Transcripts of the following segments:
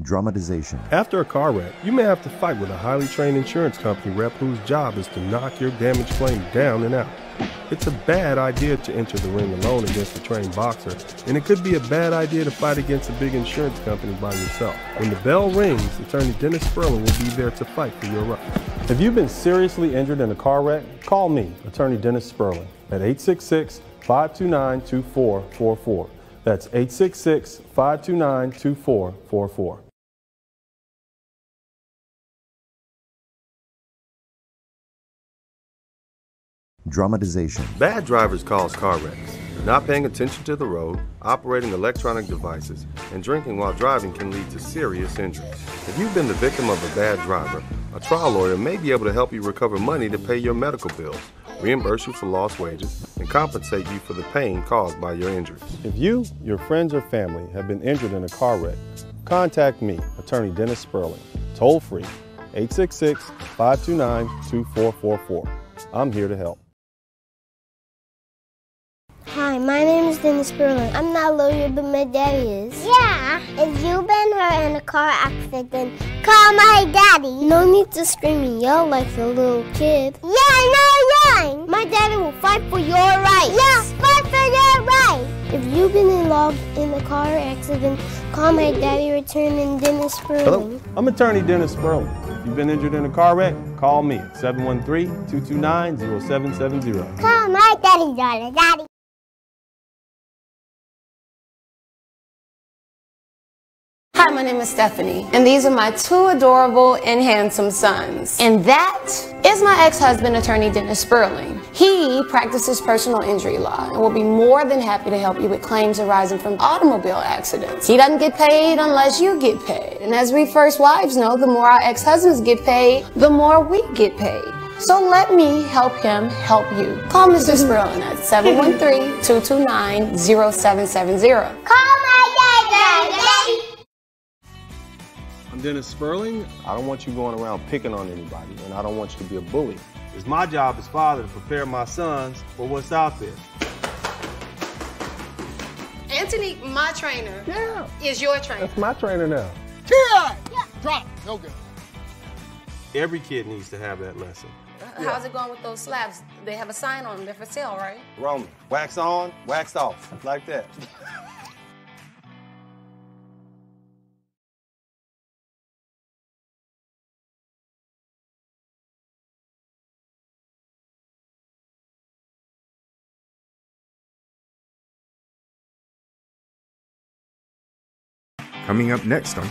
Dramatization. After a car wreck, you may have to fight with a highly trained insurance company rep whose job is to knock your damaged claim down and out. It's a bad idea to enter the ring alone against a trained boxer, and it could be a bad idea to fight against a big insurance company by yourself. When the bell rings, attorney Dennis Spurling will be there to fight for your rights. If you've been seriously injured in a car wreck, call me, attorney Dennis Spurling, at 866 529 2444. That's 866 529 2444. Dramatization. Bad drivers cause car wrecks. Not paying attention to the road, operating electronic devices, and drinking while driving can lead to serious injuries. If you've been the victim of a bad driver, a trial lawyer may be able to help you recover money to pay your medical bills, reimburse you for lost wages, and compensate you for the pain caused by your injuries. If you, your friends, or family have been injured in a car wreck, contact me, attorney Dennis Spurling, toll free, 866 529 2444. I'm here to help. Hi, my name is Dennis Spurling. I'm not a lawyer, but my daddy is. Yeah, if you've been hurt in a car accident, call my daddy. No need to scream and yell like a little kid. Yeah, no yelling. My daddy will fight for your rights. Yeah, fight for your rights. If you've been involved in a car accident, call my daddy, returning Dennis Spurling. Hello, I'm attorney Dennis Spurling. If you've been injured in a car wreck, call me at 713-229-0770. Call my daddy, darling, daddy. Hi, my name is Stephanie, and these are my two adorable and handsome sons. And that is my ex-husband, attorney Dennis Spurling. He practices personal injury law and will be more than happy to help you with claims arising from automobile accidents. He doesn't get paid unless you get paid. And as we first wives know, the more our ex-husbands get paid, the more we get paid. So let me help him help you. Call Mr. Spurling at 713-229-0770. Call my daddy, daddy. I'm Dennis Spurling. I don't want you going around picking on anybody, and I don't want you to be a bully. It's my job as father to prepare my sons for what's out there. Anthony, my trainer, Yeah, is your trainer. that's my trainer now. Yeah. Drop. No good. Every kid needs to have that lesson. Uh, how's it going with those slabs? They have a sign on them. They're for sale, right? Roman, wax on, wax off, like that. Coming up next on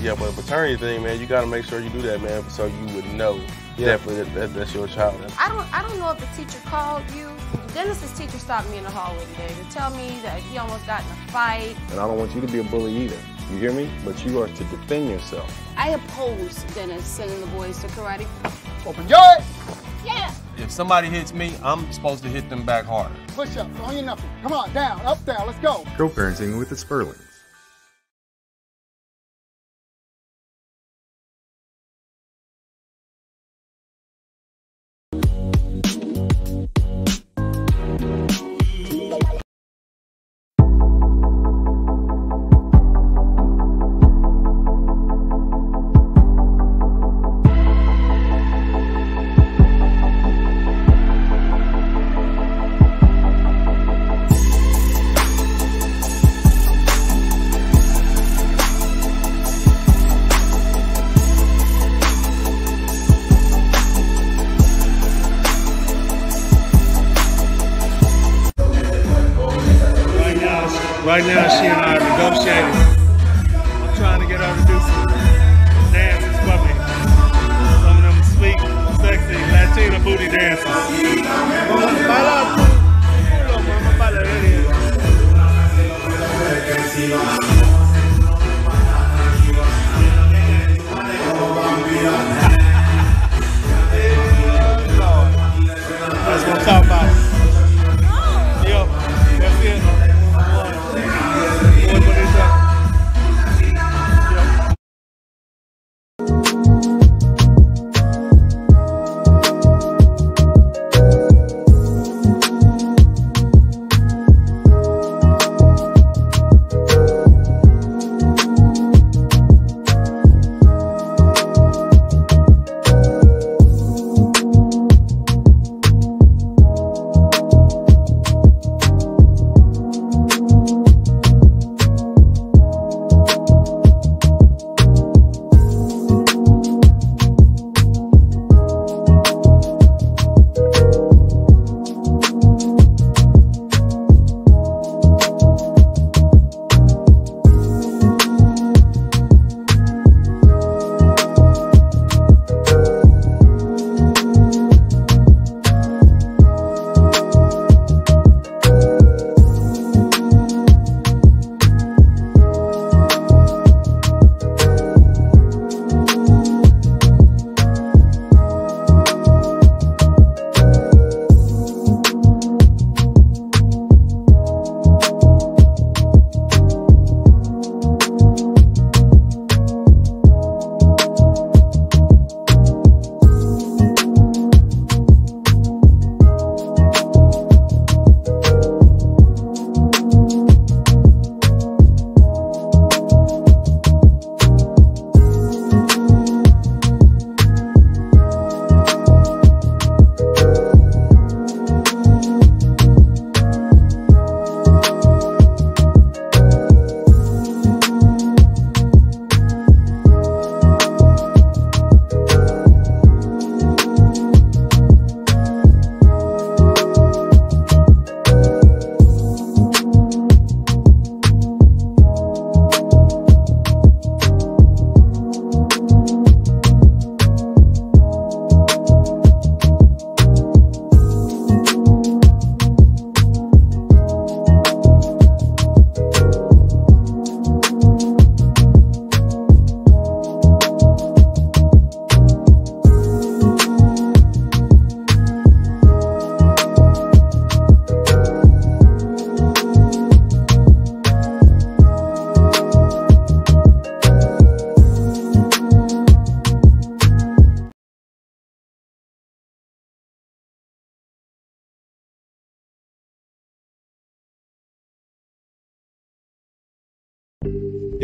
Yeah, but paternity thing, man, you got to make sure you do that, man, so you would know definitely that, that that's your child. I don't I don't know if the teacher called you. Dennis's teacher stopped me in the hallway today to tell me that he almost got in a fight. And I don't want you to be a bully either. You hear me? But you are to defend yourself. I oppose Dennis sending the boys to karate. Open your Yeah. If somebody hits me, I'm supposed to hit them back harder. push up on your knuckle. Come on, down, up, down. Let's go. Co-Parenting with the Spurlings.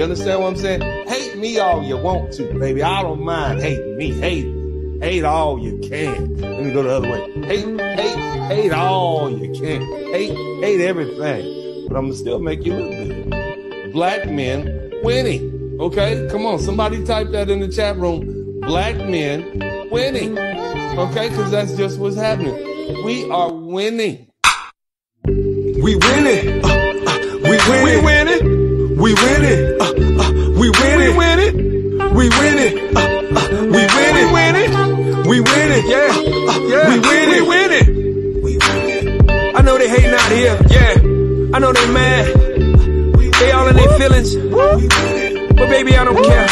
You understand what I'm saying? Hate me all you want to, baby. I don't mind hating me. Hate, hate all you can. Let me go the other way. Hate, hate, hate all you can. Hate, hate everything. But I'm gonna still make you look good. Black men winning. Okay, come on. Somebody type that in the chat room. Black men winning. Okay, because that's just what's happening. We are winning. We winning. Uh, uh, we winning. We winning. We. Uh, uh, we winning. We winning. We winning. Uh, uh, we winning. We winning. We winning. Yeah. Uh, yeah. We winning. We winning. We winning. I know they hating out here. Yeah. I know they mad. They all in their feelings. But baby, I don't care.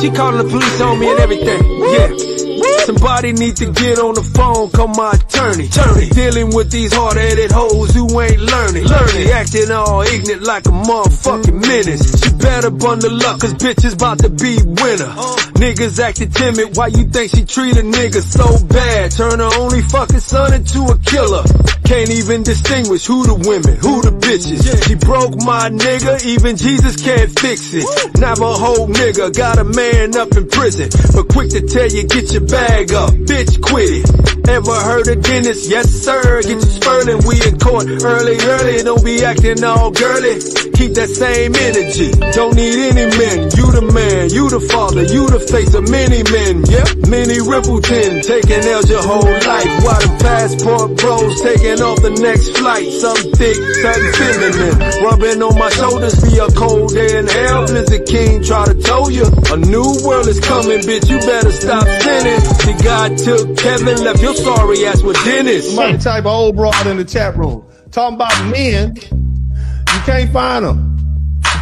She calling the police on me and everything. Yeah. Somebody need to get on the phone, Come my attorney. Attorney. Dealing with these hard-headed hoes who ain't learning. Learning. Acting all ignorant like a motherfucking menace. She better bundle up, cause bitches about to be winner. Niggas acting timid, why you think she treat a nigga so bad? Turn her only fucking son into a killer. Can't even distinguish who the women, who the bitches. She broke my nigga, even Jesus can't fix it. Navajo nigga got a man up in prison, but quick to tell you get your bag up, bitch quit it. Ever heard of Yes sir, get your spurling, we in court early, early, don't be acting all girly. Keep that same energy, don't need any men. You the man, you the father, you the face of many men. Yep, many Rippleton, taking L's your whole life. While the passport bros taking off the next flight. Some thick, something feminine, rubbing on my shoulders. Be a cold day in hell. Blizzard King try to tell you a new world is coming, bitch. You better stop sinning. See, God took Kevin, left your sorry ass with Dennis. Somebody type of old broad in the chat room. Talking about men, you can't find them.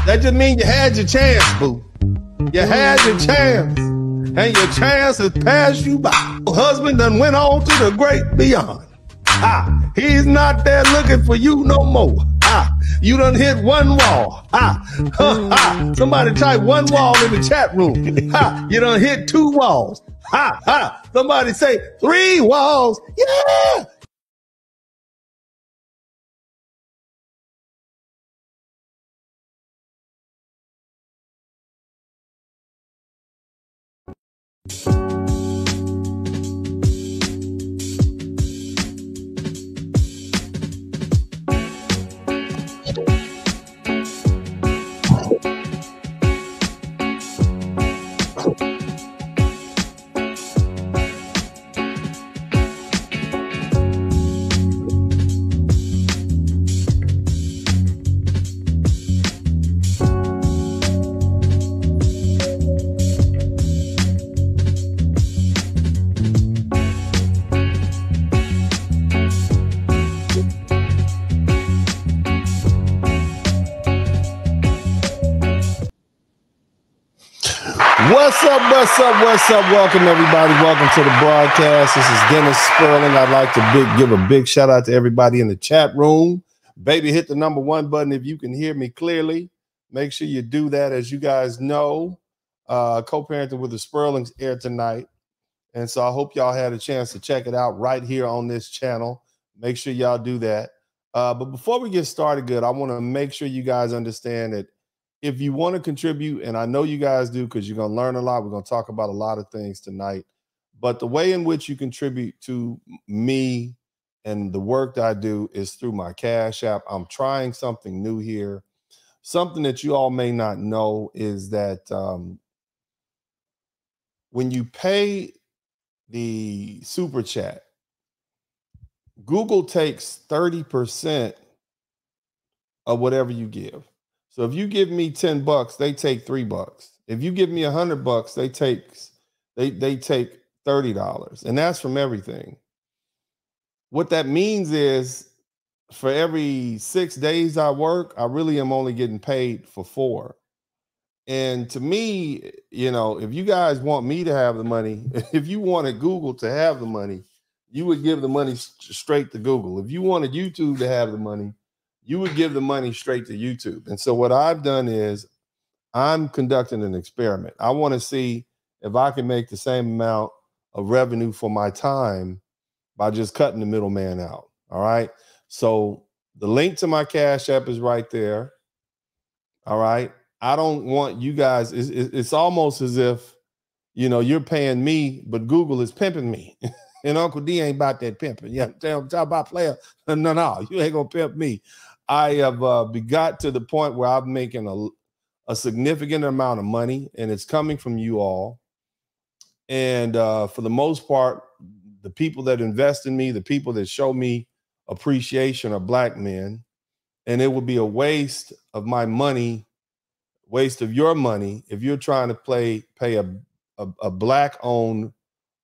That just means you had your chance, boo. You had your chance. And your chance has passed you by. Husband done went on to the great beyond. Ah, he's not there looking for you no more. Ah, you done hit one wall. Ah, ha, ha. Somebody type one wall in the chat room. Ha, you done hit two walls. Ha, ha. Somebody say three walls. Yeah. Up? What's up? What's up? Welcome everybody. Welcome to the broadcast. This is Dennis Spurling. I'd like to big, give a big shout out to everybody in the chat room. Baby, hit the number one button if you can hear me clearly. Make sure you do that. As you guys know, uh, co-parenting with the Spurlings air tonight, and so I hope y'all had a chance to check it out right here on this channel. Make sure y'all do that. Uh, but before we get started, good, I want to make sure you guys understand that if you want to contribute, and I know you guys do because you're going to learn a lot, we're going to talk about a lot of things tonight. But the way in which you contribute to me and the work that I do is through my Cash App. I'm trying something new here. Something that you all may not know is that um, when you pay the super chat, Google takes 30% of whatever you give. So if you give me 10 bucks, they take three bucks. If you give me a hundred bucks, they take they they take $30. And that's from everything. What that means is for every six days I work, I really am only getting paid for four. And to me, you know, if you guys want me to have the money, if you wanted Google to have the money, you would give the money straight to Google. If you wanted YouTube to have the money, you would give the money straight to YouTube. And so what I've done is I'm conducting an experiment. I want to see if I can make the same amount of revenue for my time by just cutting the middleman out. All right. So the link to my Cash App is right there. All right. I don't want you guys. It's, it's almost as if you know you're paying me, but Google is pimping me. and Uncle D ain't about that pimping. Yeah, tell talk about player. No, no, you ain't gonna pimp me. I have uh, got to the point where I'm making a a significant amount of money, and it's coming from you all. And uh, for the most part, the people that invest in me, the people that show me appreciation are black men. And it would be a waste of my money, waste of your money, if you're trying to play pay a, a, a black owned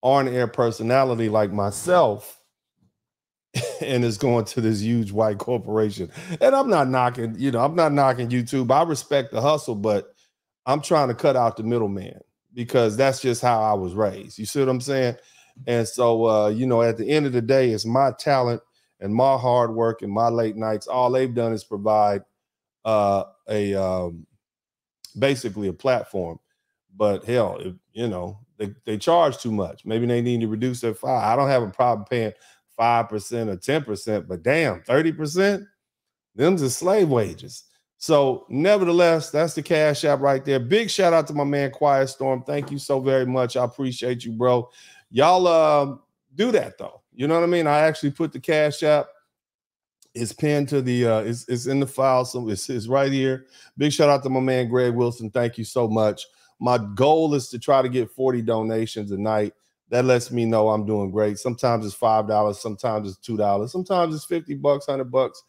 on air personality like myself and it's going to this huge white corporation. And I'm not knocking, you know, I'm not knocking YouTube. I respect the hustle, but I'm trying to cut out the middleman because that's just how I was raised. You see what I'm saying? And so, uh, you know, at the end of the day, it's my talent and my hard work and my late nights. All they've done is provide uh, a um, basically a platform. But hell, if, you know, they, they charge too much. Maybe they need to reduce their fee. I don't have a problem paying five percent or ten percent, but damn, thirty percent, them's the slave wages. So, nevertheless, that's the cash app right there. Big shout out to my man Quiet Storm. Thank you so very much. I appreciate you, bro. Y'all uh, do that though. You know what I mean? I actually put the cash app. It's pinned to the uh, it's, it's in the file, so it's, it's right here. Big shout out to my man Greg Wilson. Thank you so much. My goal is to try to get 40 donations a night. That lets me know I'm doing great. Sometimes it's five dollars, sometimes it's two dollars, sometimes it's 50 bucks, hundred bucks.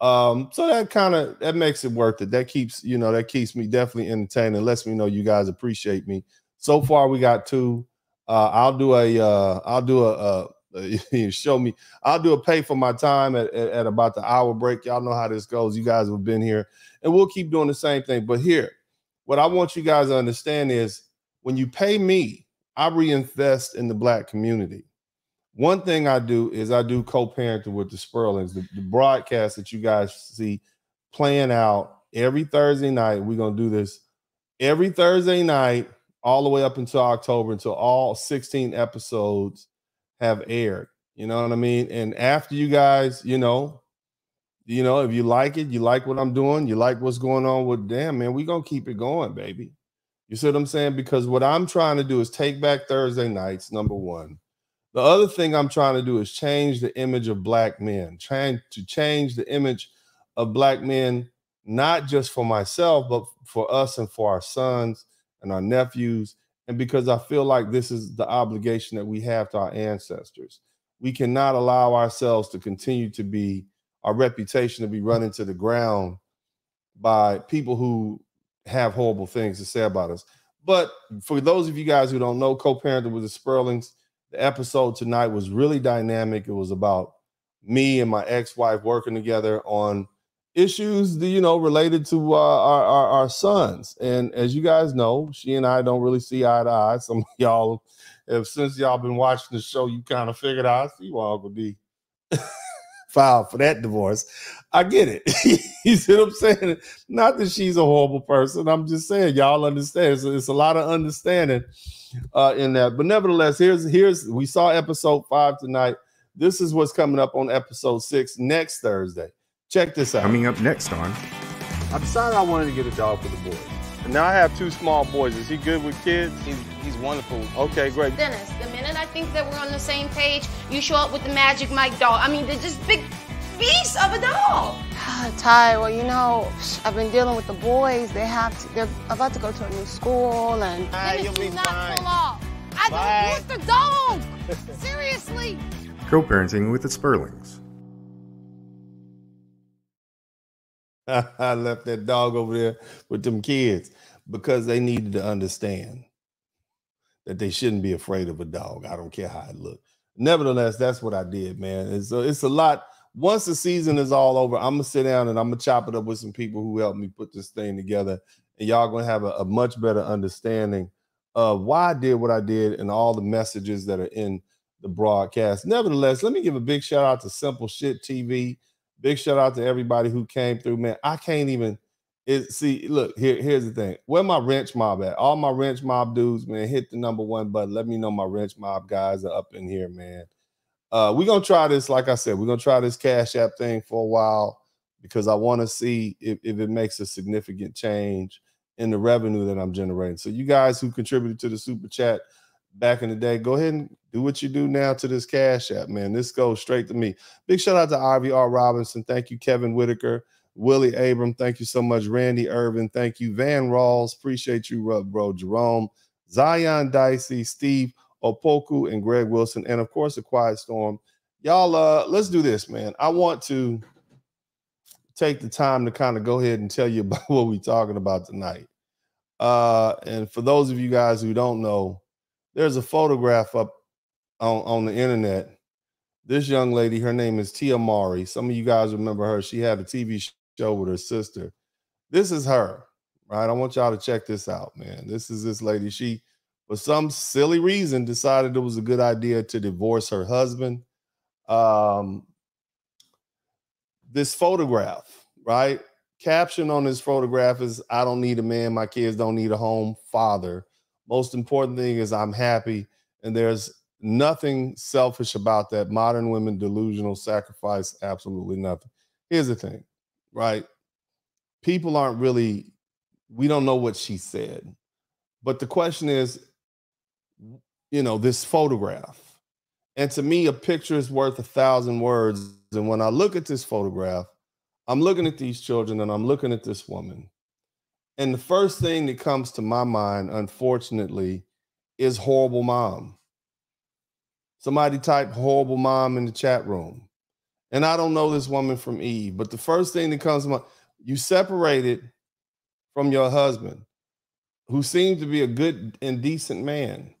Um, so that kind of that makes it worth it. That keeps you know that keeps me definitely entertained and lets me know you guys appreciate me. So far, we got two. Uh, I'll do a uh, I'll do a, a show me. I'll do a pay for my time at, at, at, about the hour break. Y'all know how this goes. You guys have been here, and we'll keep doing the same thing. But here, what I want you guys to understand is when you pay me, I reinvest in the black community. One thing I do is I do co-parenting with the Spurlings, the, the broadcast that you guys see playing out every Thursday night. We're gonna do this every Thursday night, all the way up until October, until all 16 episodes have aired. You know what I mean? And after you guys, you know, you know, if you like it, you like what I'm doing, you like what's going on with damn man, we gonna keep it going, baby. You see what I'm saying? Because what I'm trying to do is take back Thursday nights, number one. The other thing I'm trying to do is change the image of black men, trying to change the image of black men, not just for myself, but for us and for our sons and our nephews. And because I feel like this is the obligation that we have to our ancestors. We cannot allow ourselves to continue to be our reputation to be run into the ground by people who have horrible things to say about us. But for those of you guys who don't know, co-parenting with the Spurlings, the episode tonight was really dynamic. It was about me and my ex-wife working together on issues, you know, related to uh, our, our, our sons. And as you guys know, she and I don't really see eye to eye. Some y'all, if since y'all been watching the show, you kind of figured out I see Uncle D filed for that divorce. I get it. you see what I'm saying? Not that she's a horrible person. I'm just saying y'all understand. It's, it's a lot of understanding uh, in that. But nevertheless, here's here's we saw episode five tonight. This is what's coming up on episode six next Thursday. Check this out. Coming up next on. I decided I wanted to get a dog for the boys. Now I have two small boys. Is he good with kids? He's, he's wonderful. Okay, great. Dennis, the minute I think that we're on the same page, you show up with the Magic Mike doll. I mean, they're just big beast of a doll. Ty, well, you know, I've been dealing with the boys. They have to, they're about to go to a new school and. Ah, you'll be not fine. pull off. I Bye. don't want the dog. Seriously. Co parenting with the Spurlings. I left that dog over there with them kids because they needed to understand that they shouldn't be afraid of a dog. I don't care how it looks. Nevertheless, that's what I did, man. It's a, it's a lot. Once the season is all over, I'm gonna sit down and I'm gonna chop it up with some people who helped me put this thing together, and y'all gonna have a, a much better understanding of why I did what I did and all the messages that are in the broadcast. Nevertheless, let me give a big shout out to Simple Shit TV. Big shout out to everybody who came through, man. I can't even it see look here here's the thing where my wrench mob at all my wrench mob dudes man hit the number one button let me know my wrench mob guys are up in here man uh we're gonna try this like i said we're gonna try this cash app thing for a while because i want to see if, if it makes a significant change in the revenue that I'm generating. So you guys who contributed to the super chat back in the day, go ahead and do what you do now to this cash app, man. This goes straight to me. Big shout out to Ivy R. Robinson. Thank you, Kevin Whitaker. Willie Abram, thank you so much. Randy Irvin, thank you. Van Rawls, appreciate you, bro. Jerome, Zion Dicey, Steve Opoku, and Greg Wilson, and of course, a quiet storm. Y'all, uh, let's do this, man. I want to take the time to kind of go ahead and tell you about what we're talking about tonight. Uh, and for those of you guys who don't know, there's a photograph up on, on the internet. This young lady, her name is Tia Mowry. Some of you guys remember her. She had a TV show with her sister. This is her, right? I want y'all to check this out, man. This is this lady. She, for some silly reason, decided it was a good idea to divorce her husband. Um, this photograph, right? Caption on this photograph is I don't need a man, my kids don't need a home, father. Most important thing is I'm happy. And there's nothing selfish about that. Modern women, delusional, sacrifice, absolutely nothing. Here's the thing, right? People aren't really, we don't know what she said. But the question is, you know, this photograph. And to me, a picture is worth a thousand words. And when I look at this photograph, I'm looking at these children and I'm looking at this woman. And the first thing that comes to my mind, unfortunately, is horrible mom. Somebody type horrible mom in the chat room. And I don't know this woman from Eve, but the first thing that comes to mind, you separated from your husband, who seemed to be a good and decent man,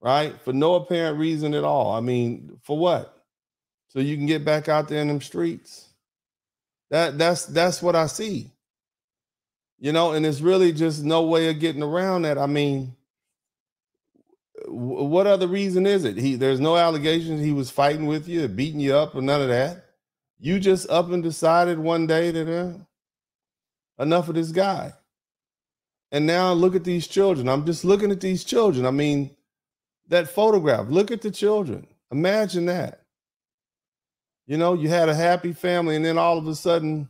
right? For no apparent reason at all. I mean, for what? So you can get back out there in them streets. That that's that's what I see. You know, and it's really just no way of getting around that. I mean, what other reason is it? He there's no allegations he was fighting with you, beating you up, or none of that. You just up and decided one day that uh, enough of this guy. And now look at these children. I'm just looking at these children. I mean, that photograph. Look at the children. Imagine that. You know, you had a happy family, and then all of a sudden,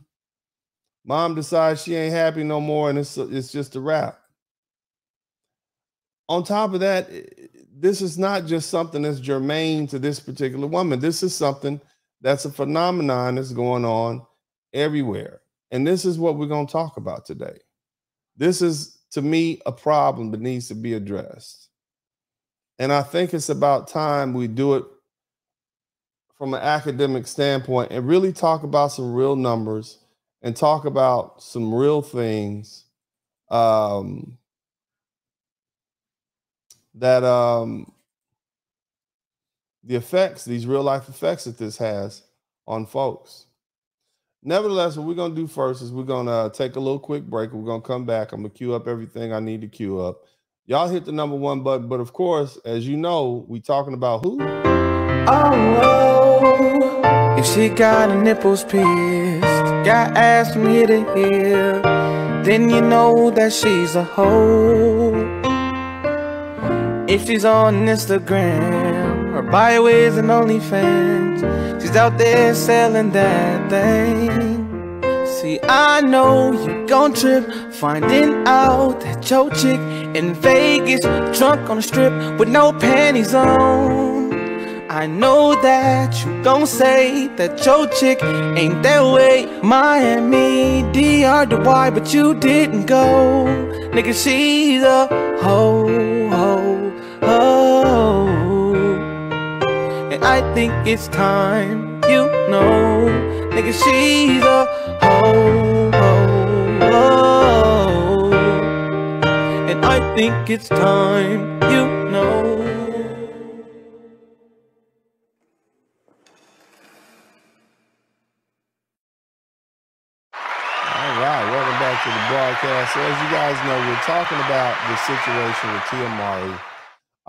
mom decides she ain't happy no more, and it's it's just a wrap. On top of that, this is not just something that's germane to this particular woman. This is something that's a phenomenon that's going on everywhere. And this is what we're going to talk about today. This is, to me, a problem that needs to be addressed. And I think it's about time we do it from an academic standpoint and really talk about some real numbers and talk about some real things um, that um, the effects, these real life effects that this has on folks. Nevertheless, what we're going to do first is we're going to take a little quick break. We're going to come back. I'm going to queue up everything I need to queue up. Y'all hit the number one button. But of course, as you know, we talking about who? Oh, if she got her nipples pierced, got ass from here to here, then you know that she's a hoe. If she's on Instagram or Bioways and OnlyFans, she's out there selling that thing. See, I know you gon' trip finding out that your chick in Vegas drunk on the strip with no panties on. I know that you gon' say that your chick ain't that way Miami, DR, Dubai, but you didn't go Nigga, she's a hoe, hoe And I think it's time you know Nigga, she's a hoe And I think it's time you know Alright welcome back to the broadcast. So as you guys know, we're talking about the situation with Tia Mowry.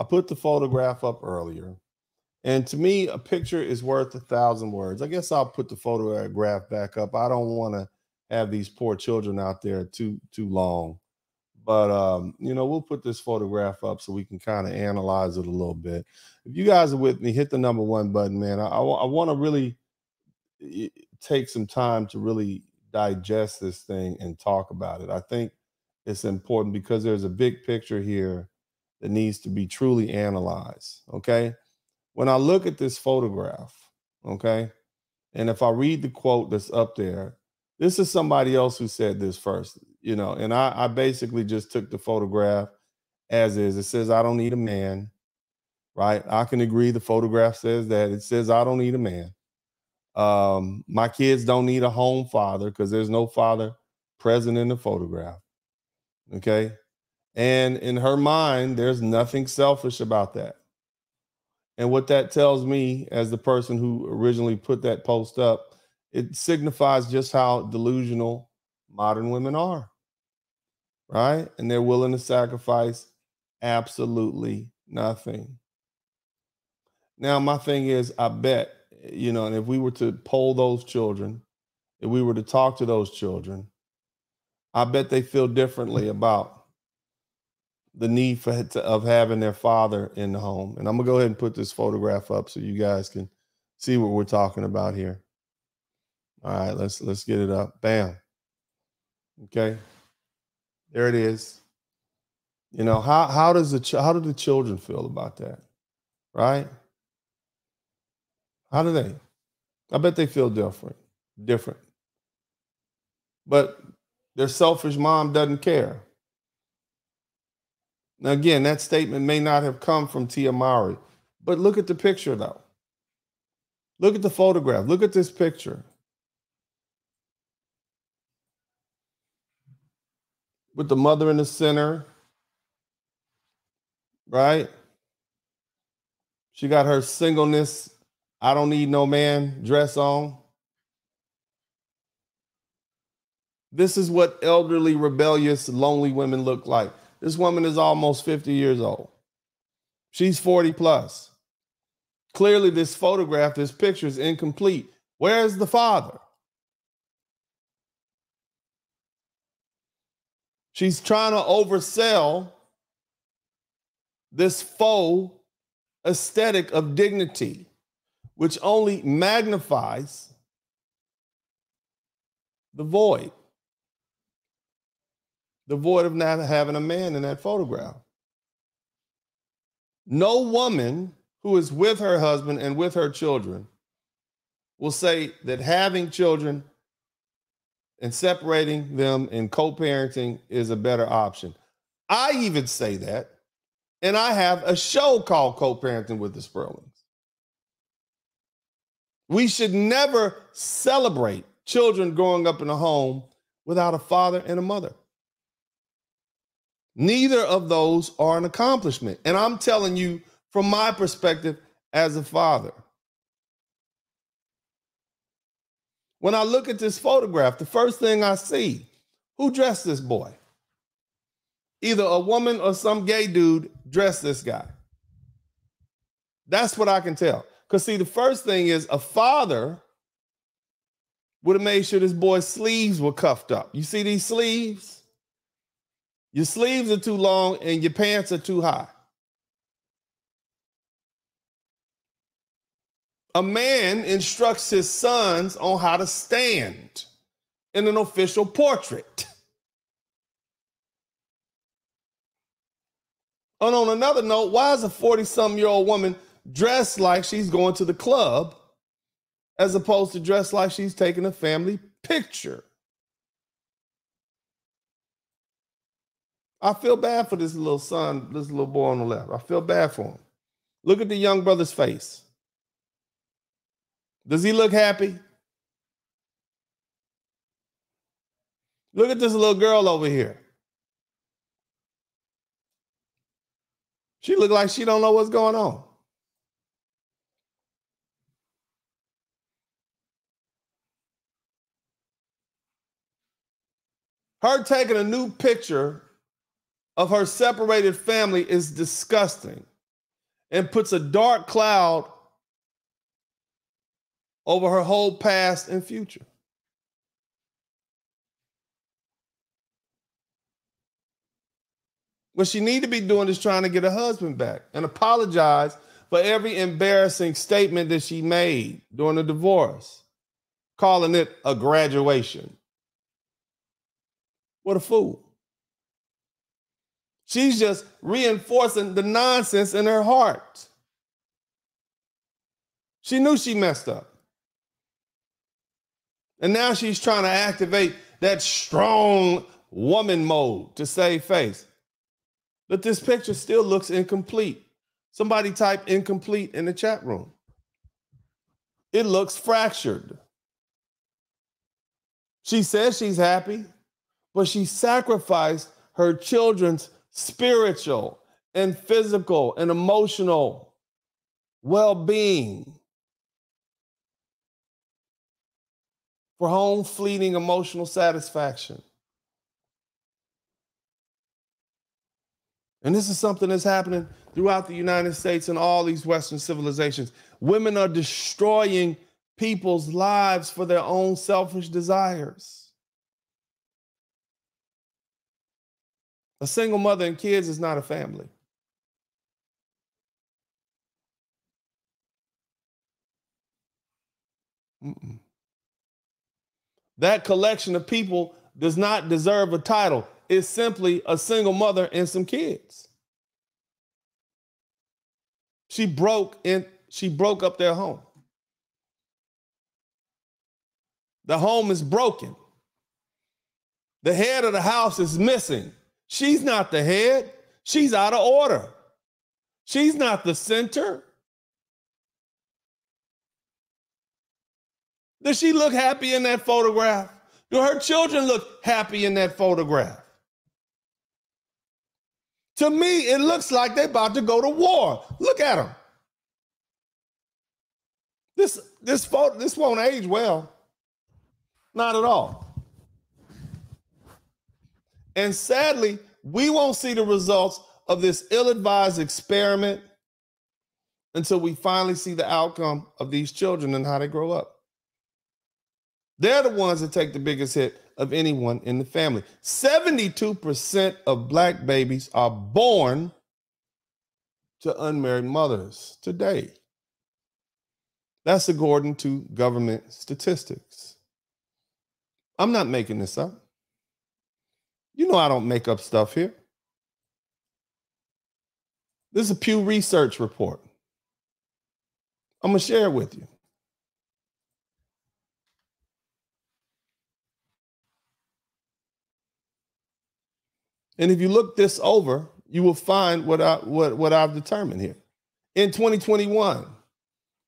I put the photograph up earlier. And to me, a picture is worth a thousand words. I guess I'll put the photograph back up. I don't want to have these poor children out there too too long. But um, you know, we'll put this photograph up so we can kind of analyze it a little bit. If you guys are with me, hit the number one button, man. I, I, I want to really take some time to really digest this thing and talk about it. I think it's important because there's a big picture here that needs to be truly analyzed. Okay. When I look at this photograph, okay, and if I read the quote that's up there, this is somebody else who said this first, you know, and I, I basically just took the photograph as is. It says, I don't need a man, right? I can agree the photograph says that. It says, I don't need a man. Um, my kids don't need a home father because there's no father present in the photograph. Okay. And in her mind, there's nothing selfish about that. And what that tells me, as the person who originally put that post up, it signifies just how delusional modern women are. Right. And they're willing to sacrifice absolutely nothing. Now, my thing is, I bet, you know, and if we were to poll those children, if we were to talk to those children, I bet they feel differently about the need for of having their father in the home. And I'm gonna go ahead and put this photograph up so you guys can see what we're talking about here. All right, let's let's get it up. Bam. Okay. There it is. You know, how how does the how do the children feel about that? Right? How do they? I bet they feel different. Different. But their selfish mom doesn't care. Now, again, that statement may not have come from Tia Mowry, but look at the picture, though. Look at the photograph. Look at this picture. With the mother in the center, right? She got her singleness, I don't need no man dress on. This is what elderly, rebellious, lonely women look like. This woman is almost 50 years old. She's 40 plus. Clearly, this photograph, this picture is incomplete. Where's the father? She's trying to oversell this faux aesthetic of dignity, which only magnifies the void the void of not having a man in that photograph. No woman who is with her husband and with her children will say that having children and separating them and co parenting is a better option. I even say that. And I have a show called Co parenting with the Spurlings. We should never celebrate children growing up in a home without a father and a mother. Neither of those are an accomplishment. And I'm telling you from my perspective as a father. When I look at this photograph, the first thing I see, who dressed this boy? Either a woman or some gay dude dressed this guy. That's what I can tell. Because, see, the first thing is a father would have made sure this boy's sleeves were cuffed up. You see these sleeves? Your sleeves are too long and your pants are too high. A man instructs his sons on how to stand in an official portrait. And on another note, why is a 40 some year old woman dressed like she's going to the club as opposed to dressed like she's taking a family picture? I feel bad for this little son, this little boy on the left. I feel bad for him. Look at the young brother's face. Does he look happy? Look at this little girl over here. She look like she don't know what's going on. Her taking a new picture of her separated family is disgusting and puts a dark cloud over her whole past and future. What she need to be doing is trying to get her husband back and apologize for every embarrassing statement that she made during the divorce, calling it a graduation. What a fool. She's just reinforcing the nonsense in her heart. She knew she messed up. And now she's trying to activate that strong woman mode to save face. But this picture still looks incomplete. Somebody type incomplete in the chat room. It looks fractured. She says she's happy, but she sacrificed her children's spiritual and physical and emotional well being for home fleeting emotional satisfaction. And this is something that's happening throughout the United States and all these Western civilizations. Women are destroying people's lives for their own selfish desires. A single mother and kids is not a family. Mm-mm. That collection of people does not deserve a title. It's simply a single mother and some kids. She broke and she broke up their home. The home is broken. The head of the house is missing. She's not the head. She's out of order. She's not the center. Does she look happy in that photograph? Do her children look happy in that photograph? To me, it looks like they're about to go to war. Look at them. This this photo this won't age well. Not at all. And sadly, we won't see the results of this ill-advised experiment until we finally see the outcome of these children and how they grow up. They're the ones that take the biggest hit of anyone in the family. 72% of black babies are born to unmarried mothers today. That's according to government statistics. I'm not making this up. You know I don't make up stuff here. This is a Pew Research report. I'm going to share it with you. And if you look this over, you will find what, I, what, what I've determined here. In 2021,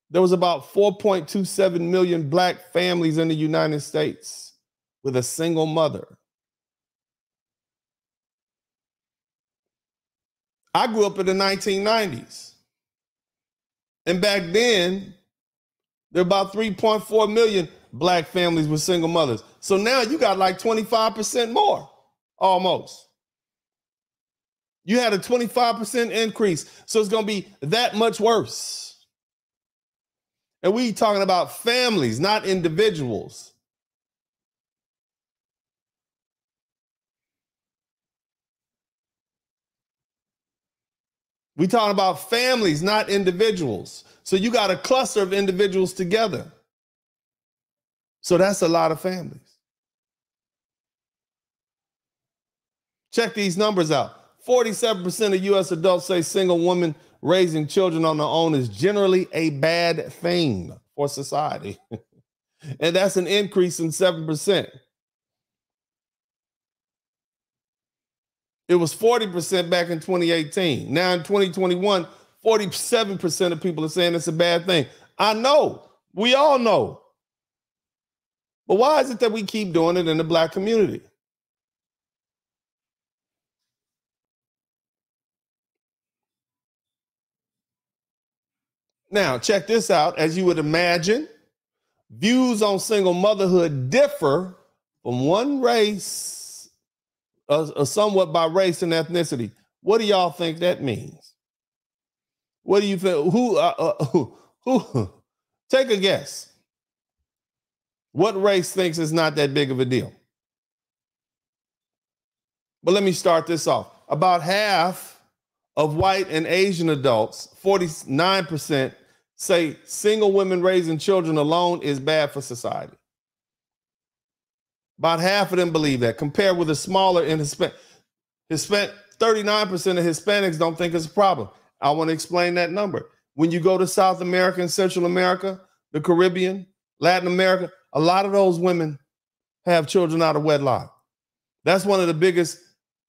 there was about 4.27 million black families in the United States with a single mother. I grew up in the 1990s. And back then, there were about 3.4 million black families with single mothers. So now you got like 25% more, almost. You had a 25% increase. So it's going to be that much worse. And we talking about families, not individuals. We talking about families, not individuals. So you got a cluster of individuals together. So that's a lot of families. Check these numbers out. 47% of US adults say single women raising children on their own is generally a bad thing for society. and that's an increase in 7%. It was 40% back in 2018. Now in 2021, 47% of people are saying it's a bad thing. I know. We all know. But why is it that we keep doing it in the black community? Now, check this out. As you would imagine, views on single motherhood differ from one race, uh, somewhat by race and ethnicity. What do y'all think that means? What do you think? Who, uh, uh, who, who? Take a guess. What race thinks it's not that big of a deal? But let me start this off. About half of white and Asian adults, 49%, say single women raising children alone is bad for society. About half of them believe that, compared with a smaller in Hispanic, Hispanic 39% of Hispanics don't think it's a problem. I want to explain that number. When you go to South America and Central America, the Caribbean, Latin America, a lot of those women have children out of wedlock. That's one of the biggest,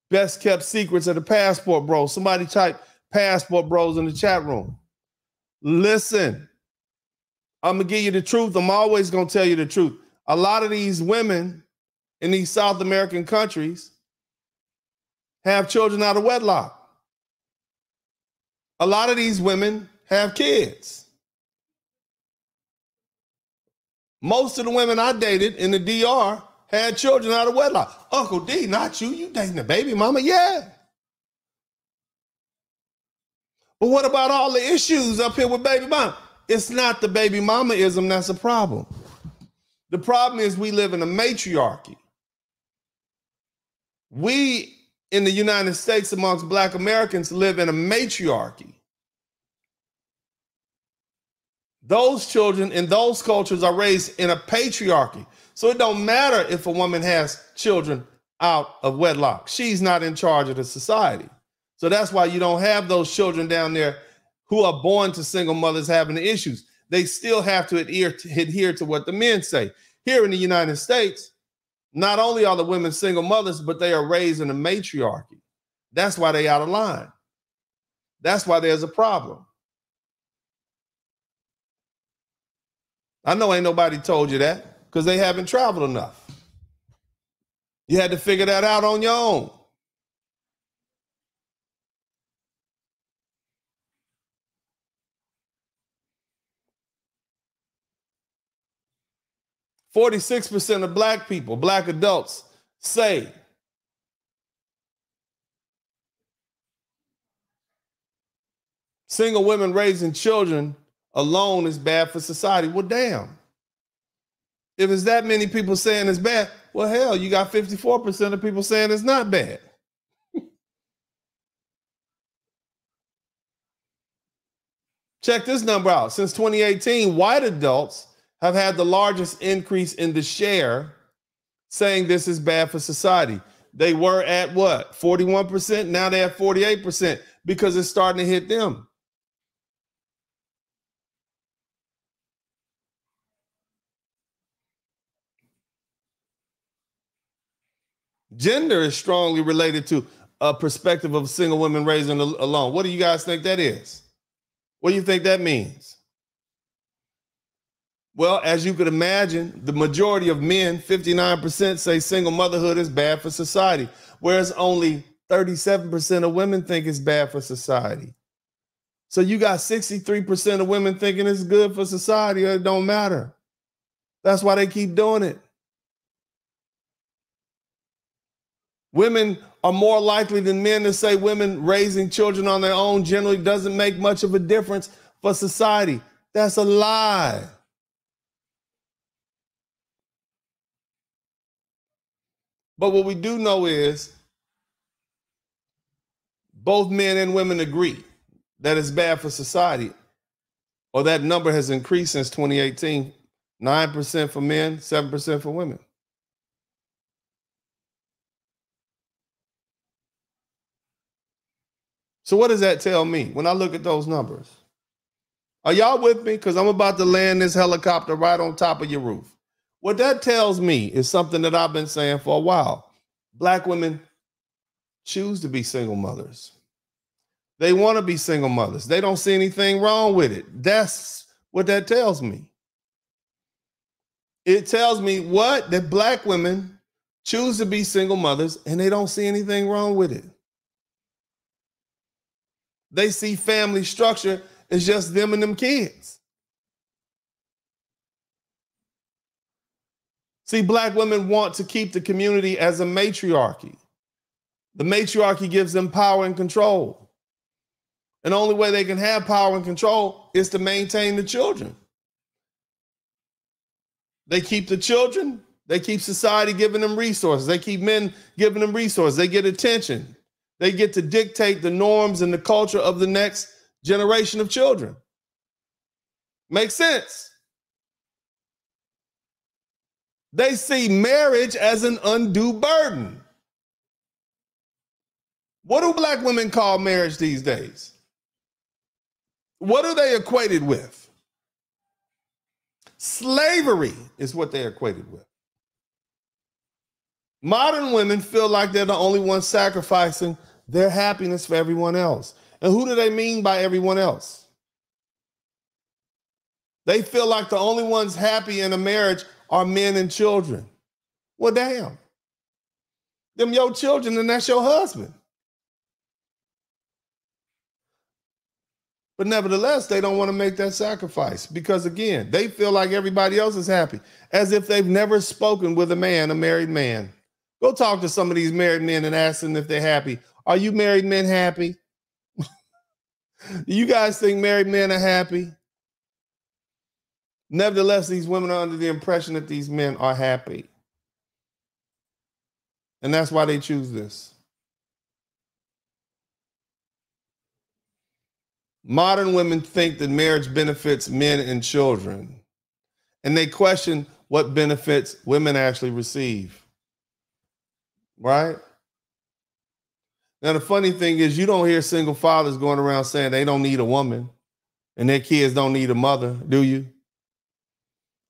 best kept secrets of the passport bros. Somebody type passport bros in the chat room. Listen, I'm gonna give you the truth. I'm always gonna tell you the truth. A lot of these women in these South American countries have children out of wedlock. A lot of these women have kids. Most of the women I dated in the DR had children out of wedlock. Uncle D, not you. You dating a baby mama? Yeah. But what about all the issues up here with baby mama? It's not the baby mamaism that's a problem. The problem is we live in a matriarchy. We in the United States, amongst Black Americans, live in a matriarchy. Those children in those cultures are raised in a patriarchy. So it don't matter if a woman has children out of wedlock. She's not in charge of the society. So that's why you don't have those children down there who are born to single mothers having the issues. They still have to adhere to, adhere to what the men say. Here in the United States, not only are the women single mothers, but they are raised in a matriarchy. That's why they out of line. That's why there's a problem. I know ain't nobody told you that because they haven't traveled enough. You had to figure that out on your own. Forty-six percent of black people, black adults, say single women raising children alone is bad for society. Well, damn. If it's that many people saying it's bad, well, hell, you got 54% of people saying it's not bad. Check this number out. Since 2018, white adults have had the largest increase in the share saying this is bad for society. They were at what? 41%. Now they're at 48% because it's starting to hit them. Gender is strongly related to a perspective of single women raising alone. What do you guys think that is? What do you think that means? Well, as you could imagine, the majority of men, 59%, say single motherhood is bad for society, whereas only 37% of women think it's bad for society. So you got 63% of women thinking it's good for society, or it don't matter. That's why they keep doing it. Women are more likely than men to say women raising children on their own generally doesn't make much of a difference for society. That's a lie. But what we do know is both men and women agree that it's bad for society, or that number has increased since 2018 9% for men, 7% for women. So what does that tell me when I look at those numbers? Are y'all with me? Because I'm about to land this helicopter right on top of your roof. What that tells me is something that I've been saying for a while. Black women choose to be single mothers. They want to be single mothers. They don't see anything wrong with it. That's what that tells me. It tells me what? That black women choose to be single mothers and they don't see anything wrong with it. They see family structure as just them and them kids. See, black women want to keep the community as a matriarchy. The matriarchy gives them power and control. And the only way they can have power and control is to maintain the children. They keep the children, they keep society giving them resources, they keep men giving them resources, they get attention. They get to dictate the norms and the culture of the next generation of children. Makes sense. They see marriage as an undue burden. What do black women call marriage these days? What are they equated with? Slavery is what they're equated with. Modern women feel like they're the only ones sacrificing their happiness for everyone else. And who do they mean by everyone else? They feel like the only ones happy in a marriage are men and children. Well, damn. Them your children and that's your husband. But nevertheless, they don't want to make that sacrifice because, again, they feel like everybody else is happy, as if they've never spoken with a man, a married man. Go talk to some of these married men and ask them if they're happy. Are you married men happy? you guys think married men are happy? Nevertheless, these women are under the impression that these men are happy. And that's why they choose this. Modern women think that marriage benefits men and children, and they question what benefits women actually receive. Right? Now, the funny thing is, you don't hear single fathers going around saying they don't need a woman and their kids don't need a mother, do you?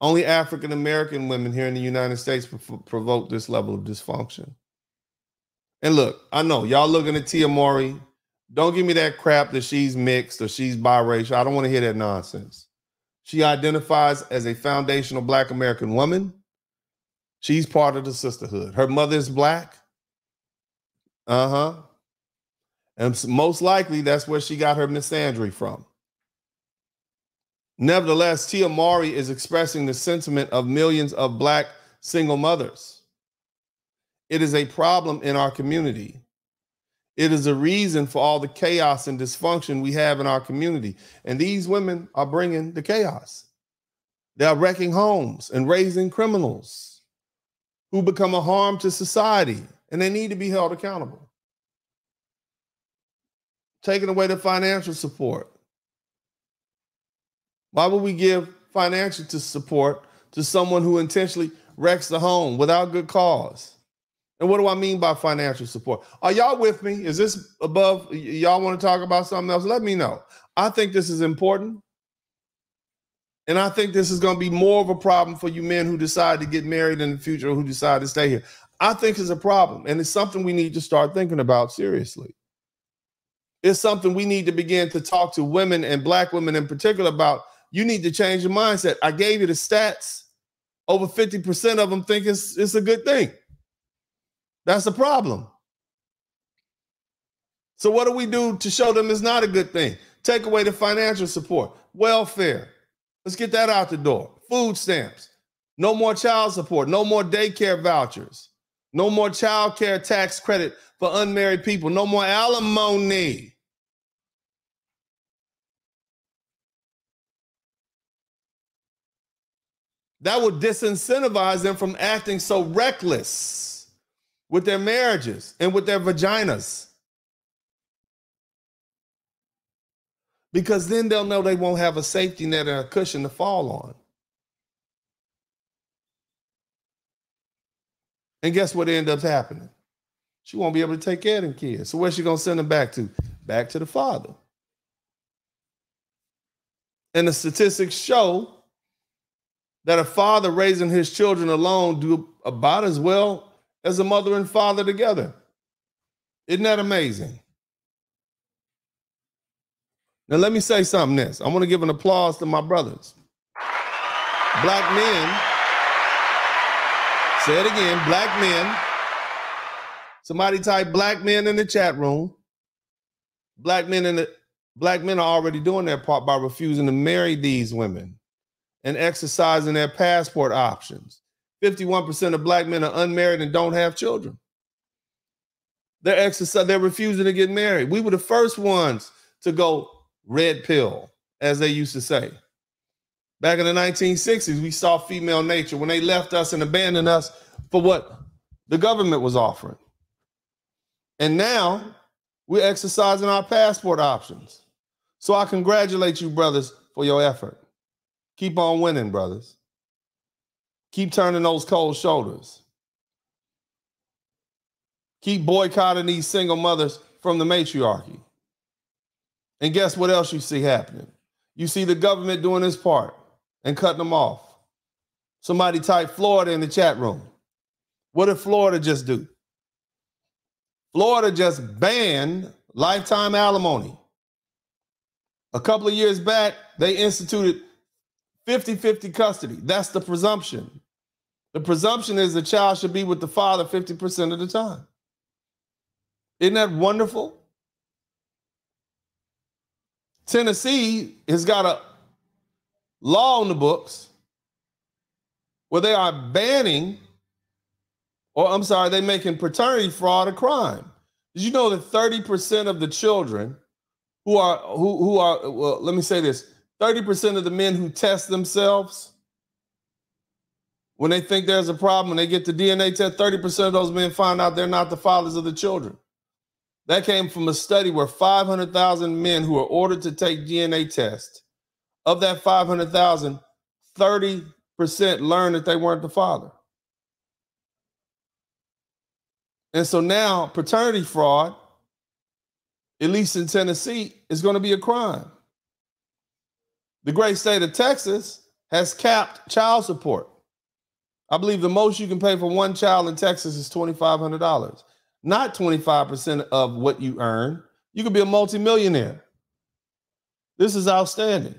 Only African American women here in the United States provoke this level of dysfunction. And look, I know y'all looking at Tia Mowry don't give me that crap that she's mixed or she's biracial. I don't want to hear that nonsense. She identifies as a foundational Black American woman. She's part of the sisterhood. Her mother is Black. Uh huh. And most likely that's where she got her misandry from. Nevertheless, Tia Mowry is expressing the sentiment of millions of Black single mothers. It is a problem in our community. It is a reason for all the chaos and dysfunction we have in our community. And these women are bringing the chaos. They are wrecking homes and raising criminals who become a harm to society, and they need to be held accountable. Taking away the financial support. Why would we give financial support to someone who intentionally wrecks the home without good cause? And what do I mean by financial support? Are y'all with me? Is this above? Y'all want to talk about something else? Let me know. I think this is important. And I think this is going to be more of a problem for you men who decide to get married in the future or who decide to stay here. I think it's a problem. And it's something we need to start thinking about seriously. It's something we need to begin to talk to women and black women in particular about. You need to change your mindset. I gave you the stats. Over 50% of them think it's, it's a good thing. That's the problem. So, what do we do to show them it's not a good thing? Take away the financial support, welfare. Let's get that out the door. Food stamps. No more child support. No more daycare vouchers. No more child care tax credit for unmarried people. No more alimony. That would disincentivize them from acting so reckless with their marriages and with their vaginas. Because then they'll know they won't have a safety net or a cushion to fall on. And guess what ends up happening? She won't be able to take care of them kids. So where's she gonna send them back to? Back to the father. And the statistics show that a father raising his children alone do about as well as a mother and father together. Isn't that amazing? Now, let me say something else. I want to give an applause to my brothers. Black men, say it again, black men. Somebody type black men in the chat room. Black men in the black men are already doing their part by refusing to marry these women and exercising their passport options. 51% of black men are unmarried and don't have children. They're exercising, they're refusing to get married. We were the first ones to go red pill, as they used to say. Back in the 1960s, we saw female nature when they left us and abandoned us for what the government was offering. And now we're exercising our passport options. So I congratulate you, brothers, for your effort. Keep on winning, brothers. Keep turning those cold shoulders. Keep boycotting these single mothers from the matriarchy. And guess what else you see happening? You see the government doing its part and cutting them off. Somebody type Florida in the chat room. What did Florida just do? Florida just banned lifetime alimony. A couple of years back, they instituted 50 50 custody. That's the presumption. The presumption is the child should be with the father 50% of the time. Isn't that wonderful? Tennessee has got a law on the books where they are banning, or I'm sorry, they're making paternity fraud a crime. Did you know that 30% of the children who are who who are well, let me say this 30% of the men who test themselves when they think there's a problem and they get the DNA test, 30% of those men find out they're not the fathers of the children. That came from a study where 500,000 men who were ordered to take DNA tests, of that 500,000, 30% learned that they weren't the father. And so now paternity fraud, at least in Tennessee, is going to be a crime. The great state of Texas has capped child support. I believe the most you can pay for one child in Texas is $2,500, not 25% of what you earn. You could be a multimillionaire. This is outstanding.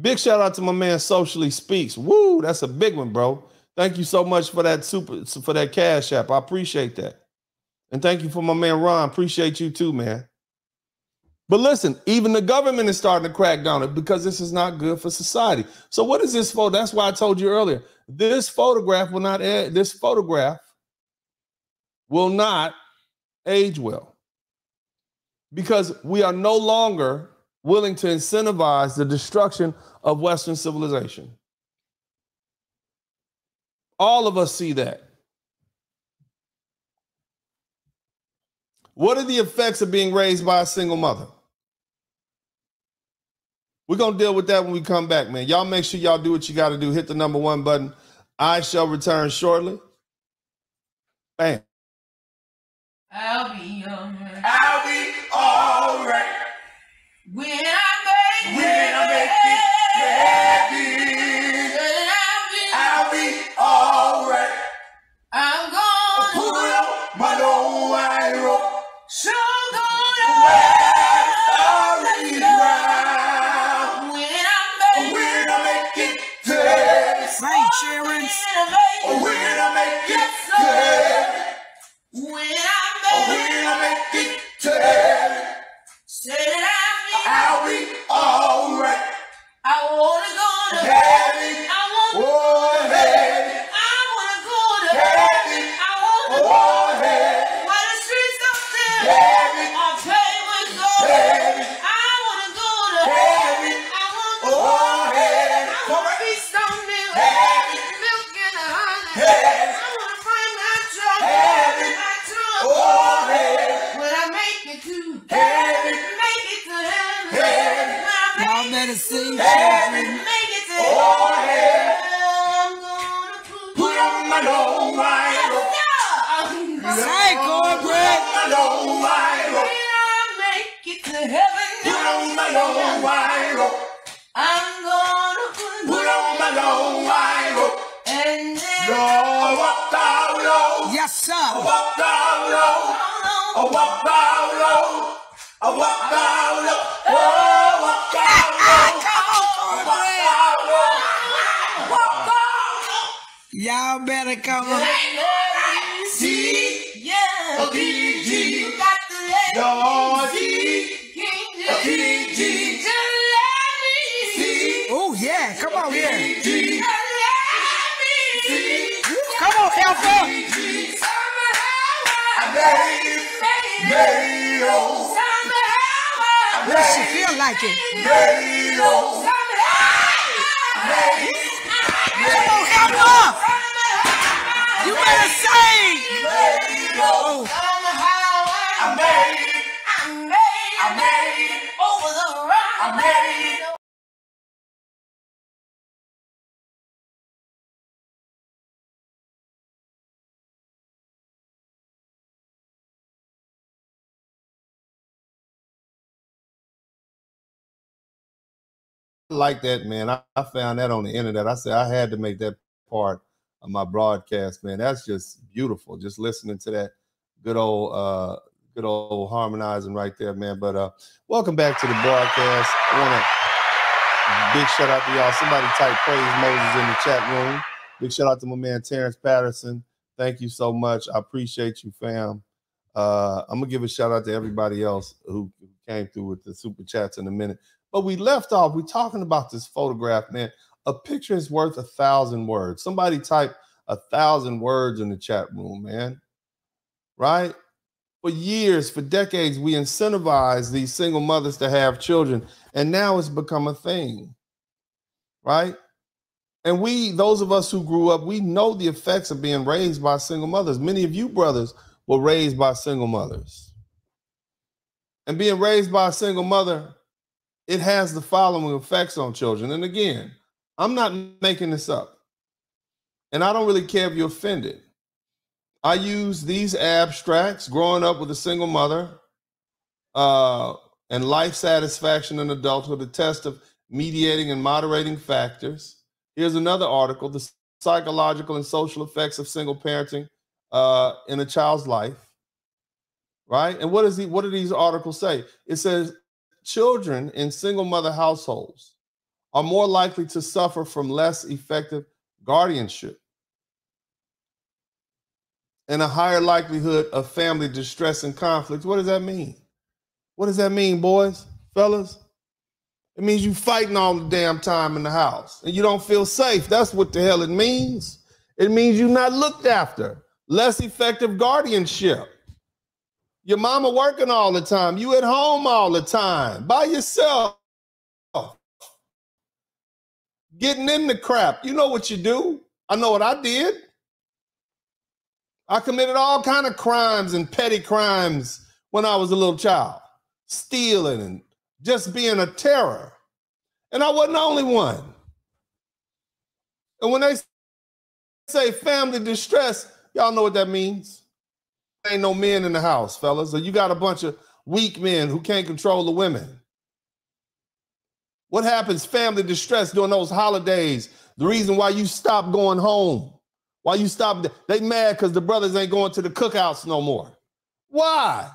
Big shout out to my man Socially Speaks. Woo, that's a big one, bro. Thank you so much for that super for that cash app. I appreciate that. And thank you for my man Ron. Appreciate you too, man. But listen, even the government is starting to crack down it because this is not good for society. So what is this for? That's why I told you earlier. This photograph will not add, this photograph will not age well. Because we are no longer willing to incentivize the destruction of Western civilization. All of us see that. What are the effects of being raised by a single mother? We're going to deal with that when we come back, man. Y'all make sure y'all do what you got to do. Hit the number one button. I shall return shortly. Bam. I'll be alright. I'll be alright. When I make When it. I make like that, man. I, I found that on the internet. I said I had to make that part of my broadcast, man. That's just beautiful. Just listening to that good old uh good old harmonizing right there, man. But uh welcome back to the broadcast. I wanna big shout out to y'all. Somebody type praise Moses in the chat room. Big shout out to my man Terrence Patterson. Thank you so much. I appreciate you, fam. Uh, I'm gonna give a shout out to everybody else who came through with the super chats in a minute. But we left off. We're talking about this photograph, man. A picture is worth a thousand words. Somebody type a thousand words in the chat room, man. Right? For years, for decades, we incentivize these single mothers to have children, and now it's become a thing. Right? And we, those of us who grew up, we know the effects of being raised by single mothers. Many of you brothers were raised by single mothers. And being raised by a single mother, it has the following effects on children. And again, I'm not making this up. And I don't really care if you're offended. I use these abstracts growing up with a single mother uh, and life satisfaction in adulthood, a test of mediating and moderating factors. Here's another article The Psychological and Social Effects of Single Parenting uh, in a Child's Life. Right? And what, is he, what do these articles say? It says children in single mother households are more likely to suffer from less effective guardianship and a higher likelihood of family distress and conflict. What does that mean? What does that mean, boys, fellas? It means you fighting all the damn time in the house and you don't feel safe. That's what the hell it means. It means you're not looked after, less effective guardianship. Your mama working all the time. You at home all the time by yourself. Getting in the crap. You know what you do. I know what I did. I committed all kind of crimes and petty crimes when I was a little child. Stealing and just being a terror. And I wasn't the only one. And when they say family distress, y'all know what that means. Ain't no men in the house, fellas. So you got a bunch of weak men who can't control the women. What happens, family distress during those holidays? The reason why you stop going home, why you stop, they mad because the brothers ain't going to the cookouts no more. Why?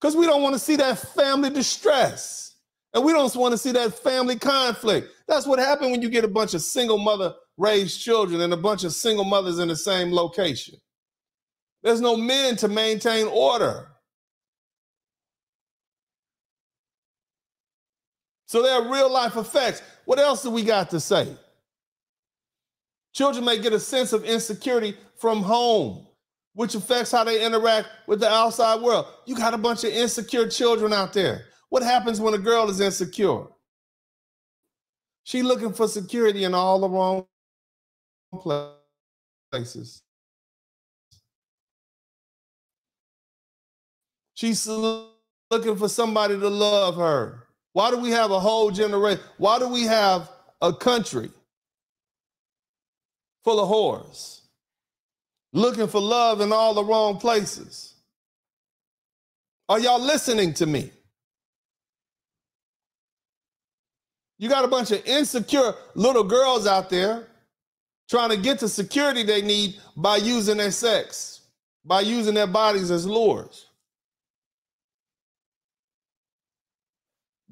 Because we don't want to see that family distress. And we don't want to see that family conflict. That's what happened when you get a bunch of single mother raised children and a bunch of single mothers in the same location. There's no men to maintain order. So there are real life effects. What else do we got to say? Children may get a sense of insecurity from home, which affects how they interact with the outside world. You got a bunch of insecure children out there. What happens when a girl is insecure? She looking for security in all the wrong places. She's looking for somebody to love her. Why do we have a whole generation? Why do we have a country full of whores looking for love in all the wrong places? Are y'all listening to me? You got a bunch of insecure little girls out there trying to get the security they need by using their sex, by using their bodies as lures.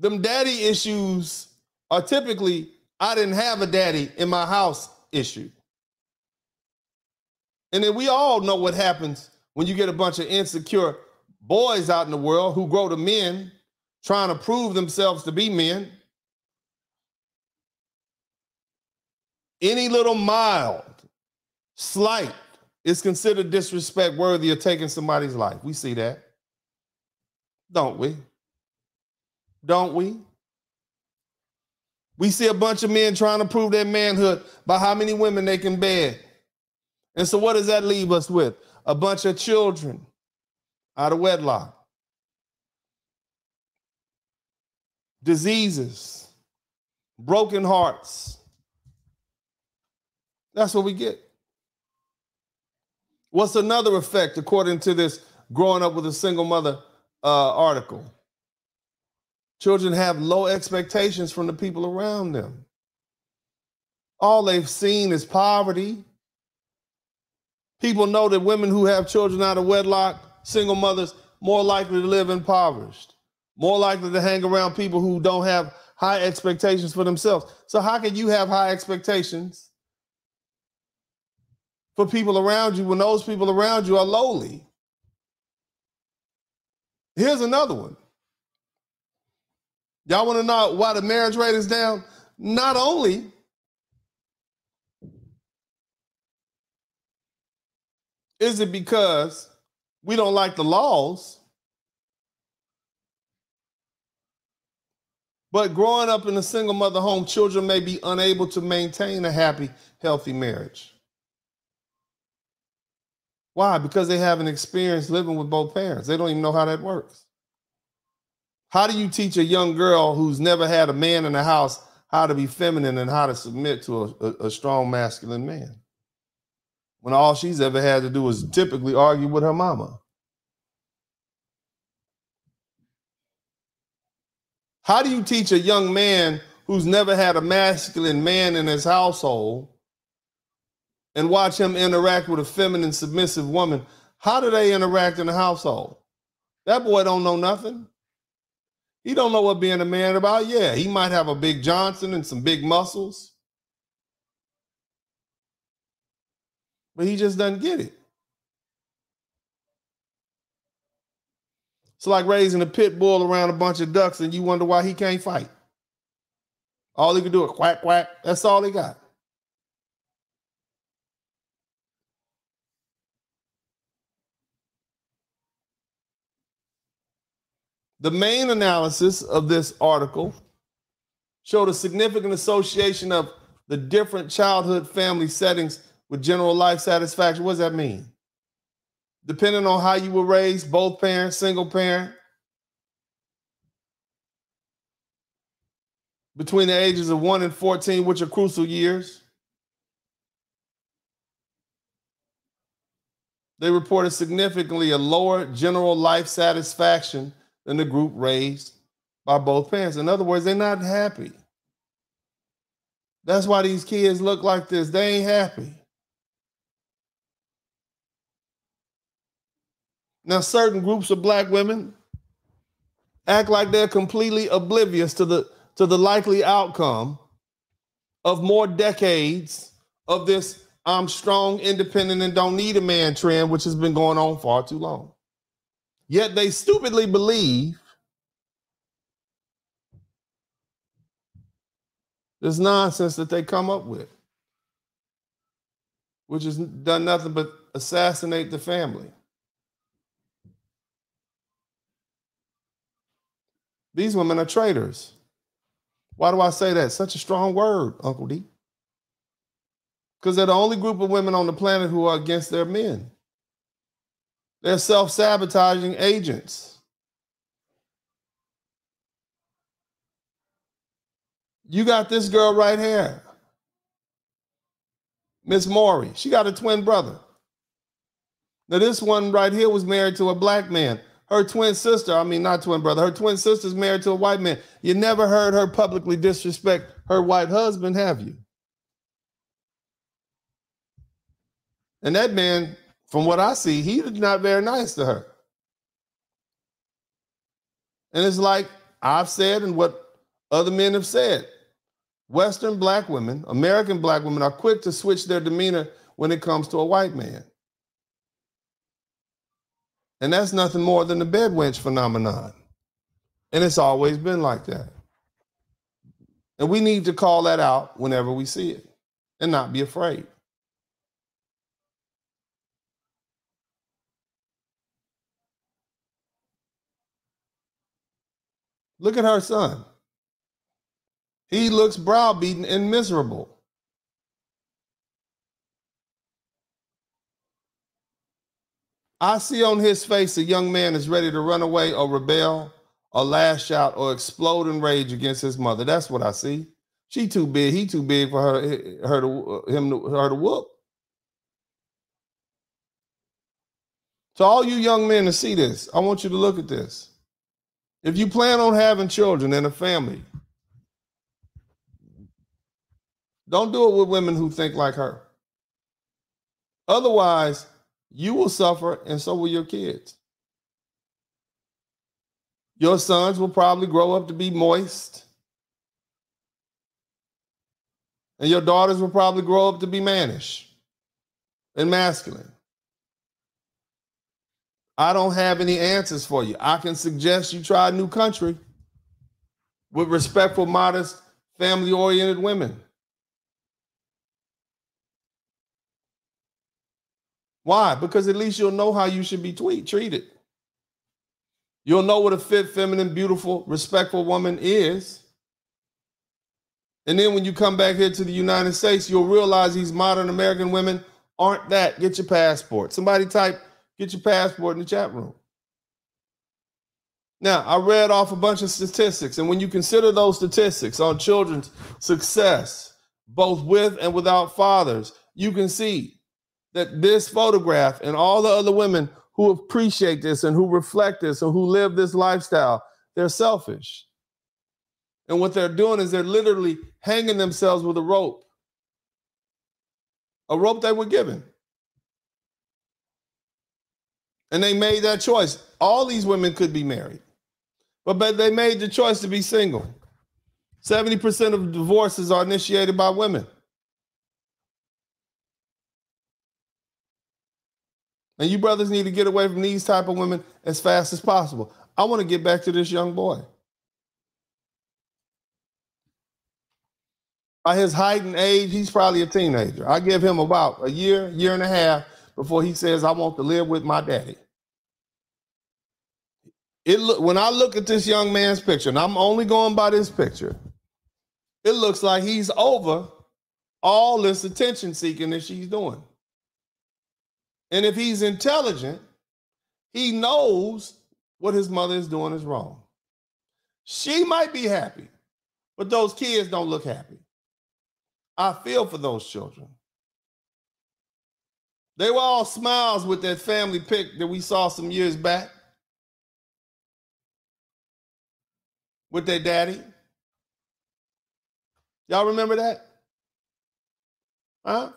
Them daddy issues are typically, I didn't have a daddy in my house issue. And then we all know what happens when you get a bunch of insecure boys out in the world who grow to men trying to prove themselves to be men. Any little mild, slight is considered disrespect worthy of taking somebody's life. We see that, don't we? Don't we? We see a bunch of men trying to prove their manhood by how many women they can bed. And so, what does that leave us with? A bunch of children out of wedlock, diseases, broken hearts. That's what we get. What's another effect, according to this growing up with a single mother uh, article? Children have low expectations from the people around them. All they've seen is poverty. People know that women who have children out of wedlock, single mothers, more likely to live impoverished, more likely to hang around people who don't have high expectations for themselves. So, how can you have high expectations for people around you when those people around you are lowly? Here's another one. Y'all want to know why the marriage rate is down? Not only is it because we don't like the laws, but growing up in a single mother home, children may be unable to maintain a happy, healthy marriage. Why? Because they haven't experienced living with both parents. They don't even know how that works. How do you teach a young girl who's never had a man in the house how to be feminine and how to submit to a, a, a strong masculine man? When all she's ever had to do is typically argue with her mama. How do you teach a young man who's never had a masculine man in his household and watch him interact with a feminine, submissive woman? How do they interact in the household? That boy don't know nothing. He don't know what being a man about. Yeah, he might have a big Johnson and some big muscles, but he just doesn't get it. It's like raising a pit bull around a bunch of ducks and you wonder why he can't fight. All he can do is quack, quack. That's all he got. The main analysis of this article showed a significant association of the different childhood family settings with general life satisfaction. What does that mean? Depending on how you were raised, both parents, single parent, between the ages of 1 and 14, which are crucial years. They reported significantly a lower general life satisfaction than the group raised by both parents. In other words, they're not happy. That's why these kids look like this. They ain't happy. Now, certain groups of black women act like they're completely oblivious to the to the likely outcome of more decades of this I'm strong, independent, and don't need a man trend, which has been going on far too long. Yet they stupidly believe this nonsense that they come up with, which has done nothing but assassinate the family. These women are traitors. Why do I say that? Such a strong word, Uncle D. Because they're the only group of women on the planet who are against their men. They're self sabotaging agents. You got this girl right here, Miss Mowry. She got a twin brother. Now, this one right here was married to a black man. Her twin sister, I mean, not twin brother, her twin sister's married to a white man. You never heard her publicly disrespect her white husband, have you? And that man, from what I see, he's not very nice to her. And it's like I've said and what other men have said Western black women, American black women, are quick to switch their demeanor when it comes to a white man. And that's nothing more than the bed wench phenomenon. And it's always been like that. And we need to call that out whenever we see it and not be afraid. Look at her son. He looks browbeaten and miserable. I see on his face a young man is ready to run away or rebel or lash out or explode in rage against his mother. That's what I see. She too big. He too big for her, her to him to, her to whoop. So all you young men to see this, I want you to look at this. If you plan on having children and a family, Don't do it with women who think like her. Otherwise, you will suffer and so will your kids. Your sons will probably grow up to be moist. And your daughters will probably grow up to be mannish and masculine. I don't have any answers for you. I can suggest you try a new country with respectful, modest, family oriented women. Why? Because at least you'll know how you should be tweet, treated. You'll know what a fit, feminine, beautiful, respectful woman is. And then when you come back here to the United States, you'll realize these modern American women aren't that. Get your passport. Somebody type, get your passport in the chat room. Now, I read off a bunch of statistics, and when you consider those statistics on children's success, both with and without fathers, you can see that this photograph and all the other women who appreciate this and who reflect this and who live this lifestyle, they're selfish. And what they're doing is they're literally hanging themselves with a rope, a rope they were given. And they made that choice. All these women could be married, but, but they made the choice to be single. 70% of divorces are initiated by women. And you brothers need to get away from these type of women as fast as possible. I want to get back to this young boy. By his height and age, he's probably a teenager. I give him about a year, year and a half before he says, I want to live with my daddy. It look when I look at this young man's picture, and I'm only going by this picture, it looks like he's over all this attention seeking that she's doing. And if he's intelligent, he knows what his mother is doing is wrong. She might be happy, but those kids don't look happy. I feel for those children. They were all smiles with that family pic that we saw some years back with their daddy. Y'all remember that? Huh?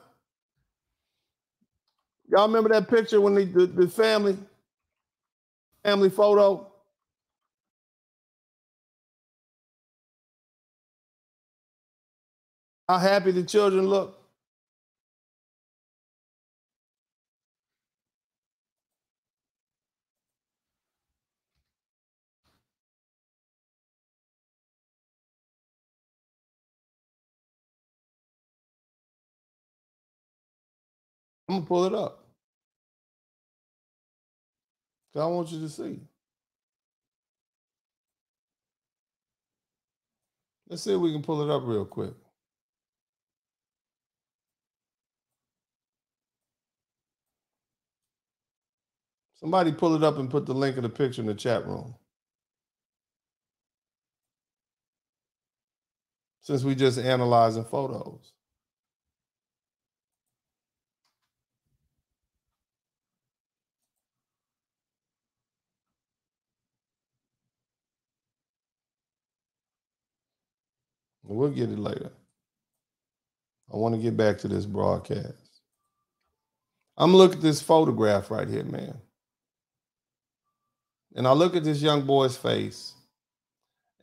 Y'all remember that picture when the, the, the family family photo? How happy the children look. I'm gonna pull it up. I want you to see. Let's see if we can pull it up real quick. Somebody pull it up and put the link of the picture in the chat room. Since we just analyzing photos. We'll get it later. I want to get back to this broadcast. I'm looking at this photograph right here, man. And I look at this young boy's face,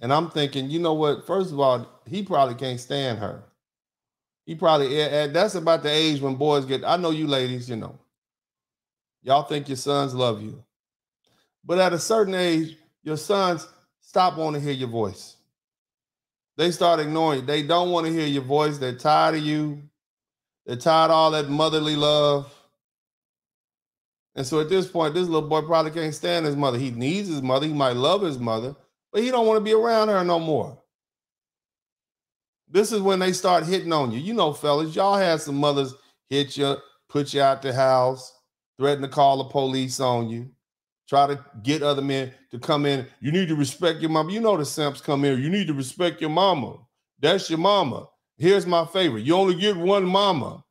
and I'm thinking, you know what? First of all, he probably can't stand her. He probably eh, eh, that's about the age when boys get. I know you ladies, you know. Y'all think your sons love you. But at a certain age, your sons stop wanting to hear your voice. They start ignoring you. They don't want to hear your voice. They're tired of you. They're tired of all that motherly love. And so at this point, this little boy probably can't stand his mother. He needs his mother. He might love his mother, but he don't want to be around her no more. This is when they start hitting on you. You know, fellas, y'all had some mothers hit you, put you out the house, threaten to call the police on you, try to get other men to come in. You need to respect your mama. You know the simps come in. You need to respect your mama. That's your mama. Here's my favorite. You only get one mama.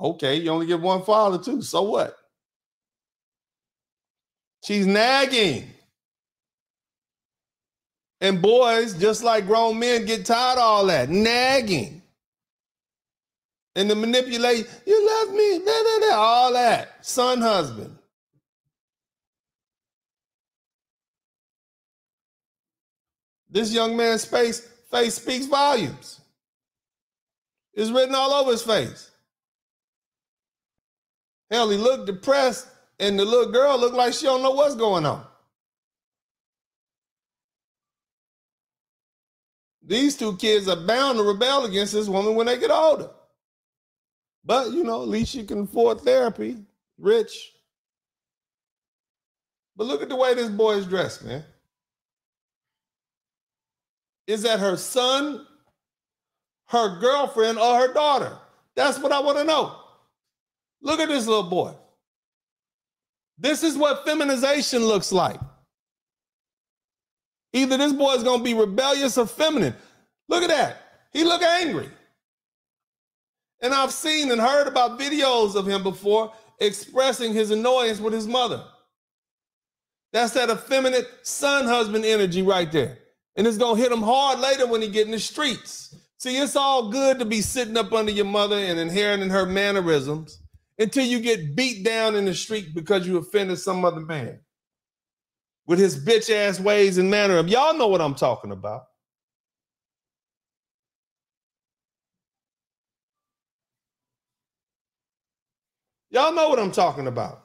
Okay, you only get one father too. So what? She's nagging. And boys, just like grown men, get tired of all that nagging. And the manipulation. you love me, da, da, da, all that. Son, husband. This young man's face, face speaks volumes. It's written all over his face. Hell, he looked depressed, and the little girl looked like she don't know what's going on. These two kids are bound to rebel against this woman when they get older. But you know, at least she can afford therapy, rich. But look at the way this boy is dressed, man. Is that her son, her girlfriend, or her daughter? That's what I want to know. Look at this little boy. This is what feminization looks like. Either this boy is going to be rebellious or feminine. Look at that. He look angry. And I've seen and heard about videos of him before expressing his annoyance with his mother. That's that effeminate son husband energy right there. And it's to hit him hard later when he get in the streets. See, it's all good to be sitting up under your mother and inheriting her mannerisms until you get beat down in the street because you offended some other man with his bitch ass ways and manner. Y'all know what I'm talking about. Y'all know what I'm talking about.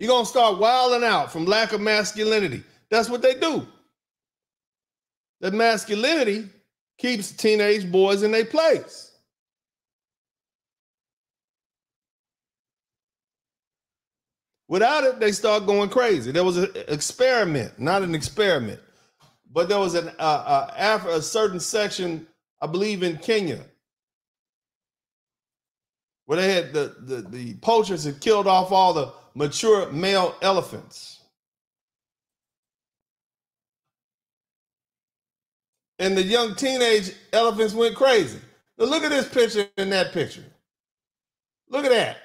You're going to start wilding out from lack of masculinity. That's what they do. That masculinity keeps teenage boys in their place. Without it, they start going crazy. There was an experiment, not an experiment, but there was an uh, uh, after a certain section, I believe in Kenya, where they had the, the the poachers had killed off all the mature male elephants. And the young teenage elephants went crazy. Now look at this picture and that picture. Look at that.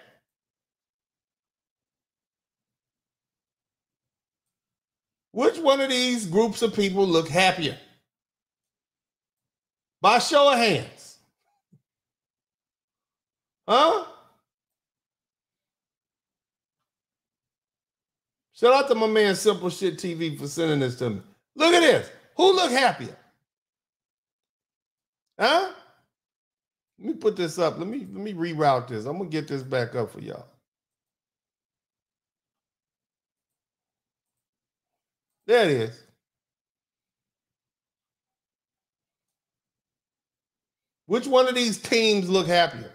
Which one of these groups of people look happier? By show of hands. Huh? Shout out to my man Simple Shit TV for sending this to me. Look at this. Who look happier? Huh? Let me put this up. Let me let me reroute this. I'm gonna get this back up for y'all. There it is. Which one of these teams look happier?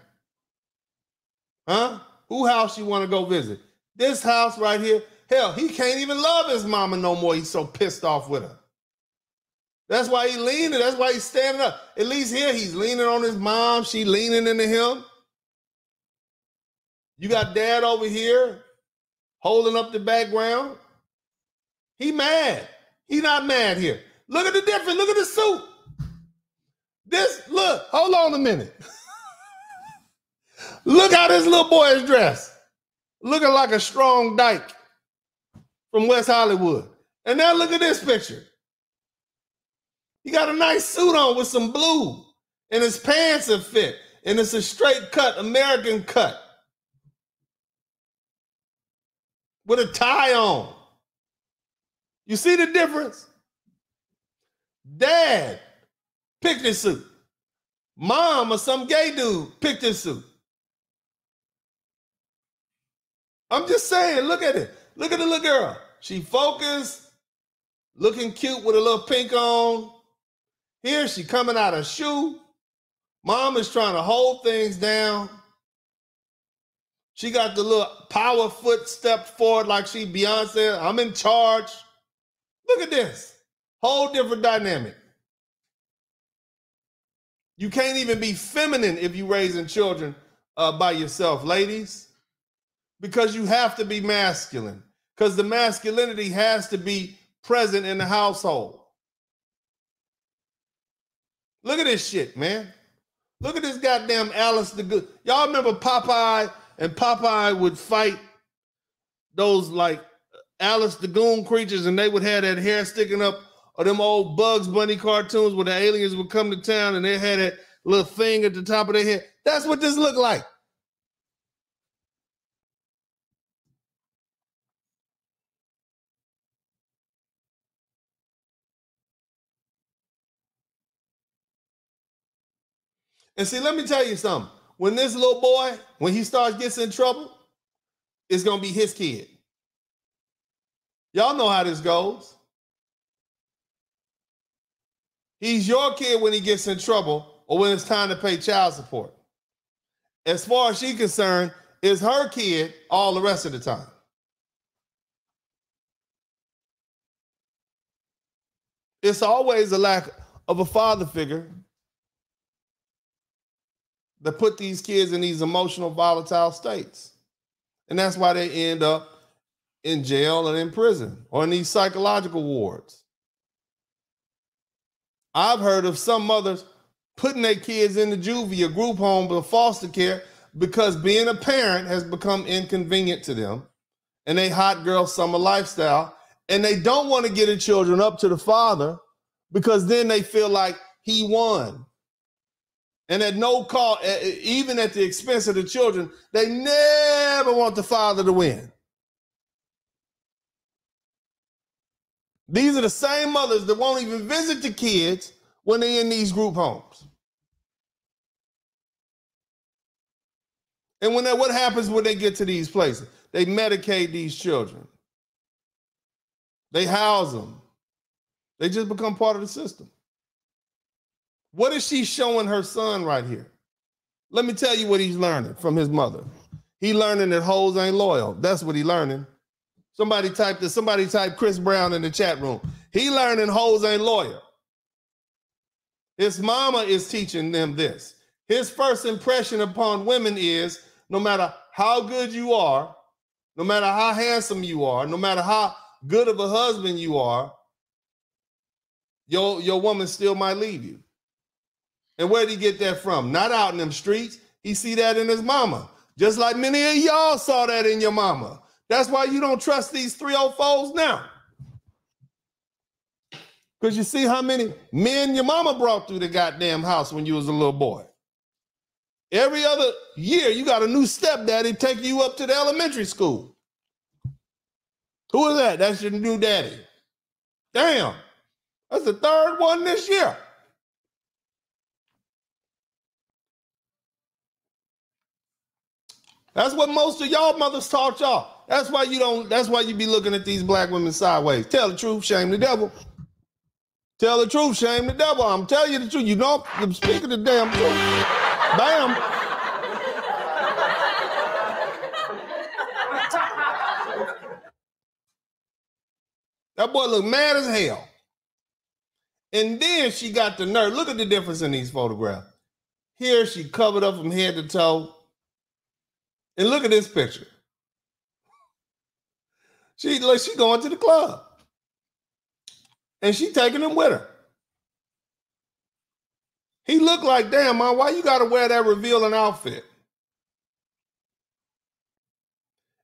Huh? Who house you want to go visit? This house right here. Hell, he can't even love his mama no more. He's so pissed off with her. That's why he leaning. That's why he's standing up. At least here, he's leaning on his mom. She leaning into him. You got dad over here holding up the background. He mad. He not mad here. Look at the difference. Look at the suit. This, look, hold on a minute. look how this little boy is dressed. Looking like a strong dyke from West Hollywood. And now look at this picture. He got a nice suit on with some blue, and his pants are fit, and it's a straight cut, American cut. With a tie on. You see the difference? Dad picked his suit. Mom or some gay dude picked his suit. I'm just saying, look at it. Look at the little girl. She focused, looking cute with a little pink on. Here she coming out of shoe. Mom is trying to hold things down. She got the little power foot step forward like she Beyonce. I'm in charge. Look at this. Whole different dynamic. You can't even be feminine if you raising children uh, by yourself, ladies, because you have to be masculine. Because the masculinity has to be present in the household. Look at this shit, man. Look at this goddamn Alice the Goon. Y'all remember Popeye and Popeye would fight those like Alice the Goon creatures, and they would have that hair sticking up or them old Bugs Bunny cartoons where the aliens would come to town and they had that little thing at the top of their head. That's what this looked like. And see, let me tell you something. When this little boy, when he starts getting in trouble, it's gonna be his kid. Y'all know how this goes. He's your kid when he gets in trouble or when it's time to pay child support. As far as she's concerned, is her kid all the rest of the time. It's always a lack of a father figure that put these kids in these emotional volatile states. And that's why they end up in jail and in prison or in these psychological wards. I've heard of some mothers putting their kids in the juvie or group home or foster care because being a parent has become inconvenient to them and they hot girl summer lifestyle and they don't want to get the children up to the father because then they feel like he won and at no cost, even at the expense of the children, they never want the father to win. These are the same mothers that won't even visit the kids when they're in these group homes. And when they, what happens when they get to these places? They medicate these children. They house them. They just become part of the system. What is she showing her son right here? Let me tell you what he's learning from his mother. He learning that hoes ain't loyal. That's what he learning. Somebody typed this. Somebody typed Chris Brown in the chat room. He learning hoes ain't loyal. His mama is teaching them this. His first impression upon women is no matter how good you are, no matter how handsome you are, no matter how good of a husband you are, your, your woman still might leave you. And where did he get that from? Not out in them streets. He see that in his mama. Just like many of y'all saw that in your mama. That's why you don't trust these 304s now. Because you see how many men your mama brought through the goddamn house when you was a little boy. Every other year, you got a new stepdaddy taking you up to the elementary school. Who is that? That's your new daddy. Damn. That's the third one this year. That's what most of y'all mothers taught y'all. That's why you don't, that's why you be looking at these black women sideways. Tell the truth, shame the devil. Tell the truth, shame the devil. I'm telling you the truth. You know, I'm speaking the damn truth. Bam. That boy look mad as hell. And then she got the nerve. Look at the difference in these photographs. Here she covered up from head to toe. And look at this picture. She like she going to the club. And she taking him with her. He looked like, damn, man, why you gotta wear that revealing outfit?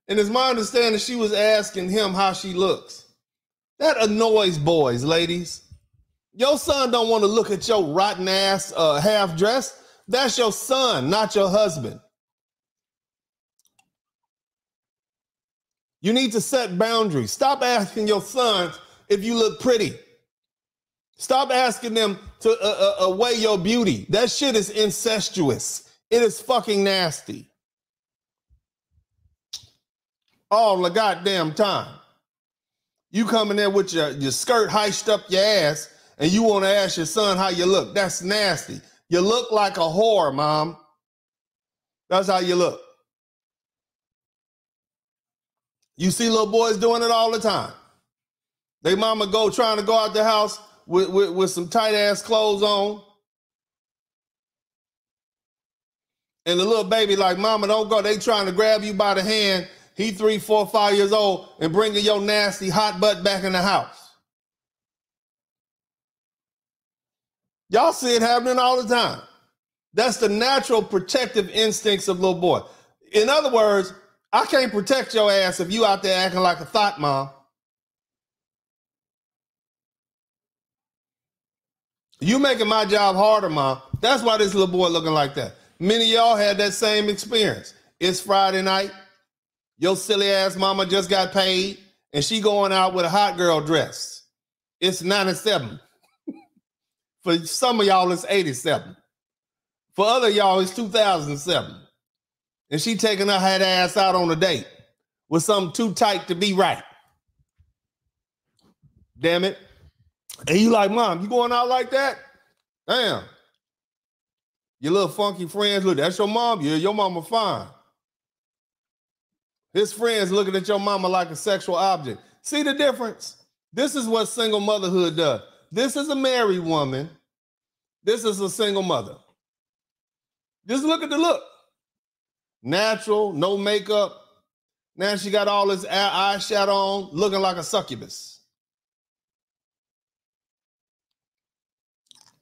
And it's my understanding she was asking him how she looks. That annoys boys, ladies. Your son don't want to look at your rotten ass uh, half dressed. That's your son, not your husband. You need to set boundaries. Stop asking your sons if you look pretty. Stop asking them to uh, uh, weigh your beauty. That shit is incestuous. It is fucking nasty. All the goddamn time. You come in there with your, your skirt hiked up your ass and you want to ask your son how you look. That's nasty. You look like a whore, mom. That's how you look. You see little boys doing it all the time. They mama go trying to go out the house with, with, with some tight ass clothes on. And the little baby like, mama, don't go. They trying to grab you by the hand. He three, four, five years old and bringing your nasty hot butt back in the house. Y'all see it happening all the time. That's the natural protective instincts of little boy. In other words, I can't protect your ass if you out there acting like a thought mom. You making my job harder, mom. That's why this little boy looking like that. Many y'all had that same experience. It's Friday night. Your silly ass mama just got paid, and she going out with a hot girl dress. It's 97. For some of y'all, it's 87. For other y'all, it's 2007. And she taking her head ass out on a date with something too tight to be right. Damn it. And you like, mom, you going out like that? Damn. Your little funky friends, look, that's your mom. Yeah, your mama fine. His friends looking at your mama like a sexual object. See the difference? This is what single motherhood does. This is a married woman. This is a single mother. Just look at the look. Natural, no makeup. Now she got all this eye- eyeshadow on, looking like a succubus.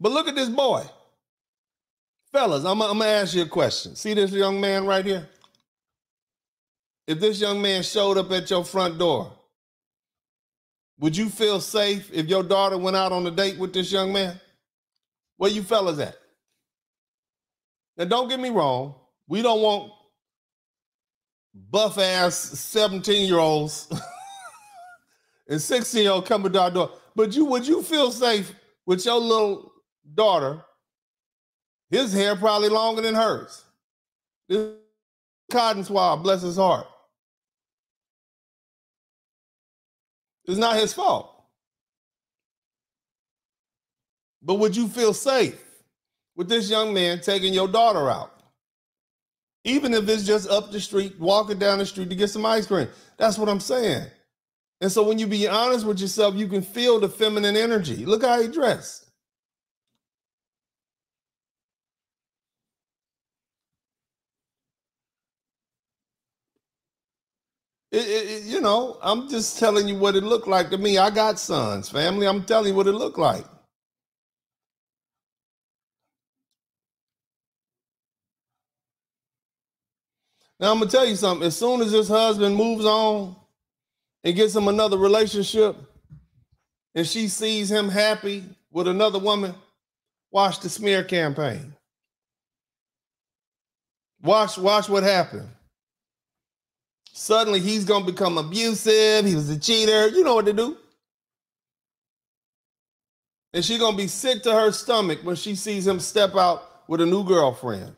But look at this boy. Fellas, I'm, I'm gonna ask you a question. See this young man right here? If this young man showed up at your front door, would you feel safe if your daughter went out on a date with this young man? Where you fellas at? Now, don't get me wrong. We don't want buff ass 17 year olds and 16 year old coming to our door. But you would you feel safe with your little daughter? His hair probably longer than hers. This cotton swab, bless his heart. It's not his fault. But would you feel safe with this young man taking your daughter out? Even if it's just up the street, walking down the street to get some ice cream. That's what I'm saying. And so when you be honest with yourself, you can feel the feminine energy. Look how he dressed. It, it- you know, I'm just telling you what it looked like to me. I got sons, family. I'm telling you what it looked like. Now I'm gonna tell you something. As soon as this husband moves on and gets him another relationship, and she sees him happy with another woman, watch the smear campaign. Watch, watch what happened. Suddenly he's gonna become abusive. He was a cheater. You know what to do. And she's gonna be sick to her stomach when she sees him step out with a new girlfriend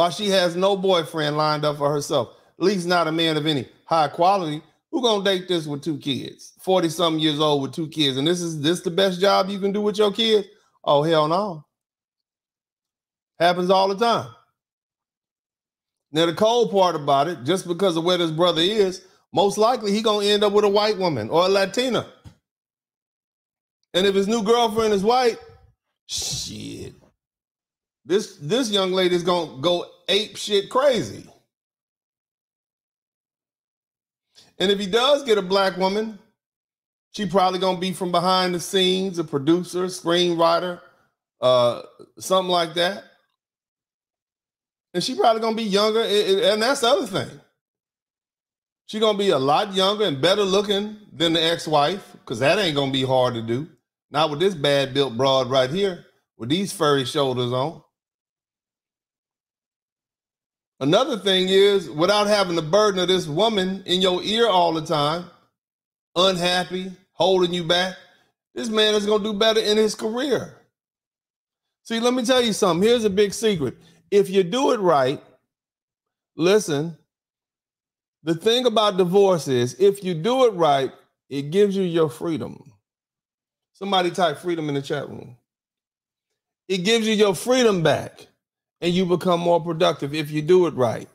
while she has no boyfriend lined up for herself, at least not a man of any high quality. Who gonna date this with two kids? 40 something years old with two kids. And this is this the best job you can do with your kids? Oh hell no. Happens all the time. Now the cold part about it, just because of where this brother is, most likely he gonna end up with a white woman or a Latina. And if his new girlfriend is white, shit. This this young lady's gonna go ape shit crazy. And if he does get a black woman, she probably gonna be from behind the scenes, a producer, screenwriter, uh, something like that. And she probably gonna be younger, and that's the other thing. She gonna be a lot younger and better looking than the ex-wife, because that ain't gonna be hard to do. Not with this bad built broad right here, with these furry shoulders on. Another thing is, without having the burden of this woman in your ear all the time, unhappy, holding you back, this man is going to do better in his career. See, let me tell you something. Here's a big secret. If you do it right, listen, the thing about divorce is if you do it right, it gives you your freedom. Somebody type freedom in the chat room. It gives you your freedom back and you become more productive if you do it right.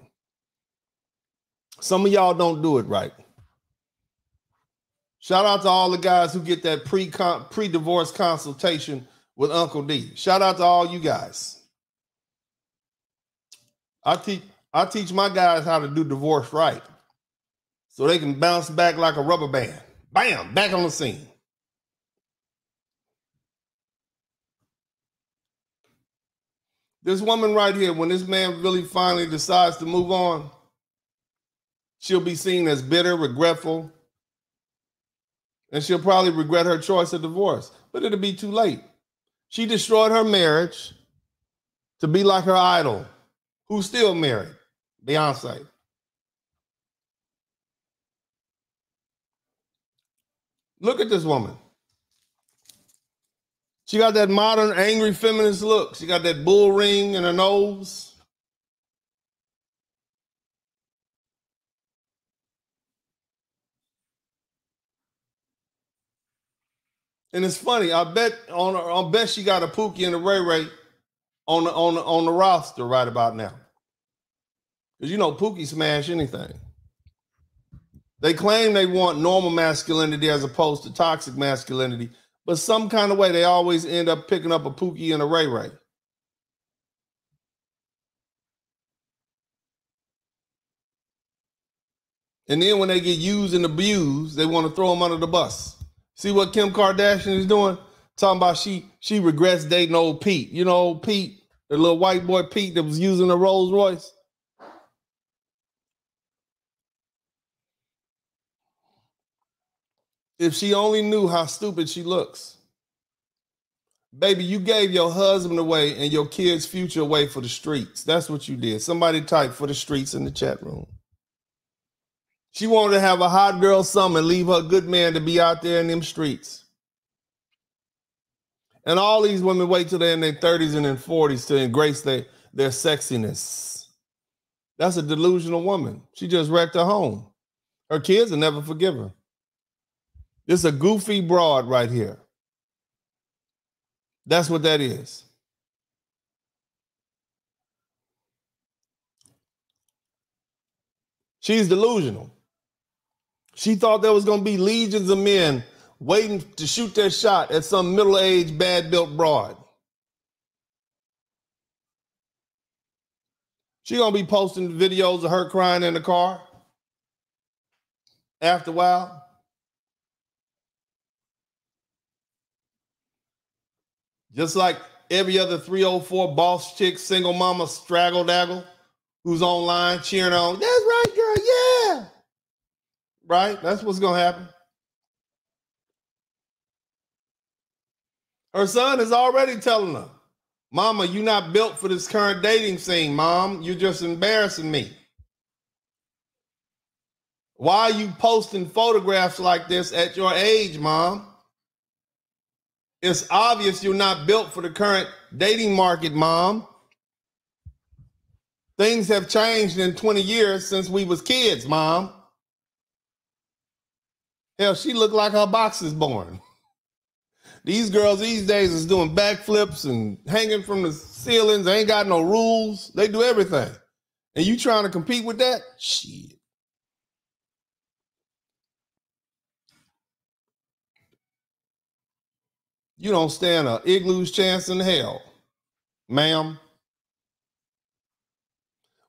Some of y'all don't do it right. Shout out to all the guys who get that pre pre divorce consultation with Uncle D. Shout out to all you guys. I teach I teach my guys how to do divorce right, so they can bounce back like a rubber band. Bam, back on the scene. This woman right here, when this man really finally decides to move on, she'll be seen as bitter, regretful, and she'll probably regret her choice of divorce. But it'll be too late She destroyed her marriage to be like her idol, who's still married, Beyonce. Look at this woman. She got that modern, angry feminist look. She got that bull ring in her nose. And it's funny. I bet on I bet she got a Pookie and a Ray Ray on the on the on the roster right about now. Because you know Pookie smash anything. They claim they want normal masculinity as opposed to toxic masculinity, but some kind of way they always end up picking up a Pookie and a Ray Ray. And then when they get used and abused, they want to throw them under the bus. See what Kim Kardashian is doing? Talking about she she regrets dating old Pete. You know, old Pete, the little white boy Pete that was using a Rolls Royce. If she only knew how stupid she looks. Baby, you gave your husband away and your kids' future away for the streets. That's what you did. Somebody type for the streets in the chat room. She wanted to have a hot girl summer and leave her good man to be out there in them streets. And all these women wait till they're in their 30s and their 40s to embrace their, their sexiness. That's a delusional woman. She just wrecked her home. Her kids will never forgive her. This is a goofy broad right here. That's what that is. She's delusional. She thought there was going to be legions of men waiting to shoot their shot at some middle aged, bad built broad. She going to be posting videos of her crying in the car after a while. Just like every other 304 boss chick, single mama, straggle daggle, who's online cheering on, that's right, girl, yeah. Right? That's what's gonna happen. Her son is already telling her, Mama, you're not built for this current dating scene, Mom. You're just embarrassing me. Why are you posting photographs like this at your age, Mom? It's obvious you're not built for the current dating market, Mom. Things have changed in 20 years since we was kids, Mom. Hell, she looked like her box is born. These girls these days is doing backflips and hanging from the ceilings. They ain't got no rules. They do everything. And you trying to compete with that? Shit. You don't stand a igloo's chance in hell, ma'am.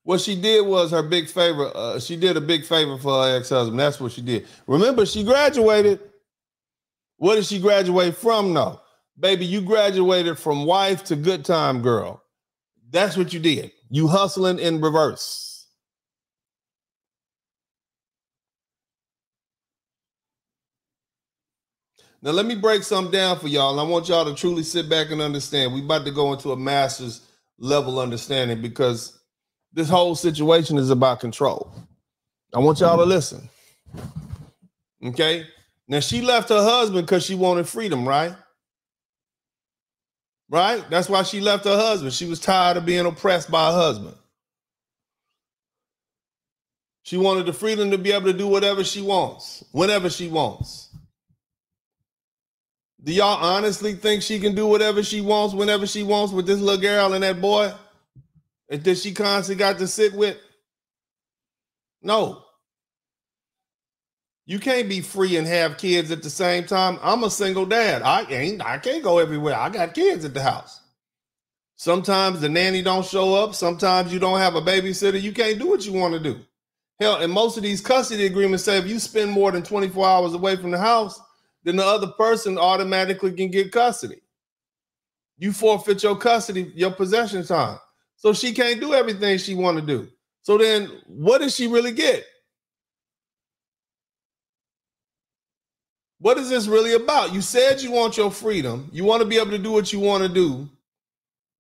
What she did was her big favor. Uh, she did a big favor for her ex-husband. That's what she did. Remember, she graduated. What did she graduate from? No, baby, you graduated from wife to good time girl. That's what you did. You hustling in reverse. Now let me break something down for y'all. I want y'all to truly sit back and understand. We about to go into a master's level understanding because this whole situation is about control. I want y'all to listen. Okay. Now she left her husband because she wanted freedom, right? Right? That's why she left her husband. She was tired of being oppressed by her husband. She wanted the freedom to be able to do whatever she wants, whenever she wants. Do y'all honestly think she can do whatever she wants, whenever she wants with this little girl and that boy? That she constantly got to sit with? No. You can't be free and have kids at the same time. I'm a single dad. I ain't I can't go everywhere. I got kids at the house. Sometimes the nanny don't show up. Sometimes you don't have a babysitter. You can't do what you want to do. Hell, and most of these custody agreements say if you spend more than 24 hours away from the house, then the other person automatically can get custody. You forfeit your custody, your possession time. So she can't do everything she want to do. So then what does she really get? What is this really about? You said you want your freedom. You want to be able to do what you want to do.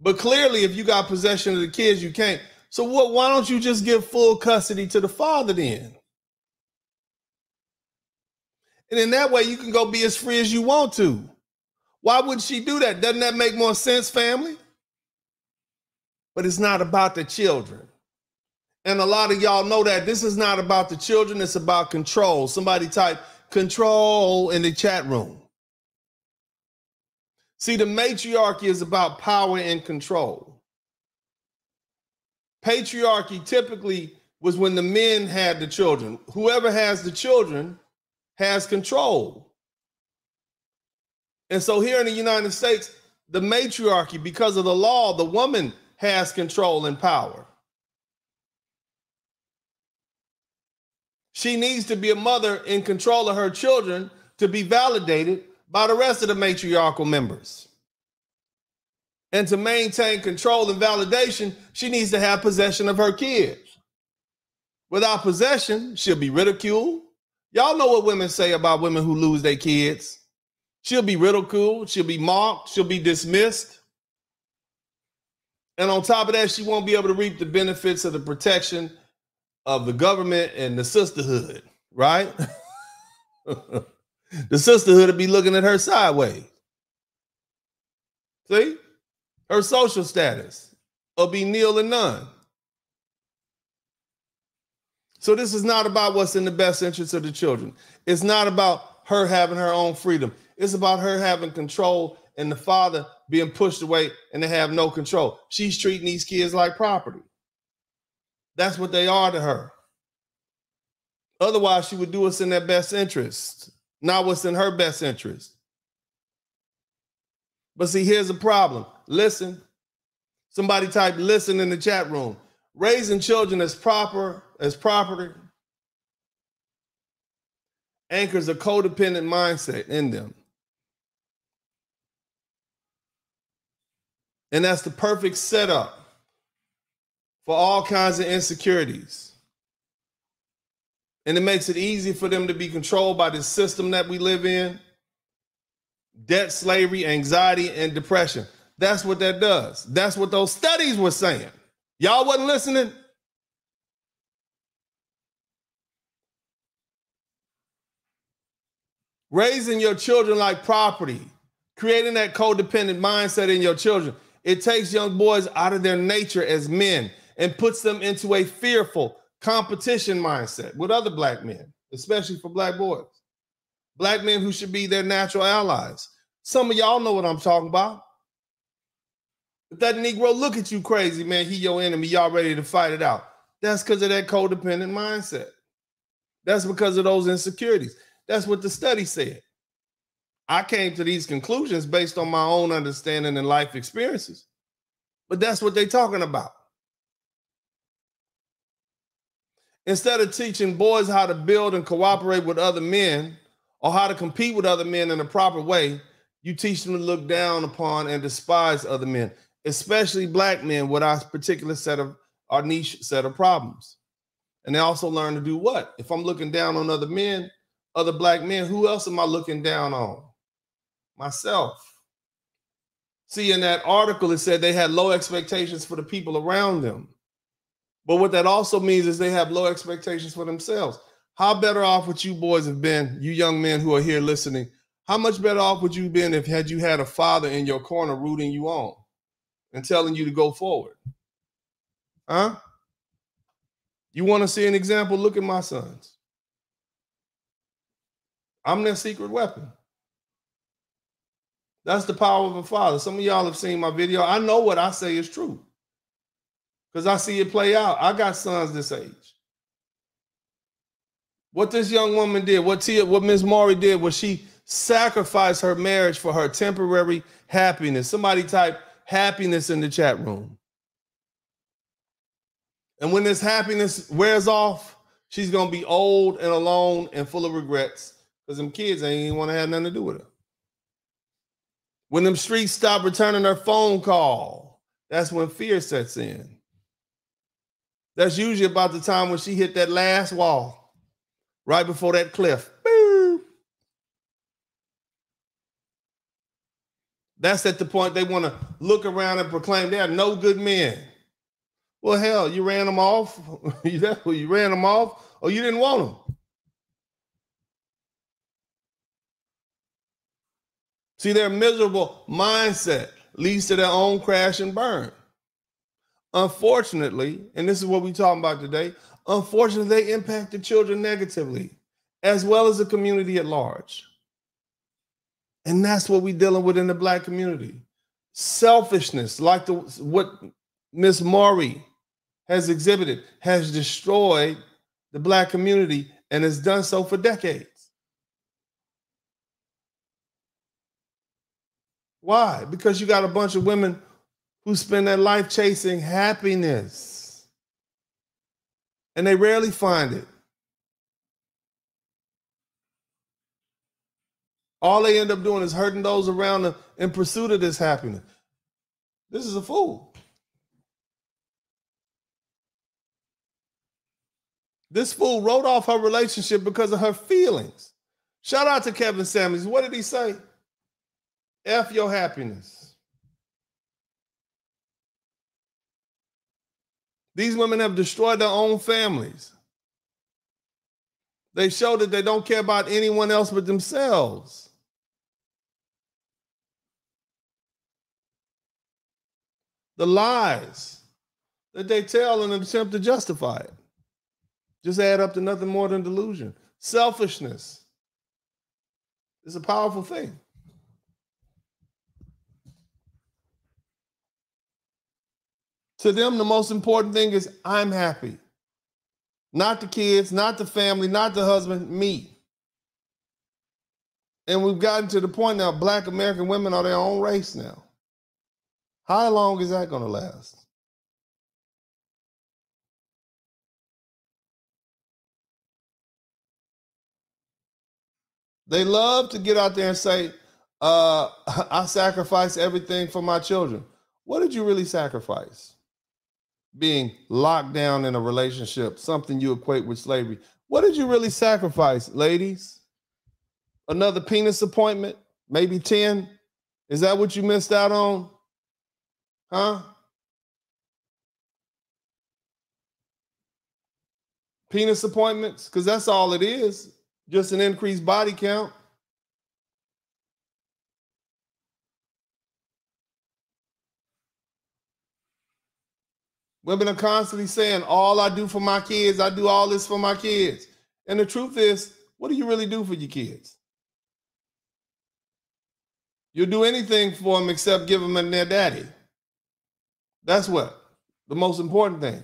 But clearly, if you got possession of the kids, you can't. So what why don't you just give full custody to the father then? And in that way, you can go be as free as you want to. Why would she do that? Doesn't that make more sense, family? But it's not about the children. And a lot of y'all know that this is not about the children, it's about control. Somebody type control in the chat room. See, the matriarchy is about power and control. Patriarchy typically was when the men had the children. Whoever has the children has control. And so here in the United States, the matriarchy, because of the law, the woman has control and power. She needs to be a mother in control of her children to be validated by the rest of the matriarchal members. And to maintain control and validation, she needs to have possession of her kids. Without possession, she'll be ridiculed. Y'all know what women say about women who lose their kids. She'll be ridiculed, she'll be mocked, she'll be dismissed. And on top of that, she won't be able to reap the benefits of the protection of the government and the sisterhood, right? the sisterhood will be looking at her sideways. See? Her social status will be nil and none. So this is not about what's in the best interest of the children. It's not about her having her own freedom. It's about her having control and the father being pushed away and they have no control. She's treating these kids like property. That's what they are to her. Otherwise, she would do what's in their best interest, not what's in her best interest. But see, here's the problem. Listen. Somebody type listen in the chat room. Raising children as proper as property anchors a codependent mindset in them. And that's the perfect setup for all kinds of insecurities. And it makes it easy for them to be controlled by the system that we live in debt, slavery, anxiety, and depression. That's what that does. That's what those studies were saying. Y'all wasn't listening? Raising your children like property, creating that codependent mindset in your children. It takes young boys out of their nature as men and puts them into a fearful competition mindset with other black men, especially for black boys. Black men who should be their natural allies. Some of y'all know what I'm talking about. If that Negro look at you crazy, man, he your enemy, y'all ready to fight it out. That's because of that codependent mindset. That's because of those insecurities. That's what the study said. I came to these conclusions based on my own understanding and life experiences. But that's what they're talking about. Instead of teaching boys how to build and cooperate with other men or how to compete with other men in a proper way, you teach them to look down upon and despise other men, especially black men with our particular set of our niche set of problems. And they also learn to do what? If I'm looking down on other men, other black men, who else am I looking down on? Myself. See, in that article, it said they had low expectations for the people around them. But what that also means is they have low expectations for themselves. How better off would you boys have been, you young men who are here listening? How much better off would you have been if had you had a father in your corner rooting you on and telling you to go forward? Huh? You want to see an example? Look at my sons. I'm their secret weapon. That's the power of a father. Some of y'all have seen my video. I know what I say is true because I see it play out. I got sons this age. What this young woman did, what Tia, what Miss Mowry did, was she sacrificed her marriage for her temporary happiness. Somebody type happiness in the chat room. And when this happiness wears off, she's gonna be old and alone and full of regrets because them kids ain't even want to have nothing to do with her. When them streets stop returning her phone call, that's when fear sets in. That's usually about the time when she hit that last wall, right before that cliff. Boom. That's at the point they want to look around and proclaim they are no good men. Well, hell, you ran them off. you you ran them off, or you didn't want them. See, their miserable mindset leads to their own crash and burn. Unfortunately, and this is what we're talking about today, unfortunately, they impact the children negatively, as well as the community at large. And that's what we're dealing with in the black community. Selfishness, like the what Miss Mowry has exhibited, has destroyed the black community and has done so for decades. Why? Because you got a bunch of women who spend their life chasing happiness. And they rarely find it. All they end up doing is hurting those around them in pursuit of this happiness. This is a fool. This fool wrote off her relationship because of her feelings. Shout out to Kevin Samuels. What did he say? F your happiness. These women have destroyed their own families. They show that they don't care about anyone else but themselves. The lies that they tell in an attempt to justify it just add up to nothing more than delusion. Selfishness is a powerful thing. To them, the most important thing is I'm happy. Not the kids, not the family, not the husband, me. And we've gotten to the point now, black American women are their own race now. How long is that going to last? They love to get out there and say, uh, I sacrifice everything for my children. What did you really sacrifice? Being locked down in a relationship, something you equate with slavery. What did you really sacrifice, ladies? Another penis appointment, maybe 10? Is that what you missed out on? Huh? Penis appointments? Because that's all it is, just an increased body count. Women are constantly saying, All I do for my kids, I do all this for my kids. And the truth is, what do you really do for your kids? You'll do anything for them except give them their daddy. That's what the most important thing.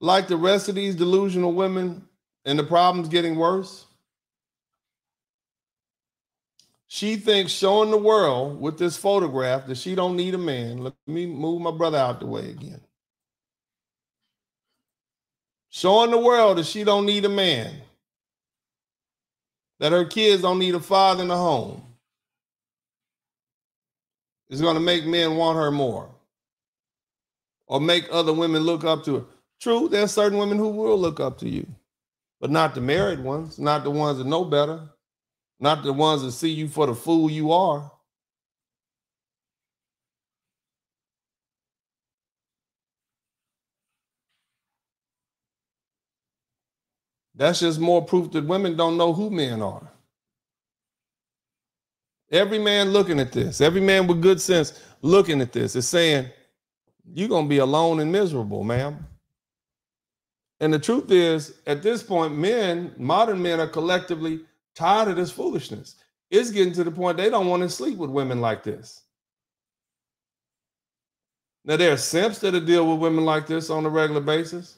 Like the rest of these delusional women, and the problem's getting worse. She thinks showing the world with this photograph that she don't need a man. Let me move my brother out the way again. Showing the world that she don't need a man. That her kids don't need a father in the home. Is going to make men want her more. Or make other women look up to her. True, there are certain women who will look up to you, but not the married ones, not the ones that know better not the ones that see you for the fool you are. That's just more proof that women don't know who men are. Every man looking at this, every man with good sense looking at this is saying, You're going to be alone and miserable, ma'am. And the truth is, at this point, men, modern men, are collectively tired of this foolishness. It's getting to the point they don't want to sleep with women like this. Now, there are simps that deal with women like this on a regular basis.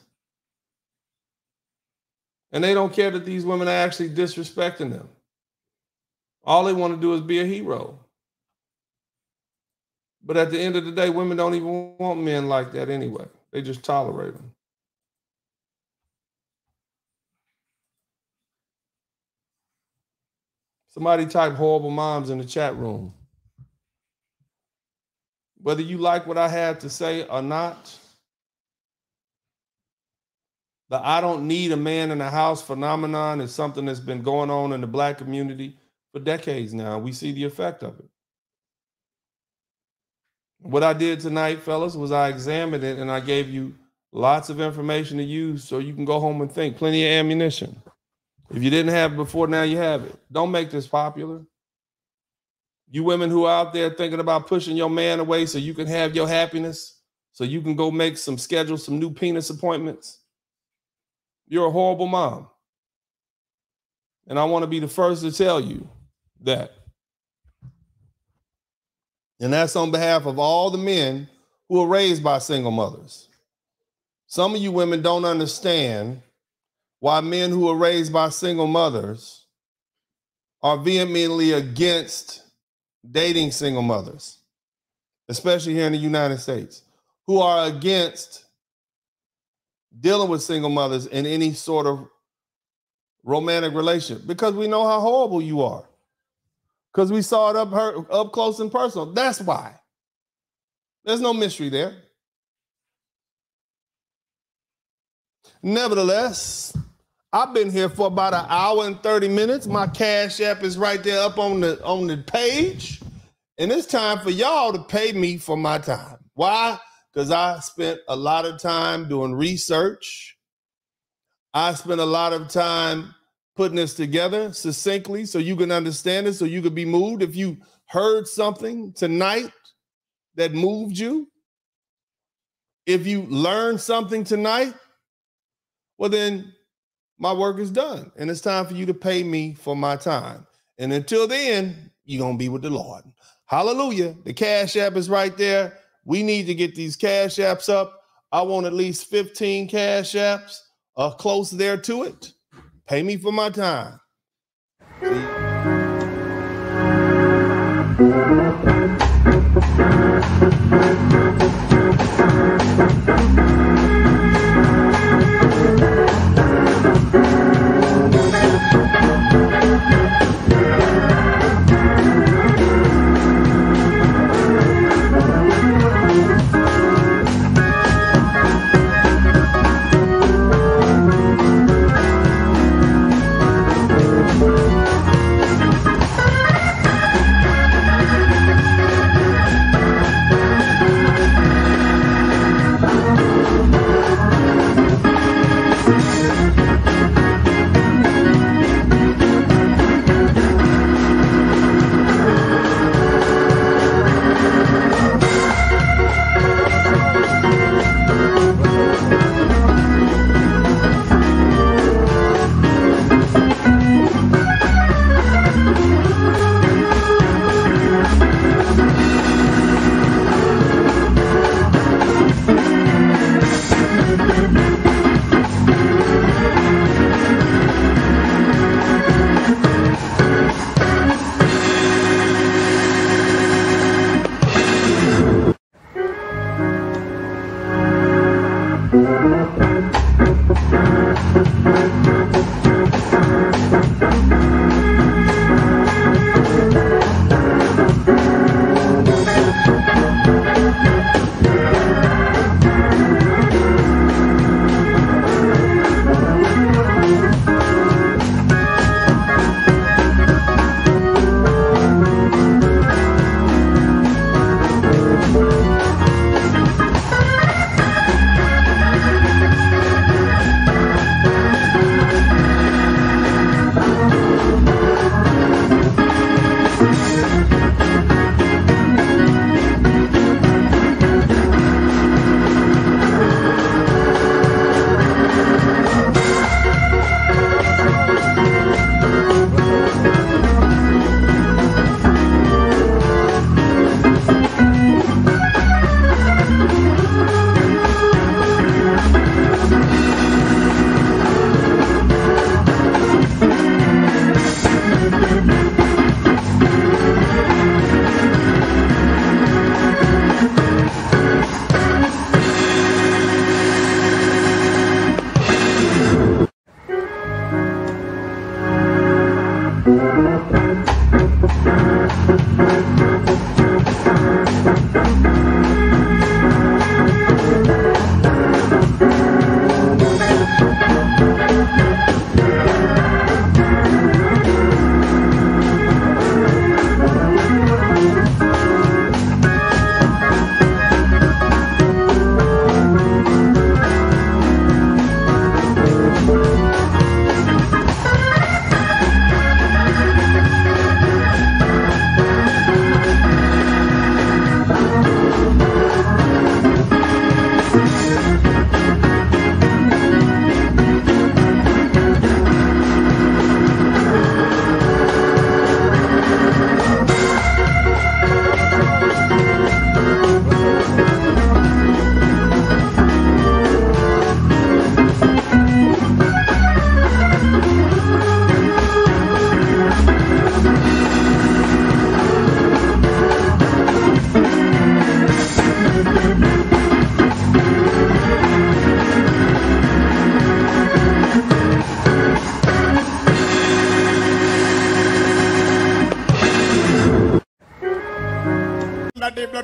And they don't care that these women are actually disrespecting them. All they want to do is be a hero. But at the end of the day, women don't even want men like that anyway. They just tolerate them. Somebody type horrible moms in the chat room. Whether you like what I have to say or not, The I don't need a man in the house phenomenon is something that's been going on in the black community for decades now. We see the effect of it. What I did tonight, fellas, was I examined it and I gave you lots of information to use so you can go home and think. Plenty of ammunition. If you didn't have it before, now you have it. Don't make this popular. You women who are out there thinking about pushing your man away so you can have your happiness, so you can go make some schedule some new penis appointments. You're a horrible mom. And I want to be the first to tell you that. And that's on behalf of all the men who are raised by single mothers. Some of you women don't understand why men who are raised by single mothers are vehemently against dating single mothers, especially here in the United States, who are against dealing with single mothers in any sort of romantic relationship because we know how horrible you are. Because we saw it up her, up close and personal. That's why. There's no mystery there. Nevertheless, I've been here for about an hour and 30 minutes. My cash app is right there up on the on the page. And it's time for y'all to pay me for my time. Why? Because I spent a lot of time doing research. I spent a lot of time putting this together succinctly so you can understand it, so you could be moved. If you heard something tonight that moved you, if you learned something tonight, well, then my work is done and it's time for you to pay me for my time. And until then, you're going to be with the Lord. Hallelujah. The Cash App is right there. We need to get these Cash Apps up. I want at least 15 Cash Apps uh, close there to it. Pay me for my time. See?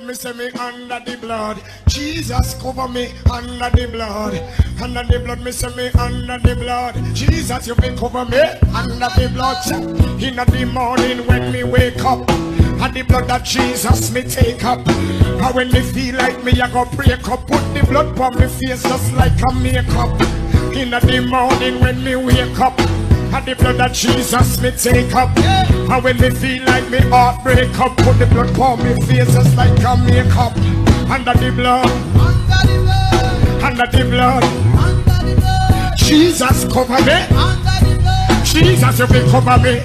Me say me under the blood. Jesus cover me under the blood. Under the blood, me say me under the blood. Jesus, you been cover me under the blood. In the morning when me wake up. And the blood of Jesus me take up. And when me feel like me, I go break up. Put the blood on me face just like a makeup. In the morning when me wake up. And the blood of Jesus me take up. And when me feel like me heart break up. Put the blood on me face just like a makeup. Under the blood. Under the blood. Jesus cover me. Jesus you be cover me.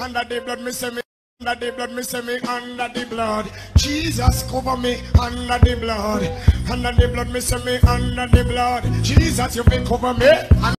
Under the blood me say me. Under the blood, me say me under the blood. Jesus cover me under the blood. Under the blood, me say me under the blood. Jesus, you been cover me.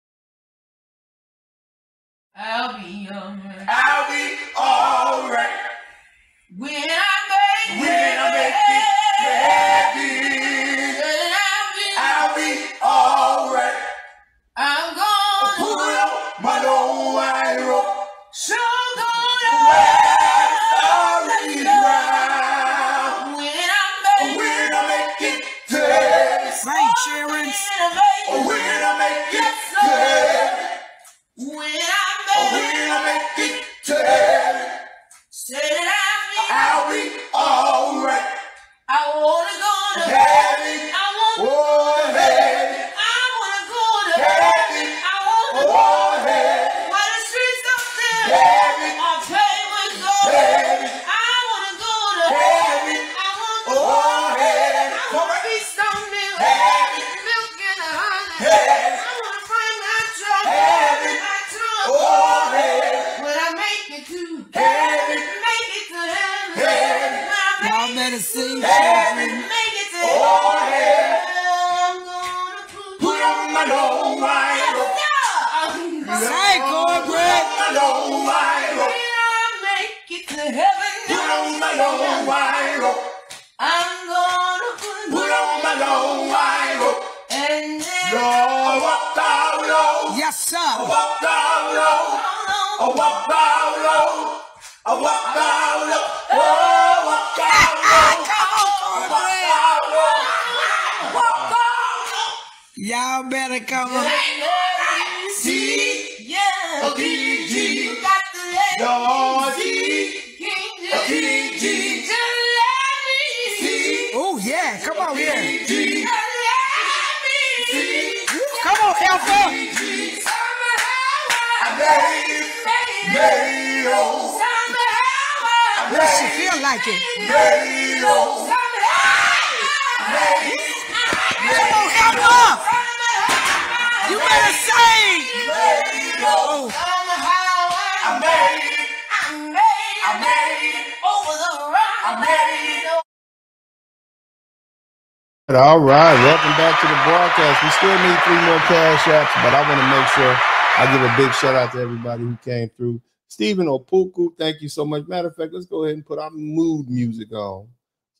Big shout out to everybody who came through. Stephen Opoku, thank you so much. Matter of fact, let's go ahead and put our mood music on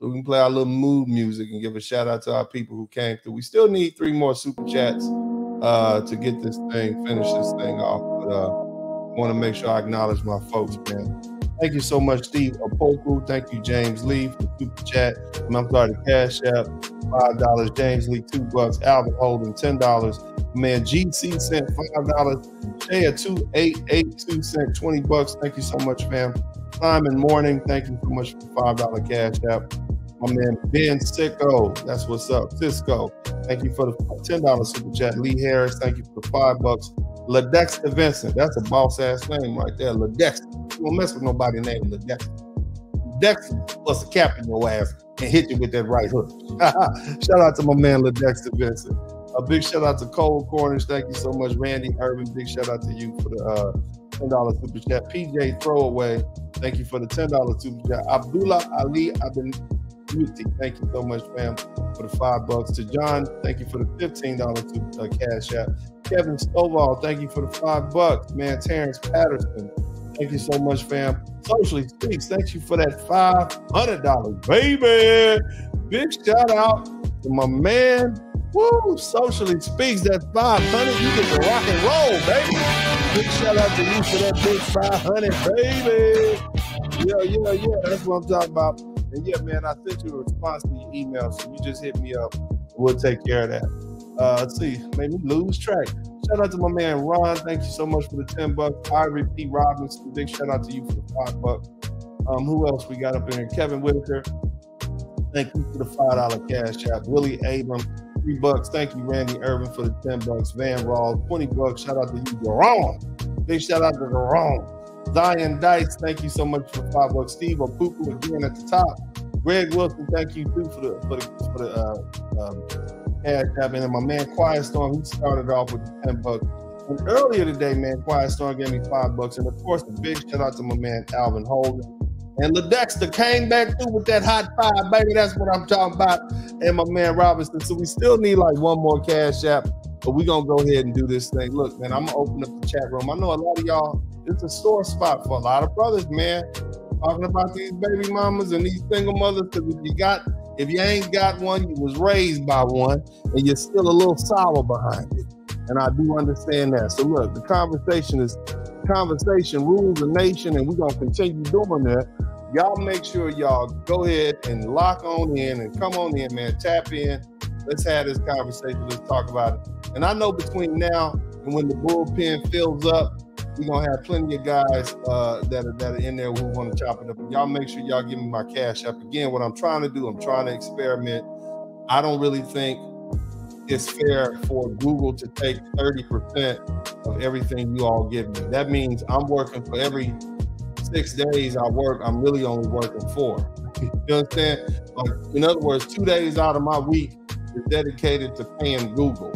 so we can play our little mood music and give a shout out to our people who came through. We still need three more super chats uh, to get this thing, finish this thing off. But uh, want to make sure I acknowledge my folks, man. Thank you so much, Steve Opoku. Thank you, James Lee, for the super chat. I'm sorry, cash app, five dollars. James Lee, two bucks. Alvin Holden, ten dollars. Man, GC sent five dollars. Jay two eight eight two sent twenty bucks. Thank you so much, fam. Simon Morning, thank you so much for the five dollar cash app. My man Ben Sicko, that's what's up. Cisco, thank you for the ten dollars super chat. Lee Harris, thank you for the five bucks. Ladexter Vincent, that's a boss ass name right there. Ladexter, you don't mess with nobody named Ladexter. Dexter plus a cap in your ass and hit you with that right hook. shout out to my man Ladexter Vincent. A big shout out to Cole Cornish. Thank you so much, Randy Urban. Big shout out to you for the uh, ten dollars super chat. PJ Throwaway. Thank you for the ten dollars super chat. Abdullah Ali Abin Beauty. Thank you so much, fam, for the five bucks. To John, thank you for the fifteen dollars super uh, cash app. Kevin Stovall, thank you for the five bucks. Man, Terrence Patterson, thank you so much, fam. Socially Speaks, thank you for that five hundred dollars, baby. Big shout out to my man. Woo! Socially Speaks, that five hundred. You get to rock and roll, baby. Big shout out to you for that big five hundred, baby. Yeah, yeah, yeah. That's what I'm talking about. And yeah, man, I sent you a response to your email, so you just hit me up. We'll take care of that. Uh, let's see, made me lose track. Shout out to my man Ron. Thank you so much for the 10 bucks. Ivory P. Robinson, big shout out to you for the five bucks. Um, who else we got up in here? Kevin Whitaker. Thank you for the five dollar cash app. Willie Abram, three bucks. Thank you, Randy Irvin, for the 10 bucks. Van Rawls, 20 bucks. Shout out to you, Jerome. Big shout out to Jerome. Zion Dice, thank you so much for five bucks. Steve Opoku again at the top. Greg Wilson, thank you too for the for the for the uh, um, cash app. And my man Quiet Storm, he started off with 10 bucks. And earlier today, man, Quiet Storm gave me five bucks. And of course, a big shout out to my man Alvin Holden. And LeDexter came back through with that hot five, baby. That's what I'm talking about. And my man Robinson. So we still need like one more cash app, but we're gonna go ahead and do this thing. Look, man, I'm gonna open up the chat room. I know a lot of y'all, it's a sore spot for a lot of brothers, man. Talking about these baby mamas and these single mothers, because if you got if you ain't got one, you was raised by one, and you're still a little sour behind it. And I do understand that. So look, the conversation is conversation rules the nation, and we're gonna continue doing that. Y'all make sure y'all go ahead and lock on in and come on in, man. Tap in. Let's have this conversation. Let's talk about it. And I know between now and when the bullpen fills up, we're gonna have plenty of guys uh, that are that are in there who want to chop it up. Y'all make sure y'all give me my cash up. Again, what I'm trying to do, I'm trying to experiment. I don't really think it's fair for Google to take 30% of everything you all give me. That means I'm working for every six days I work, I'm really only working four. you understand? Like, in other words, two days out of my week is dedicated to paying Google.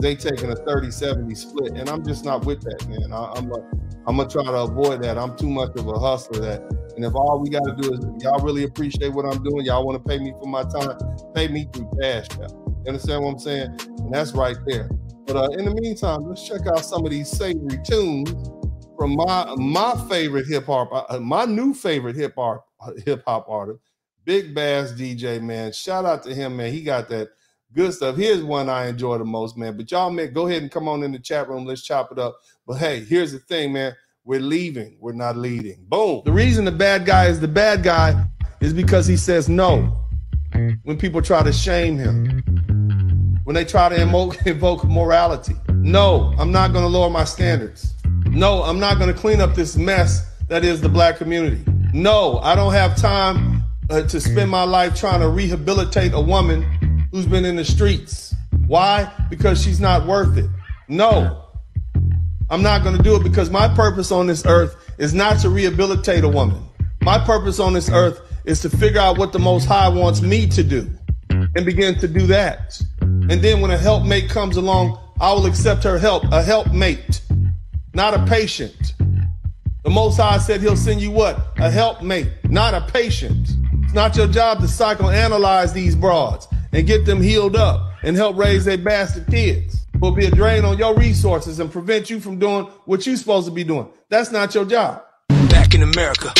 They taking a 30-70 split, and I'm just not with that, man. I, I'm like, I'm gonna try to avoid that. I'm too much of a hustler that, and if all we got to do is y'all really appreciate what I'm doing, y'all want to pay me for my time, pay me through cash app. You understand what I'm saying? And that's right there. But uh, in the meantime, let's check out some of these savory tunes from my my favorite hip hop, uh, my new favorite hip hop hip hop artist, Big Bass DJ. Man, shout out to him, man. He got that good stuff. Here's one I enjoy the most, man. But y'all, man, go ahead and come on in the chat room. Let's chop it up. But hey, here's the thing, man. We're leaving. We're not leading. Boom. The reason the bad guy is the bad guy is because he says no when people try to shame him when they try to invoke, invoke morality. No, I'm not going to lower my standards. No, I'm not going to clean up this mess that is the black community. No, I don't have time uh, to spend my life trying to rehabilitate a woman who's been in the streets. Why? Because she's not worth it. No, I'm not going to do it because my purpose on this earth is not to rehabilitate a woman. My purpose on this earth is to figure out what the Most High wants me to do and begin to do that. And then when a helpmate comes along, I will accept her help, a helpmate, not a patient. The Most High said he'll send you what? A helpmate, not a patient. It's not your job to psychoanalyze these broads and get them healed up and help raise their bastard kids. Will be a drain on your resources and prevent you from doing what you're supposed to be doing. That's not your job. Back in America,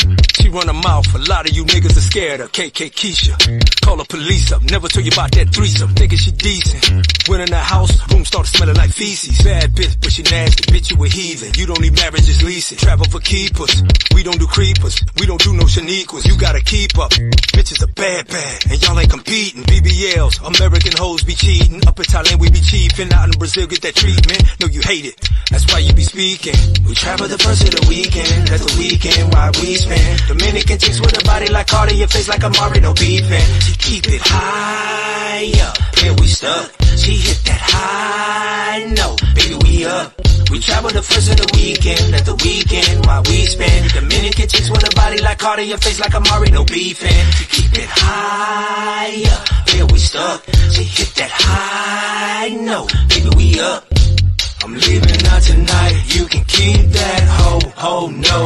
run her mouth. A lot of you niggas are scared of KK Keisha. Call the police up. Never tell you about that threesome. Thinking she decent. Went in the house, room started smelling like feces. Bad bitch, but she nasty. Bitch, you a heathen. You don't need marriage, just lease it. Travel for keepers. We don't do creepers. We don't do no shaniquas. You gotta keep up. Bitches are bad, bad. And y'all ain't competing. BBLs, American hoes be cheating. Up in Thailand, we be chiefing. Out in Brazil, get that treatment. No, you hate it. That's why you be speaking. We travel the first of the weekend. That's the weekend why we spend. Dominican chicks with a body like Cardi, your face like a Mario beefing. She keep it high up, here we stuck. She hit that high note, baby we up. We travel the first of the weekend, at the weekend while we spend. Dominican chicks with a body like Cardi, your face like a Mario beefing. She keep it high up, here we stuck. She hit that high note, baby we up. I'm leaving out tonight, you can keep that hoe, ho no.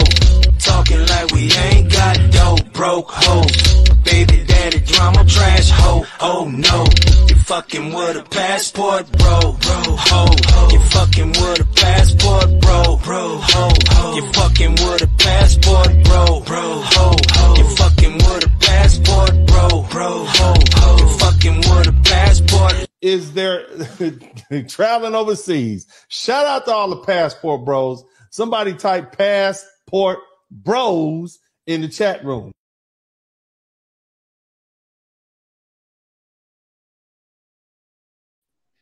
Talking like we ain't got dope, broke hoes. Baby daddy drama trash, ho, oh no. You fucking with a passport, bro, bro, ho. You fucking with a passport, bro, bro, ho. You fucking with a passport, bro, bro, ho. You fucking with a passport, bro, bro, ho. You fucking with a passport is there traveling overseas. Shout out to all the passport bros. Somebody type passport bros in the chat room.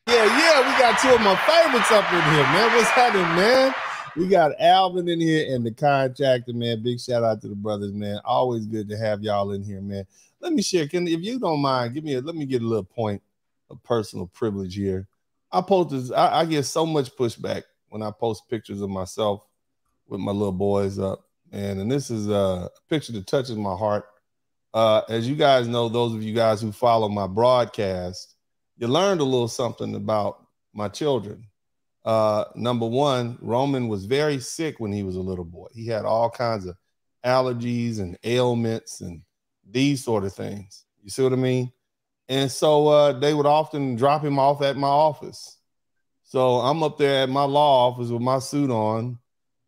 Yeah, yeah, we got two of my favorites up in here, man. What's happening, man? We got Alvin in here and the contractor, man. Big shout out to the brothers, man. Always good to have y'all in here, man. Let me share. Can if you don't mind, give me a let me get a little point of personal privilege here. I post this, I, I get so much pushback when I post pictures of myself with my little boys up. And and this is a picture that touches my heart. Uh, as you guys know, those of you guys who follow my broadcast, you learned a little something about my children. Uh, number one, Roman was very sick when he was a little boy. He had all kinds of allergies and ailments and these sort of things. You see what I mean? And so uh, they would often drop him off at my office. So I'm up there at my law office with my suit on,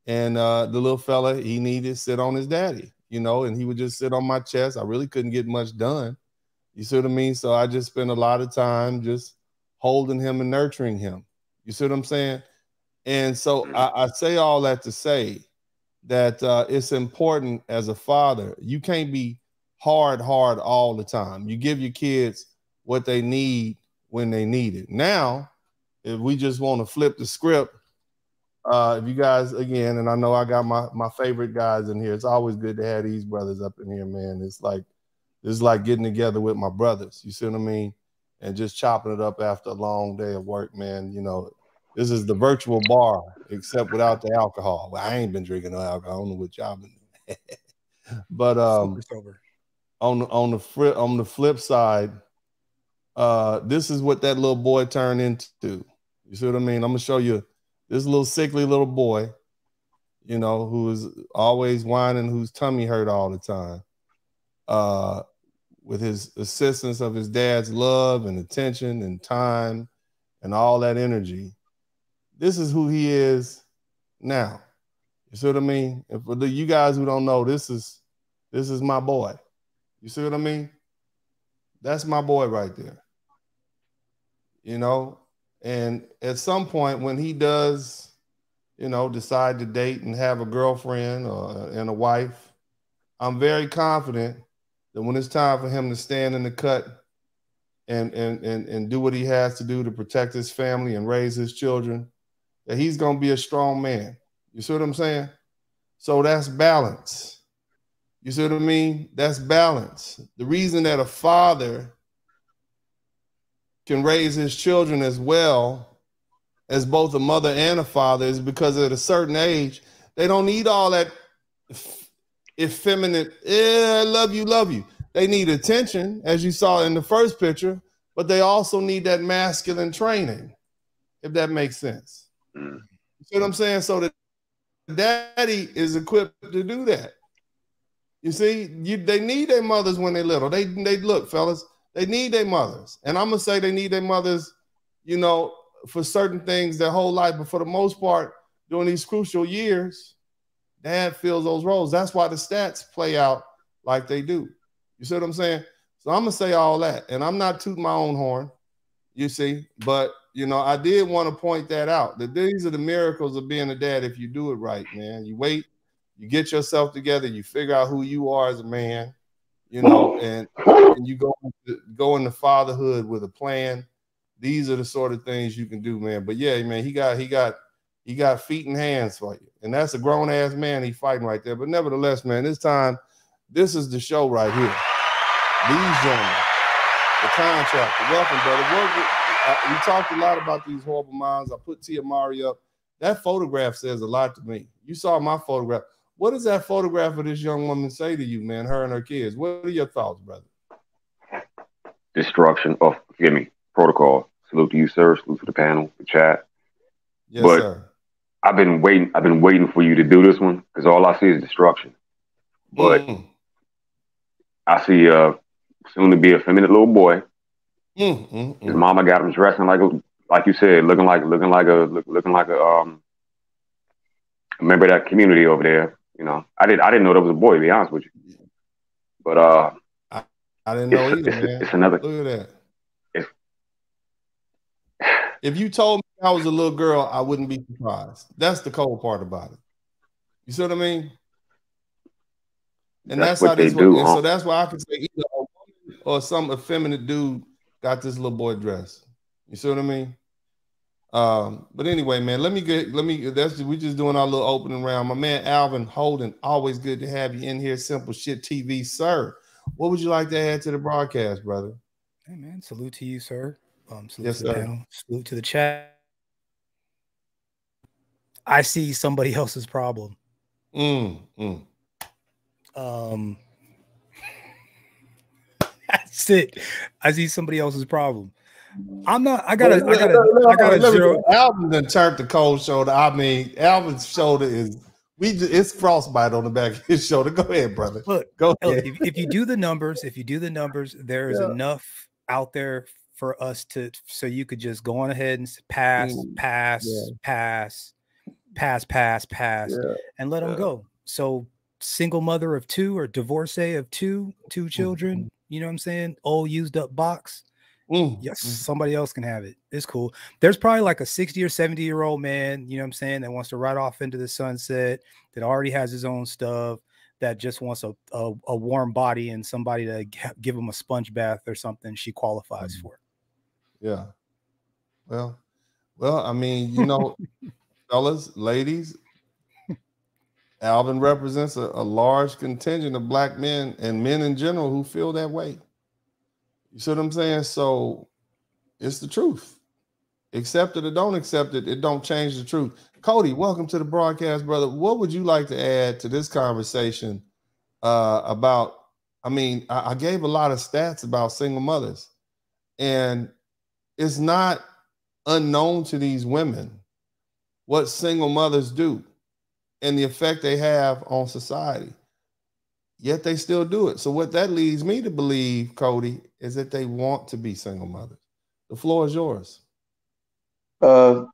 and uh, the little fella he needed to sit on his daddy, you know, and he would just sit on my chest. I really couldn't get much done. You see what I mean? So I just spent a lot of time just holding him and nurturing him. You see what I'm saying? And so I, I say all that to say that uh, it's important as a father. You can't be hard, hard all the time. You give your kids what they need when they need it. Now, if we just want to flip the script, uh, if you guys again, and I know I got my my favorite guys in here. It's always good to have these brothers up in here, man. It's like it's like getting together with my brothers. You see what I mean? And just chopping it up after a long day of work, man. You know, this is the virtual bar, except without the alcohol. Well, I ain't been drinking no alcohol. I don't know what y'all been doing. but um on the on the flip on the flip side, uh, this is what that little boy turned into. You see what I mean? I'm gonna show you this little sickly little boy, you know, who is always whining, whose tummy hurt all the time. Uh, with his assistance of his dad's love and attention and time and all that energy. This is who he is now. You see what I mean? And for the you guys who don't know, this is this is my boy. You see what I mean? That's my boy right there. You know, and at some point when he does, you know, decide to date and have a girlfriend or and a wife, I'm very confident that when it's time for him to stand in the cut and and and, and do what he has to do to protect his family and raise his children, that he's gonna be a strong man. You see what I'm saying? So that's balance. You see what I mean? That's balance. The reason that a father can raise his children as well as both a mother and a father is because at a certain age, they don't need all that effeminate, yeah, I love you, love you. They need attention, as you saw in the first picture, but they also need that masculine training, if that makes sense. Mm. You see what I'm saying? So that daddy is equipped to do that. You see, you they need their mothers when they're little. They they look, fellas, they need their mothers. And I'm gonna say they need their mothers, you know, for certain things their whole life, but for the most part, during these crucial years, dad fills those roles. That's why the stats play out like they do. You see what I'm saying? So I'm gonna say all that, and I'm not tooting my own horn, you see, but you know, I did want to point that out that these are the miracles of being a dad if you do it right, man. You wait, you get yourself together, you figure out who you are as a man, you know, and, and you go into, go into fatherhood with a plan. These are the sort of things you can do, man. But yeah, man, he got he got he got feet and hands for you, and that's a grown ass man he fighting right there. But nevertheless, man, this time, this is the show right here. These gentlemen, the contractor. Welcome, brother. We talked a lot about these horrible minds. I put Tia Mowry up. That photograph says a lot to me. You saw my photograph. What does that photograph of this young woman say to you, man? Her and her kids. What are your thoughts, brother? Destruction. Oh, forgive me. Protocol. Salute to you, sir. Salute to the panel, the chat. Yes, but sir. I've been waiting. I've been waiting for you to do this one because all I see is destruction. But Mm, I see a soon to be a feminine little boy. mm, mm, His mm. mama got him dressing like a, like you said, looking like looking like a look, looking like a um a member of that community over there. You know, I didn't I didn't know that was a boy. To be honest with you, but uh, I didn't know it's, either, it's, man. it's another. Look at that. If you told me I was a little girl, I wouldn't be surprised. That's the cold part about it. You see what I mean? And That's that's, how they this do, huh? so that's why I could say either a woman or some effeminate dude got this little boy dressed. You see what I mean? Um, but anyway, man, let me get let me that's we're just doing our little opening round. My man Alvin Holden, always good to have you in here. Simple shit TV, sir. What would you like to add to the broadcast, brother? Hey man, salute to you, sir. Um, salute Yes, to the sir. panel. Salute to the chat. I see somebody else's problem. Mm, mm. Um, that's it. I see somebody else's problem. I'm not. I gotta. I gotta. I gotta zero. Alvin done turned the cold shoulder. I mean, Alvin's shoulder is we. ju- It's frostbite on the back of his shoulder. Go ahead, brother. Look, Go ahead. if, if you do the numbers, if you do the numbers, there is Yeah. enough out there for us to so you could just go on ahead and pass, Mm, pass, yeah. pass, pass, pass, pass, Yeah, and let them go. So single mother of two or divorcee of two, two children, you know what I'm saying? Old used up box. Mm, Yes, somebody else can have it. It's cool. There's probably like a 60 or 70 year old man, you know what I'm saying, that wants to ride off into the sunset, that already has his own stuff, that just wants a, a, a warm body and somebody to g- give him a sponge bath or something she qualifies for. Yeah. Well, well, I mean, you know, fellas, ladies, Alvin represents a, a large contingent of black men and men in general who feel that way. You see what I'm saying? So it's the truth. Accept it or don't accept it, it don't change the truth. Cody, welcome to the broadcast, brother. What would you like to add to this conversation uh, about? I mean, I, I gave a lot of stats about single mothers, and it's not unknown to these women what single mothers do and the effect they have on society. Yet they still do it. So what that leads me to believe, Cody, is that they want to be single mothers. The floor is yours. Uh,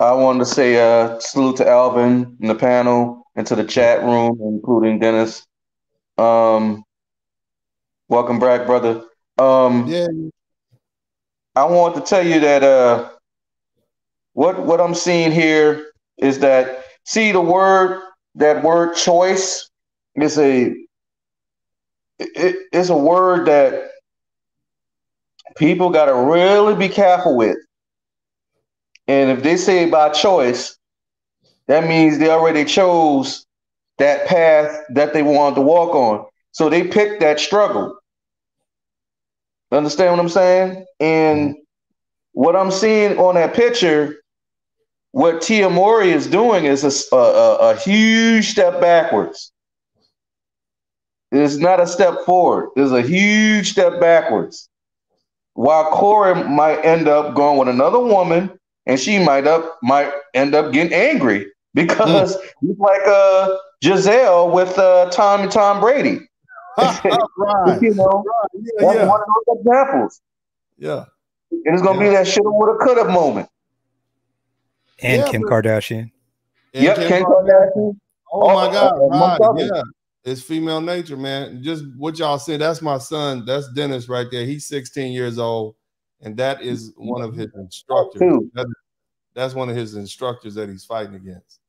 I wanted to say uh, salute to Alvin and the panel and to the chat room, including Dennis. Um, welcome back, brother. Um, yeah. I want to tell you that uh, what what I'm seeing here is that see the word that word choice is a it, it's a word that people got to really be careful with. And if they say by choice, that means they already chose that path that they wanted to walk on. So they picked that struggle. Understand what I'm saying? And mm-hmm. what I'm seeing on that picture, what Tia Mowry is doing is a huge step backwards. It's not a step forward. It's a huge step backwards. While Cory might end up going with another woman, and she might up might end up getting angry because he's like uh Gisele with uh Tom and Tom Brady. right. you know, that's yeah. one of those examples. Yeah. And it's gonna be that shoulda, woulda, coulda moment. And Yeah, Kim but- Kardashian. And Yep, Kim Kim Kardashian. Kardashian. Oh my God, oh, amongst right, yeah. It's female nature, man. Just what y'all see. That's my son. That's Dennis right there. He's 16 years old, and that is one of his instructors. That's one of his instructors that he's fighting against.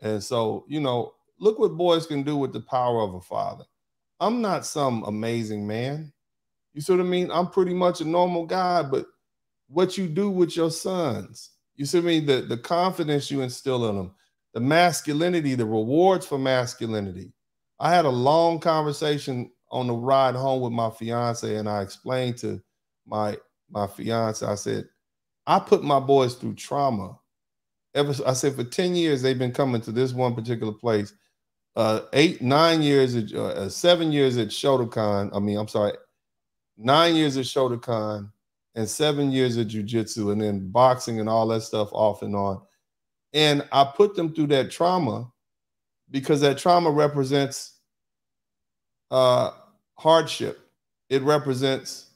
And so, you know, look what boys can do with the power of a father. I'm not some amazing man. You see what I mean? I'm pretty much a normal guy, but what you do with your sons, you see what I mean? The, the confidence you instill in them, the masculinity, the rewards for masculinity. I had a long conversation on the ride home with my fiance, and I explained to my my fiance, I said, I put my boys through trauma. Ever I said for 10 years they've been coming to this one particular place. Uh eight, nine years at uh, uh, seven years at Shotokan. I mean, I'm sorry, nine years at Shotokan and seven years at jujitsu, and then boxing and all that stuff off and on. And I put them through that trauma because that trauma represents uh, hardship. It represents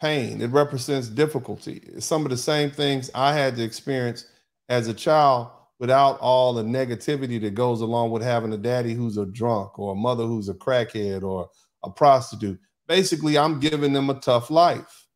pain. It represents difficulty. It's some of the same things I had to experience as a child without all the negativity that goes along with having a daddy who's a drunk or a mother who's a crackhead or a prostitute. Basically, I'm giving them a tough life.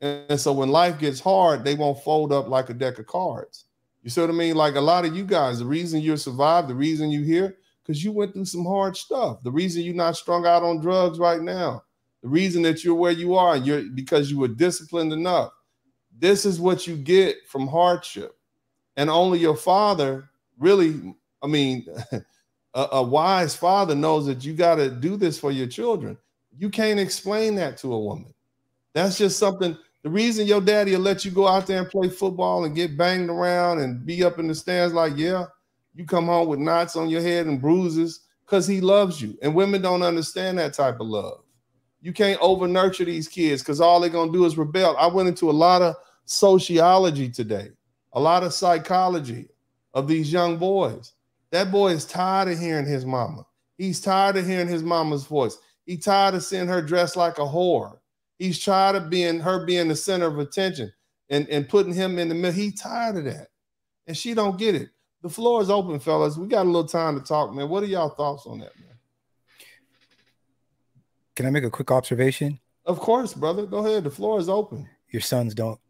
And so when life gets hard, they won't fold up like a deck of cards. You see what I mean? Like a lot of you guys, the reason you're survived, the reason you here, because you went through some hard stuff. The reason you're not strung out on drugs right now, the reason that you're where you are, you're because you were disciplined enough. This is what you get from hardship. and only your father really. I mean, a, a wise father knows that you got to do this for your children. You can't explain that to a woman. That's just something. The reason your daddy will let you go out there and play football and get banged around and be up in the stands, like, yeah, you come home with knots on your head and bruises because he loves you. And women don't understand that type of love. You can't over nurture these kids because all they're going to do is rebel. I went into a lot of sociology today, a lot of psychology of these young boys. That boy is tired of hearing his mama. He's tired of hearing his mama's voice. He's tired of seeing her dressed like a whore. He's tired of being her being the center of attention and, and putting him in the middle. He's tired of that. And she don't get it. The floor is open, fellas. We got a little time to talk, man. What are y'all thoughts on that, man? Can I make a quick observation? Of course, brother. Go ahead. The floor is open. Your sons don't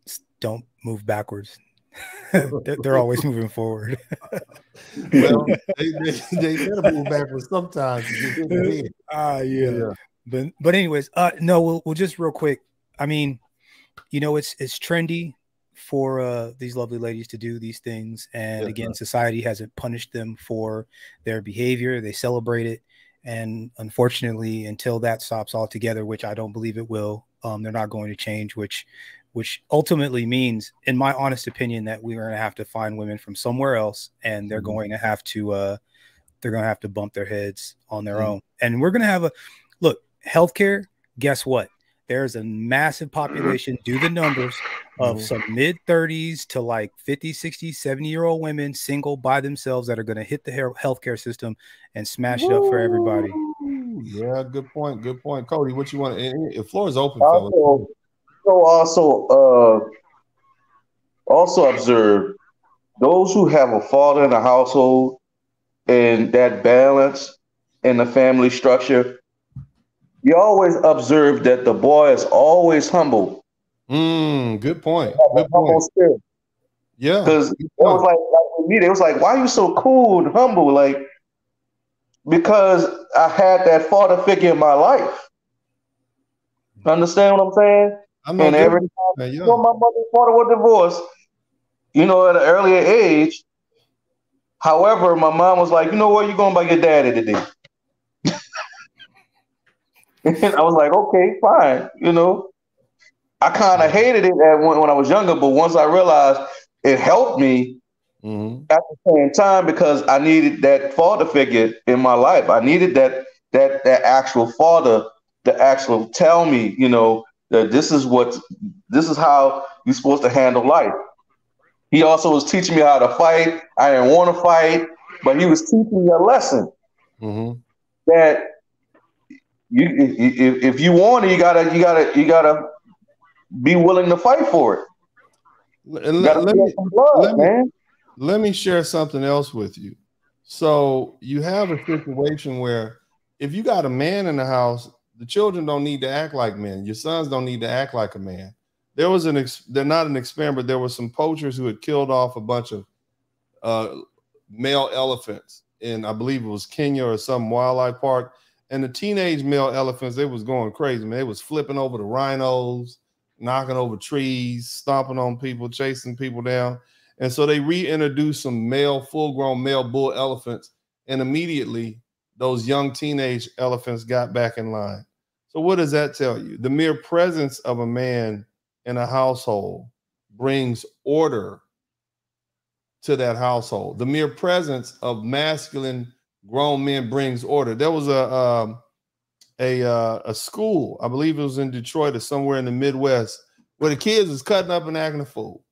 don't move backwards. they're, they're always moving forward. well, they, they, they move backwards sometimes. Ah, yeah. But but anyways, uh no, we'll we'll just real quick. I mean, you know, it's it's trendy for uh these lovely ladies to do these things. And Yes, again, society hasn't punished them for their behavior. They celebrate it. And unfortunately, until that stops altogether, which I don't believe it will, um, they're not going to change, which which ultimately means, in my honest opinion, that we are going to have to find women from somewhere else, and they're Mhm. going to have to uh, they're going to have to bump their heads on their Mhm. own. And we're going to have a look healthcare. Guess what? There's a massive population. Do the numbers of Mhm. some mid 30s to like 50, 60, 70 year old women single by themselves that are going to hit the healthcare system and smash it up for everybody. Yeah, good point. Good point. Cody, what you want? and- and The floor is open, fellas. Also, so also, uh, also observe those who have a father in the household and that balance in the family structure. You always observe that the boy is always humble. Mm, good point. Good point. spirit. Yeah. Because it was like, like me, they was like, "Why are you so cool and humble?" Like, because I had that father figure in my life. Understand what I'm saying? I know and every time you yeah. know, my mother's father was divorced, you know, at an earlier age. However, my mom was like, "You know what? You're going by your daddy today." And I was like, "Okay, fine." You know, I kind of hated it at when, when I was younger, but once I realized it helped me Mm-hmm. at the same time because I needed that father figure in my life. I needed that that that actual father to actually tell me, you know, that this is what this is how you're supposed to handle life. He also was teaching me how to fight. I didn't want to fight, but he was teaching me a lesson Mm-hmm. that you if, if you want it, you gotta you gotta you gotta be willing to fight for it. Let, let me blood, let me man. let me share something else with you. So you have a situation where if you got a man in the house, the children don't need to act like men. Your sons don't need to act like a man. There was an ex- they're not an experiment, but there were some poachers who had killed off a bunch of uh, male elephants in I believe it was Kenya or some wildlife park. And the teenage male elephants, they was going crazy, man. They was flipping over the rhinos, knocking over trees, stomping on people, chasing people down. And so they reintroduced some male, full-grown male bull elephants, and immediately those young teenage elephants got back in line. So what does that tell you? The mere presence of a man in a household brings order to that household. The mere presence of masculine grown men brings order. There was a um, a uh, a school, I believe it was in Detroit or somewhere in the Midwest, where the kids was cutting up and acting a fool.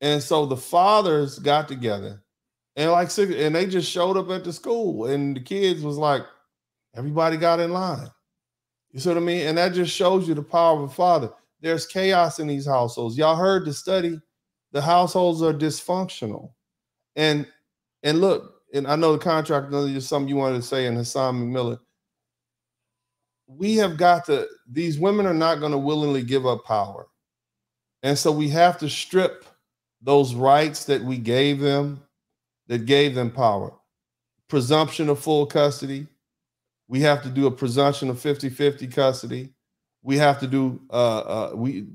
And so the fathers got together and like six- and they just showed up at the school and the kids was like everybody got in line. You see what I mean? And that just shows you the power of a father. There's chaos in these households. Y'all heard the study. The households are dysfunctional. And and look, and I know the contract is something you wanted to say in Hassan McMillan. We have got to, these women are not going to willingly give up power. And so we have to strip those rights that we gave them, that gave them power. Presumption of full custody. We have to do a presumption of 50 50 custody. We have to do, uh, uh, we,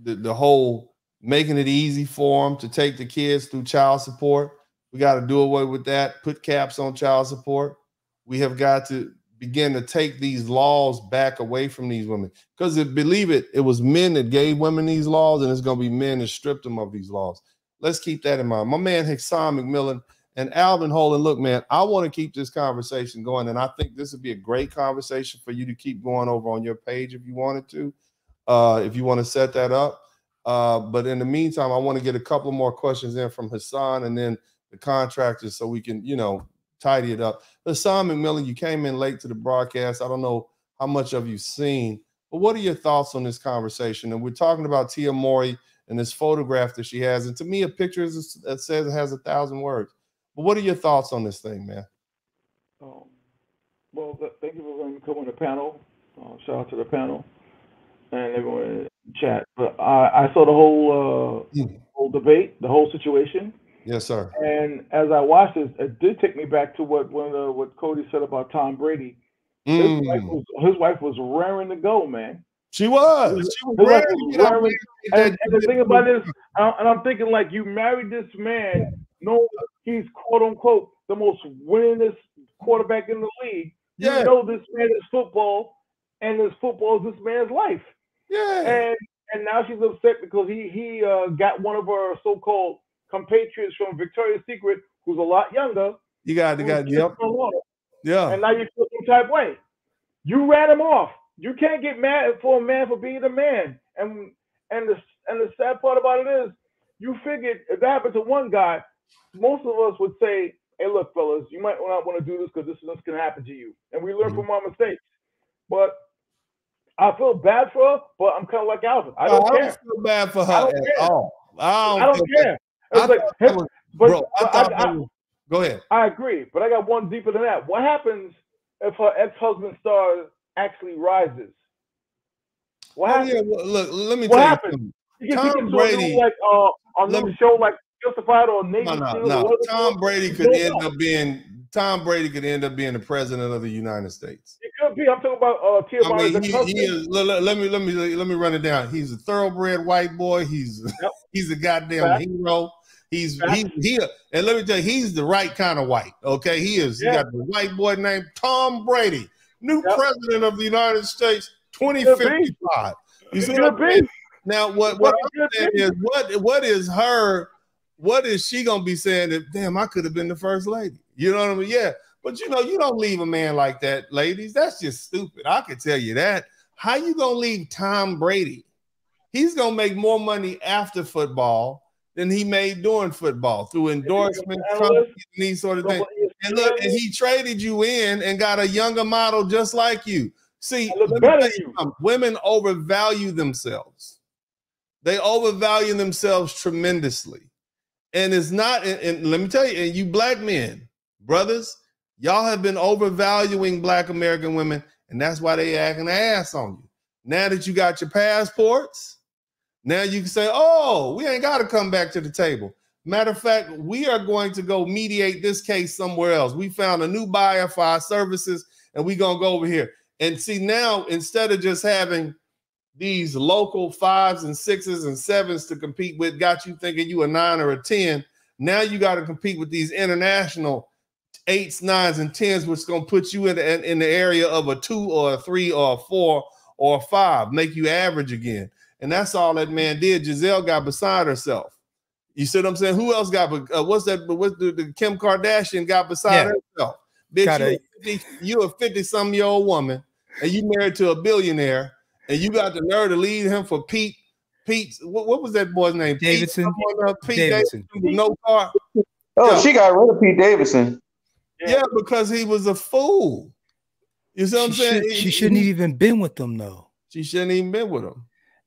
the, the whole making it easy for them to take the kids through child support. We got to do away with that, put caps on child support. We have got to begin to take these laws back away from these women. Because believe it, it was men that gave women these laws, and it's going to be men that stripped them of these laws. Let's keep that in mind. My man Hassan McMillan and Alvin Holden, look, man, I want to keep this conversation going, and I think this would be a great conversation for you to keep going over on your page if you wanted to, uh, if you want to set that up. Uh, but in the meantime, I want to get a couple more questions in from Hassan and then the contractors so we can, you know, tidy it up. Hassan McMillan, you came in late to the broadcast. I don't know how much of you seen, but what are your thoughts on this conversation? And we're talking about Tia Mowry and this photograph that she has. And to me, a picture is, that says it has a thousand words. But what are your thoughts on this thing, man? Um, well, th- thank you for letting me come on the panel. Uh, shout out to the panel and everyone in chat. But I, I saw the whole uh, whole debate, the whole situation, Yes, sir. and as I watched this, it did take me back to what one of the, what Cody said about Tom Brady. His, wife Mm. was, his wife was raring to go, man. She was. She was to was raring- and, and the thing about this, uh, and I'm thinking like you married this man, no, he's quote unquote the most winningest quarterback in the league. Yeah. You know this man is football, and this football is this man's life. Yeah. And and now she's upset because he he uh, got one of her so-called compatriots from Victoria's Secret, who's a lot younger. You got, you got, yep. water. Yeah. And now you feel some type way. You ran him off. You can't get mad for a man for being a man. And and the and the sad part about it is, you figured if that happened to one guy, most of us would say, "Hey, look, fellas, you might not want to do this because this is what's going to happen to you." And we learn mm-hmm. from our mistakes. But I feel bad for her, but I'm kind of like Alvin. I don't I care. don't feel bad for her at all. I don't, I don't care. I like, was- but, bro, I but I, I- go ahead. I agree, but I got one deeper than that. What happens if her ex-husband star actually rises? What Oh, happens? yeah, well, look, let me what tell you happens? You get Tom Brady- like uh, on let me- show like Justified or Navy No, no, no. Tom Brady could going end up being Tom Brady could end up being the president of the United States. It could be. I'm talking about uh, Tia I mean, he, he is. Let, let- me let me let me run it down. He's a thoroughbred white boy. He's he's a goddamn Fact. hero. He's he he and let me tell you, he's the right kind of white. Okay, he is. Yeah. He got the white boy named Tom Brady, new Yep. president of the United States, twenty fifty five. Could be. fifty five. You see what be. Now, what what I'm saying is, what what is her? What is she gonna be saying? That damn, I could have been the first lady. You know what I mean? Yeah, but you know, you don't leave a man like that, ladies. That's just stupid. I can tell you that. How you gonna leave Tom Brady? He's gonna make more money after football than he made during football through endorsements, and these sort of things. And look, and he traded you in and got a younger model just like you. See, I look let me better tell than you you. women overvalue themselves. They overvalue themselves tremendously. And it's not, and, and let me tell you, and you black men, brothers, y'all have been overvaluing black American women, and that's why they acting ass on you. Now that you got your passports, now you can say, oh, we ain't got to come back to the table. Matter of fact, we are going to go mediate this case somewhere else. We found a new buyer for our services, and we're going to go over here. And see, now instead of just having these local fives and sixes and sevens to compete with, got you thinking you a nine or a 10. Now you got to compete with these international eights, nines, and tens, which is going to put you in, in, in the area of a two or a three or a four or a five, make you average again. And that's all that man did. Gisele got beside herself. You see what I'm saying? Who else got? Uh, what's that? What's the, the Kim Kardashian got beside Yeah. herself? Bitch, you a 50, you a 50 some year old woman, and you married to a billionaire, and you got the nerve to lead him for Pete. Pete, what, what was that boy's name? Davidson. someone, uh, Pete Davidson. Davidson no car. Oh, Yeah. she got rid of Pete Davidson. Yeah, because he was a fool. You see what I'm She, saying? should, she shouldn't he- even been with them though. She shouldn't even been with him.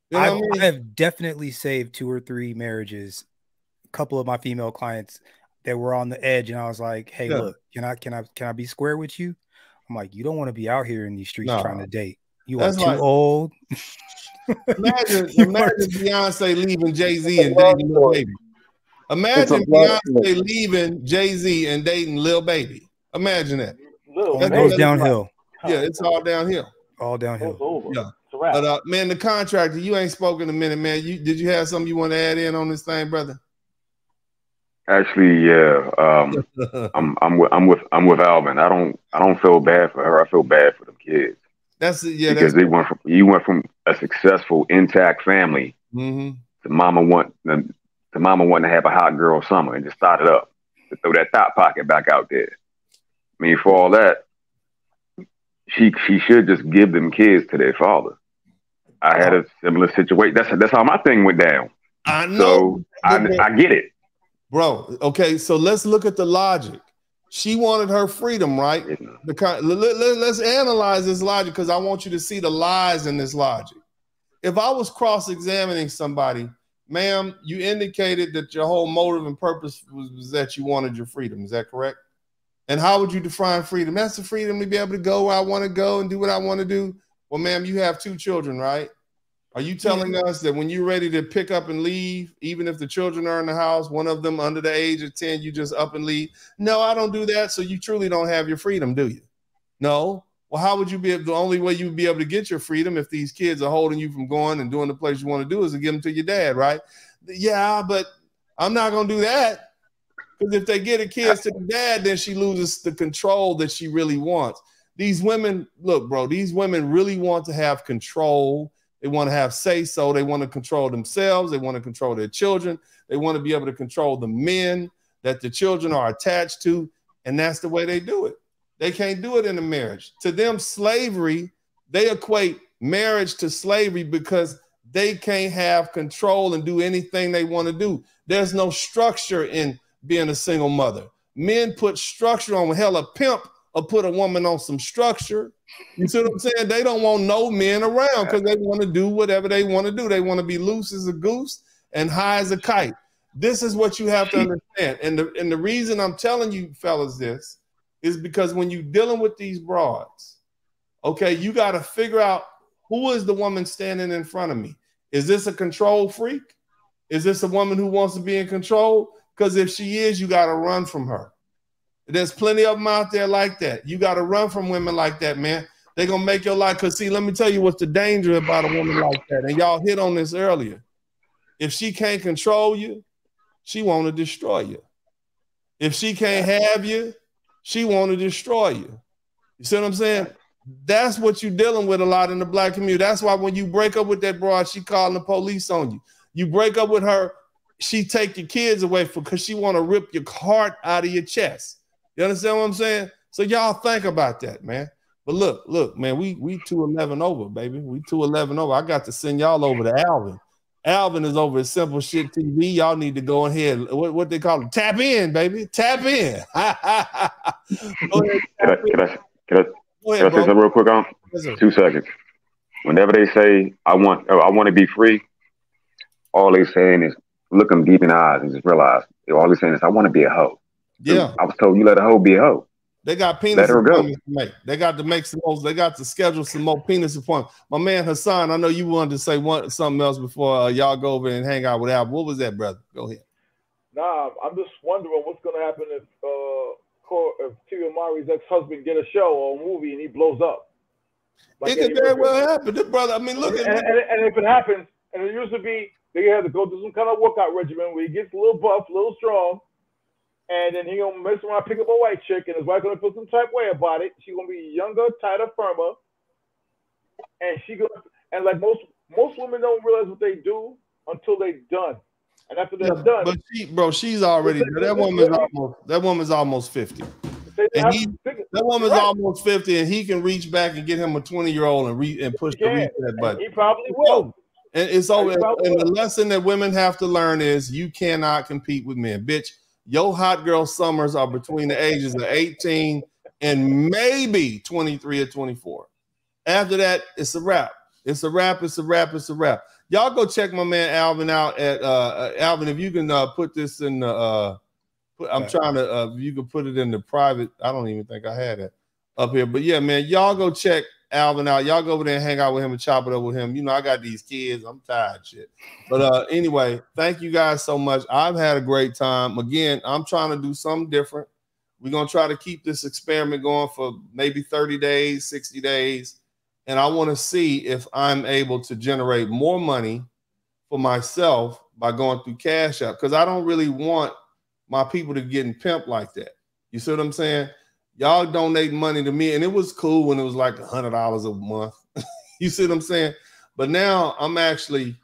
You know I, I mean? I have definitely saved two or three marriages. A couple of my female clients that were on the edge, and I was like, "Hey, Yeah. look, can I can I can I be square with you?" I'm like, "You don't want to be out here in these streets No. trying to date. You That's are too like- old." Imagine, imagine Beyonce leaving Jay Z and dating Lil Baby. Imagine blood Beyonce leaving Jay Z and dating Lil Baby. Imagine that. Little It goes what- downhill. Yeah, it's all downhill. All downhill. Yeah. It's a wrap. But uh, man, the contractor, you ain't spoken in a minute, man. You did you have something you want to add in on this thing, brother? Actually, yeah. Um, I'm I'm with I'm with I'm with Alvin. I don't I don't feel bad for her. I feel bad for them kids That's yeah. because That's they went from you went from a successful intact family hmm to mama want to mama wanting to have a hot girl summer and just start it up to throw that top pocket back out there. I mean, for all that, she she should just give them kids to their father. I had a similar situation. That's that's how my thing went down. I know. So I I get it. bro. Okay, so let's look at the logic. She wanted her freedom, right? The kind, let, let, let's analyze this logic because I want you to see the lies in this logic. If I was cross-examining somebody, ma'am, you indicated that your whole motive and purpose was, was that you wanted your freedom. Is that correct? And how would you define freedom? That's the freedom to be able to go where I want to go and do what I want to do. Well, ma'am, you have two children, right? Are you telling us that when you're ready to pick up and leave, even if the children are in the house, one of them under the age of 10, you just up and leave? No, I don't do that. So you truly don't have your freedom, do you? No. Well, how would you be the only way you would be able to get your freedom if these kids are holding you from going and doing the place you want to do is to give them to your dad, right? Yeah, but I'm not going to do that. Because if they get the kids to the dad, then she loses the control that she really wants. These women, look, bro, these women really want to have control. They want to have say so. They want to control themselves. They want to control their children. They want to be able to control the men that the children are attached to. And that's the way they do it. They can't do it in a marriage. To them, slavery, they equate marriage to slavery because they can't have control and do anything they want to do. There's no structure in being a single mother. Men put structure on. Hell, a pimp or put a woman on some structure. You see what I'm saying? They don't want no men around because they want to do whatever they want to do. They want to be loose as a goose and high as a kite. This is what you have to understand. And the and the reason I'm telling you fellas this is because when you're dealing with these broads, okay, you got to figure out who is the woman standing in front of me. Is this a control freak? Is this a woman who wants to be in control? Because if she is, you got to run from her. There's plenty of them out there like that. You got to run from women like that, man. They're gonna make your life. Cause see, let me tell you what's the danger about a woman like that. And y'all hit on this earlier. If she can't control you, she want to destroy you. If she can't have you, she want to destroy you. You see what I'm saying? That's what you're dealing with a lot in the black community. That's why when you break up with that broad, she calling the police on you. You break up with her, she take your kids away because she want to rip your heart out of your chest. You understand what I'm saying? So y'all think about that, man. But look, look, man, we we 211 over, baby. We 211 over. I got to send y'all over to Alvin. Alvin is over at Simple Shit TV. Y'all need to go ahead. What, what they call it? Tap in, baby. Tap in. Go ahead, Can I, can I, can I, Go ahead, can I say bro. something real quick on? Yes. Two seconds. Whenever they say I want oh, I want to be free, all they saying is look them deep in the eyes and just realize all they saying is I want to be a hoe. Yeah. I was told you let a hoe be a hoe. They got penis Let her go. to make. They got to make some more. They got to schedule some more penis appointments. My man Hassan, I know you wanted to say one something else before uh, y'all go over and hang out with Al. What was that, brother? Go ahead. Nah, I'm just wondering what's gonna happen if uh Cor- if Tia Mowry's ex-husband get a show or a movie and he blows up. it could very well happen. This brother, I mean, look and, at and, and if it happens, and it used to be they have to go through some kind of workout regimen where he gets a little buff, a little strong, and then he gonna mess around, pick up a white chick, and his wife gonna feel some type way about it. She gonna be younger, tighter, firmer, and she gonna and like most most women don't realize what they do until they done, and after they're Yeah, done, but she, bro, she's already that woman's almost that woman's almost fifty. And he, that woman's Right. almost fifty, and he can reach back and get him a twenty year old and re, and push the reset button. he probably will. And it's over. He And the lesson that women have to learn is you cannot compete with men. Bitch, your hot girl summers are between the ages of 18 and maybe 23 or 24. After that, it's a wrap. It's a wrap. It's a wrap. It's a wrap. Y'all go check my man Alvin out at uh uh, Alvin. If you can uh, put this in the uh put, I'm trying to uh you can put it in the private. I don't even think I had it up here. But yeah, man, y'all go check Alvin out. Y'all go over there and hang out with him and chop it up with him. You know, I got these kids. I'm tired shit. But uh anyway, thank you guys so much. I've had a great time. Again, I'm trying to do something different. We're gonna try to keep this experiment going for maybe 30 days, 60 days. and I want to see if I'm able to generate more money for myself by going through Cash App because I don't really want my people to get in pimp like that. You see what I'm saying? Y'all donate money to me, and it was cool when it was like a hundred dollars a month. you see what I'm saying? But now I'm actually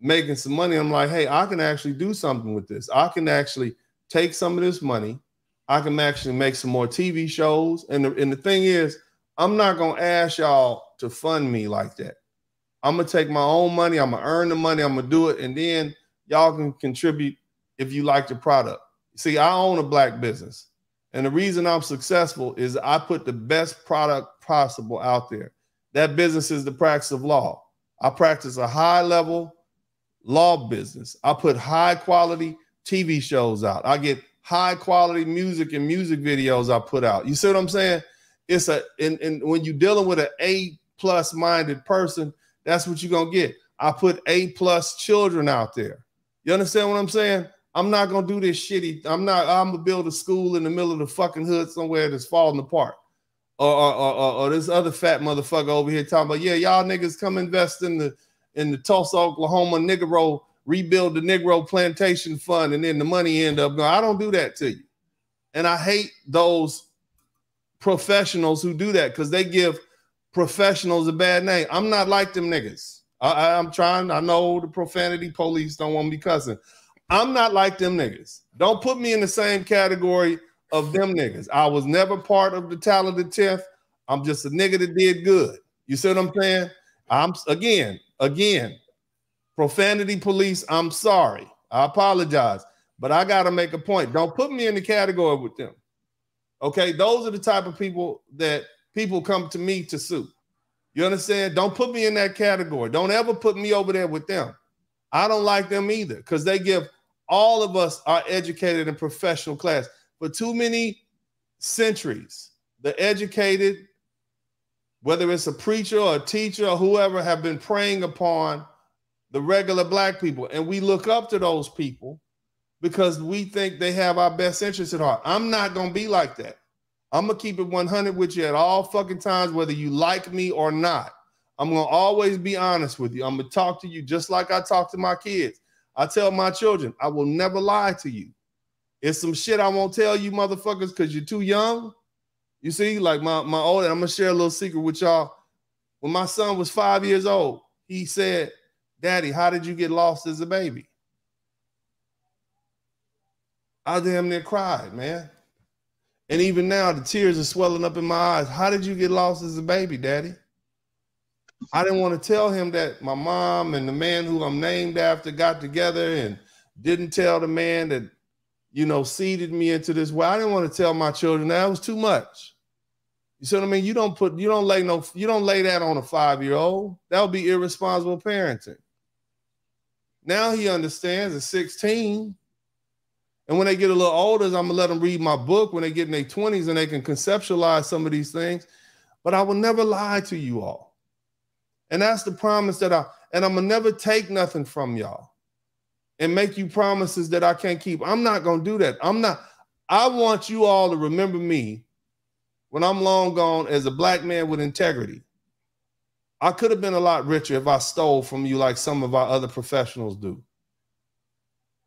making some money. I'm like, hey, I can actually do something with this. I can actually take some of this money. I can actually make some more TV shows. And the, and the thing is, I'm not gonna ask y'all to fund me like that. I'm gonna take my own money. I'm gonna earn the money. I'm gonna do it, and then y'all can contribute if you like the product. See, I own a black business, and the reason I'm successful is I put the best product possible out there. That business is the practice of law. I practice a high level law business. I put high quality TV shows out. I get high quality music and music videos I put out. You see what I'm saying? It's a and, and when you're dealing with an A plus minded person, that's what you're gonna get. I put A plus children out there. You understand what I'm saying? I'm not gonna do this shitty. I'm not. I'm gonna build a school in the middle of the fucking hood somewhere that's falling apart. Or, or, or, or, this other fat motherfucker over here talking about, yeah, y'all niggas come invest in the in the Tulsa, Oklahoma Negro, rebuild the Negro plantation fund, and then the money end up going. I don't do that to you. And I hate those professionals who do that because they give professionals a bad name. I'm not like them niggas. i I, am trying. I know the profanity police don't want me cussing. I'm not like them niggas. Don't put me in the same category of them niggas. I was never part of the talented tenth. I'm just a nigga that did good. You see what I'm saying? I'm again, again, profanity police. I'm sorry. I apologize, but I got to make a point. Don't put me in the category with them. Okay, those are the type of people that people come to me to sue. You understand? Don't put me in that category. Don't ever put me over there with them. I don't like them either because they give all of us are educated in professional class. For too many centuries, the educated, whether it's a preacher or a teacher or whoever, have been preying upon the regular black people. And we look up to those people because we think they have our best interests at heart. I'm not going to be like that. I'm gonna keep it 100 with you at all fucking times, whether you like me or not. I'm gonna always be honest with you. I'm gonna talk to you just like I talk to my kids. I tell my children, I will never lie to you. It's some shit I won't tell you, motherfuckers, because you're too young. You see, like my my old, I'm gonna share a little secret with y'all. When my son was five years old, he said, Daddy, how did you get lost as a baby? I damn near cried, man. And even now, the tears are swelling up in my eyes. How did you get lost as a baby, daddy? I didn't want to tell him that my mom and the man who I'm named after got together and didn't tell the man that, you know, seeded me into this way. I didn't want to tell my children that was too much. You see what I mean? You don't put, you don't lay no, you don't lay that on a five year old. That would be irresponsible parenting. Now he understands at 16 and when they get a little older, I'm gonna let them read my book when they get in their 20s and they can conceptualize some of these things. But I will never lie to you all. And that's the promise that I, and I'm gonna never take nothing from y'all and make you promises that I can't keep. I'm not gonna do that. I'm not, I want you all to remember me when I'm long gone as a black man with integrity. I could have been a lot richer if I stole from you like some of our other professionals do.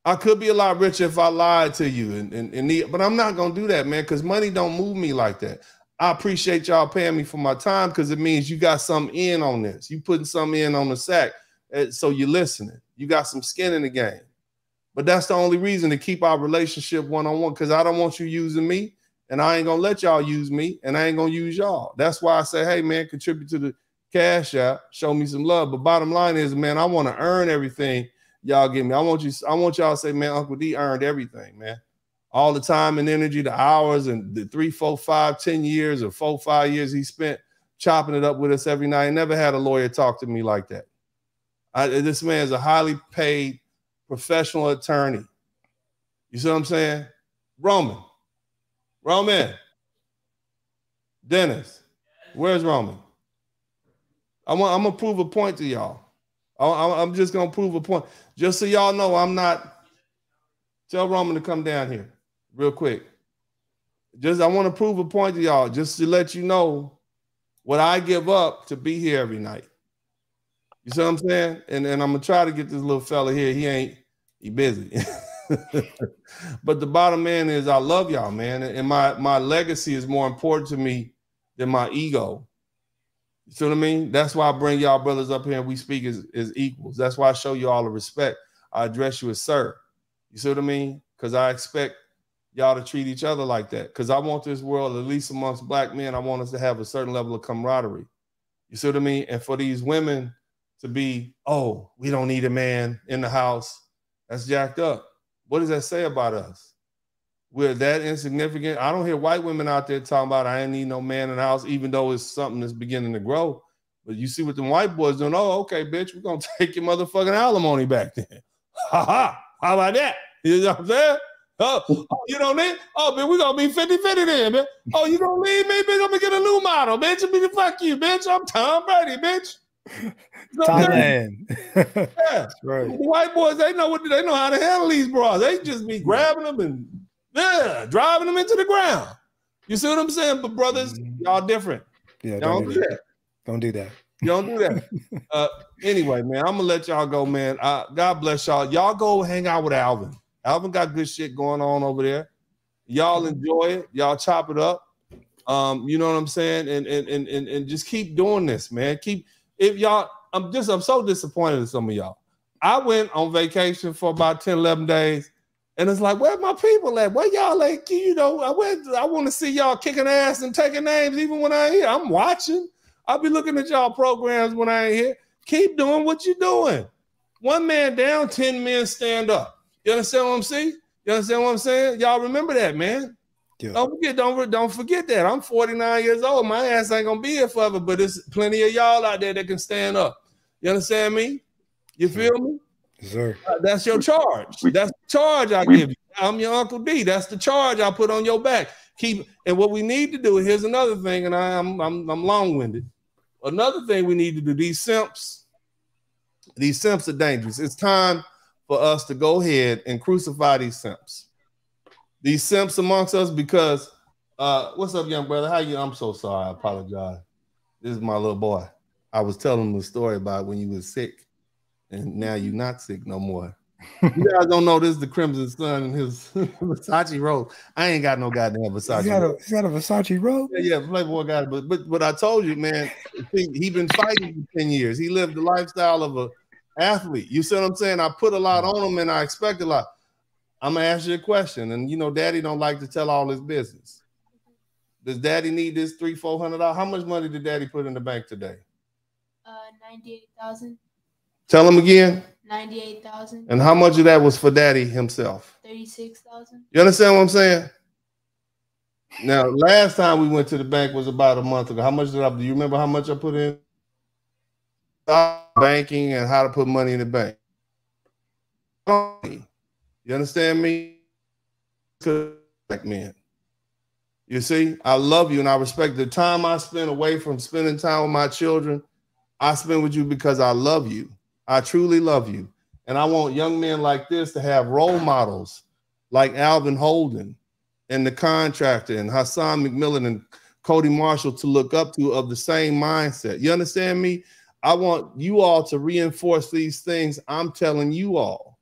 I could be a lot richer if I lied to you, and, and, and but I'm not gonna do that, man, because money don't move me like that. I appreciate y'all paying me for my time because it means you got some in on this. You putting some in on the sack, eh, so you're listening. You got some skin in the game. But that's the only reason to keep our relationship one on one because I don't want you using me, and I ain't gonna let y'all use me, and I ain't gonna use y'all. That's why I say, hey man, contribute to the cash app, show me some love. But bottom line is, man, I want to earn everything y'all give me. I want you, I want y'all to say, man, Uncle D earned everything, man. All the time and energy, the hours and the three, four, five, ten years or four, five years he spent chopping it up with us every night. I never had a lawyer talk to me like that. I, this man is a highly paid professional attorney. You see what I'm saying? Roman. Roman. Dennis. Where's Roman? I want, I'm gonna prove a point to y'all. I'm just gonna prove a point. Just so y'all know, I'm not. Tell Roman to come down here real quick. Just I want to prove a point to y'all, just to let you know what I give up to be here every night. You see what I'm saying? And and I'm gonna try to get this little fella here. He ain't he busy. but the bottom man is I love y'all, man. And my my legacy is more important to me than my ego. You see what I mean? That's why I bring y'all brothers up here and we speak as, as equals. That's why I show you all the respect. I address you as sir. You see what I mean? Because I expect y'all to treat each other like that. Because I want this world, at least amongst black men, I want us to have a certain level of camaraderie. You see what I mean? And for these women to be, oh, we don't need a man in the house, that's jacked up. What does that say about us? We're that insignificant. I don't hear white women out there talking about I ain't need no man in the house, even though it's something that's beginning to grow. But you see what the white boys doing? Oh, okay, bitch, we're gonna take your motherfucking alimony back then. Ha ha. How about that? You know what I'm saying? Oh, oh, you don't need? Oh, man, we're gonna be 50 50 then, man. Oh, you gonna leave me, bitch? I'm gonna get a new model, bitch. I'm gonna fuck you, bitch. I'm Tom Brady, bitch. Know what? Thailand. Yeah. right. The white boys, they know what they know how to handle these bras. They just be grabbing them and yeah, driving them into the ground. You see what I'm saying? But brothers, y'all different. Yeah, Y'all don't do that. Don't do that. You don't do that. uh, anyway, man, I'm gonna let y'all go, man. Uh, God bless y'all. Y'all go hang out with Alvin. Alvin got good shit going on over there. Y'all enjoy it. Y'all chop it up. Um, you know what I'm saying? And and and and, and just keep doing this, man. Keep if y'all. I'm just I'm so disappointed in some of y'all. I went on vacation for about 10, 11 days, and it's like, where my people at? Where y'all at? You know, I went. I want to see y'all kicking ass and taking names, even when I ain't here. I'm watching. I'll be looking at y'all programs when I ain't here. Keep doing what you're doing. One man down, 10 men stand up. You understand what I'm saying? You understand what I'm saying? Y'all remember that, man. Don't forget, don't, don't forget that. I'm 49 years old. My ass ain't gonna be here forever, but there's plenty of y'all out there that can stand up. You understand me? You feel me? Sir. Uh, that's your charge. That's the charge I give you. I'm your Uncle D. That's the charge I put on your back. Keep and what we need to do. Here's another thing, and I, I'm I'm, I'm long-winded. Another thing we need to do. These simps, these simps are dangerous. It's time for us to go ahead and crucify these simps. These simps amongst us because uh what's up, young brother? How you? I'm so sorry. I apologize. This is my little boy. I was telling him the story about when you was sick, and now you're not sick no more. you guys don't know this is the Crimson Sun and his Versace robe. I ain't got no goddamn Versace. He's got a robe. he's got a Versace robe. Yeah, yeah, Playboy got it. But but but I told you, man, see, he been fighting for 10 years. He lived the lifestyle of a athlete. You see what I'm saying? I put a lot on him and I expect a lot. I'm gonna ask you a question, and you know, daddy don't like to tell all his business. Does daddy need this three, four hundred dollars? How much money did daddy put in the bank today? Uh, 98,000. Tell him again. 98,000. And how much of that was for daddy himself? 36,000. You understand what I'm saying? Now, last time we went to the bank was about a month ago. How much did I do you remember how much I put in? Banking and how to put money in the bank. You understand me? Black man. You see, I love you and I respect the time I spend away from spending time with my children. I spend with you because I love you. I truly love you. And I want young men like this to have role models like Alvin Holden and the contractor and Hassan McMillan and Cody Marshall to look up to of the same mindset. You understand me? I want you all to reinforce these things I'm telling you all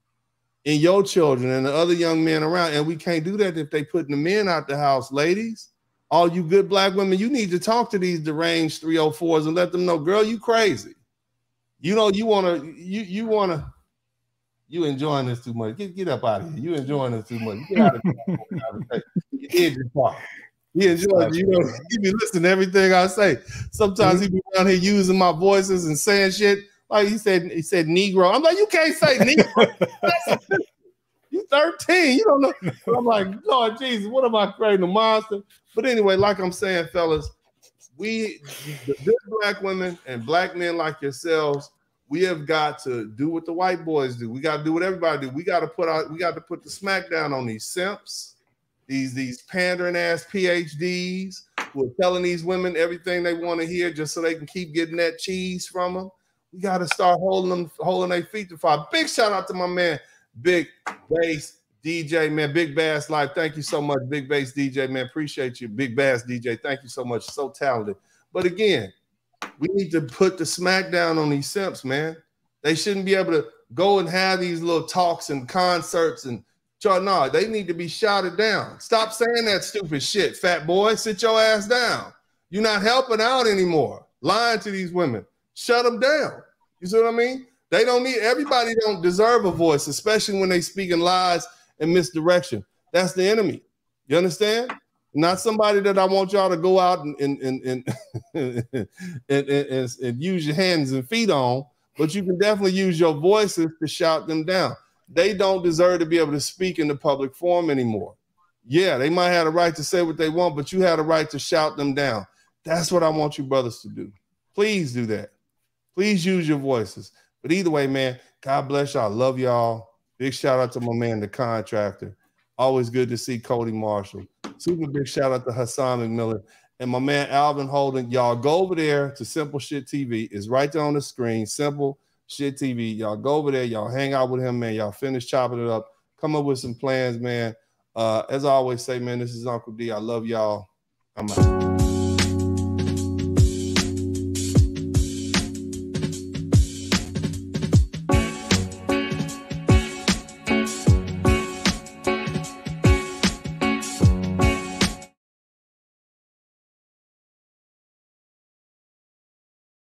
and your children and the other young men around. And we can't do that if they putting the men out the house, ladies. All you good black women, you need to talk to these deranged 304s and let them know, girl, you crazy. You know, you wanna, you you wanna, you enjoying this too much. Get get up out of here. You enjoying this too much. Get out of here. You did your part. He enjoys, you know, he be listening to everything I say. Sometimes he mm-hmm. be around here using my voices and saying shit. Like he said, he said Negro. I'm like, you can't say Negro. you 13. You don't know. But I'm like, Lord Jesus, what am I creating a monster? But anyway, like I'm saying, fellas, we the good black women and black men like yourselves, we have got to do what the white boys do. We got to do what everybody do. We got to put out, we got to put the smackdown on these simps, these these pandering ass PhDs who are telling these women everything they want to hear just so they can keep getting that cheese from them. We got to start holding them, holding their feet to fire. Big shout out to my man, Big Bass DJ, man. Big Bass Life. Thank you so much, Big Bass DJ, man. Appreciate you, Big Bass DJ. Thank you so much. So talented. But again, we need to put the smack down on these simps, man. They shouldn't be able to go and have these little talks and concerts and no, they need to be shouted down. Stop saying that stupid shit, fat boy. Sit your ass down. You're not helping out anymore. Lying to these women. Shut them down. You see what I mean? They don't need everybody don't deserve a voice, especially when they speaking lies and misdirection. That's the enemy. You understand? Not somebody that I want y'all to go out and and and, and, and, and, and use your hands and feet on, but you can definitely use your voices to shout them down. They don't deserve to be able to speak in the public forum anymore. Yeah, they might have a right to say what they want, but you had a right to shout them down. That's what I want you brothers to do. Please do that. Please use your voices. But either way, man, God bless y'all. Love y'all. Big shout out to my man, the contractor. Always good to see Cody Marshall. Super big shout out to Hassan McMillan and my man Alvin Holden. Y'all go over there to Simple Shit TV. It's right there on the screen. Simple Shit TV. Y'all go over there. Y'all hang out with him, man. Y'all finish chopping it up. Come up with some plans, man. Uh, as I always say, man, this is Uncle D. I love y'all. I'm out.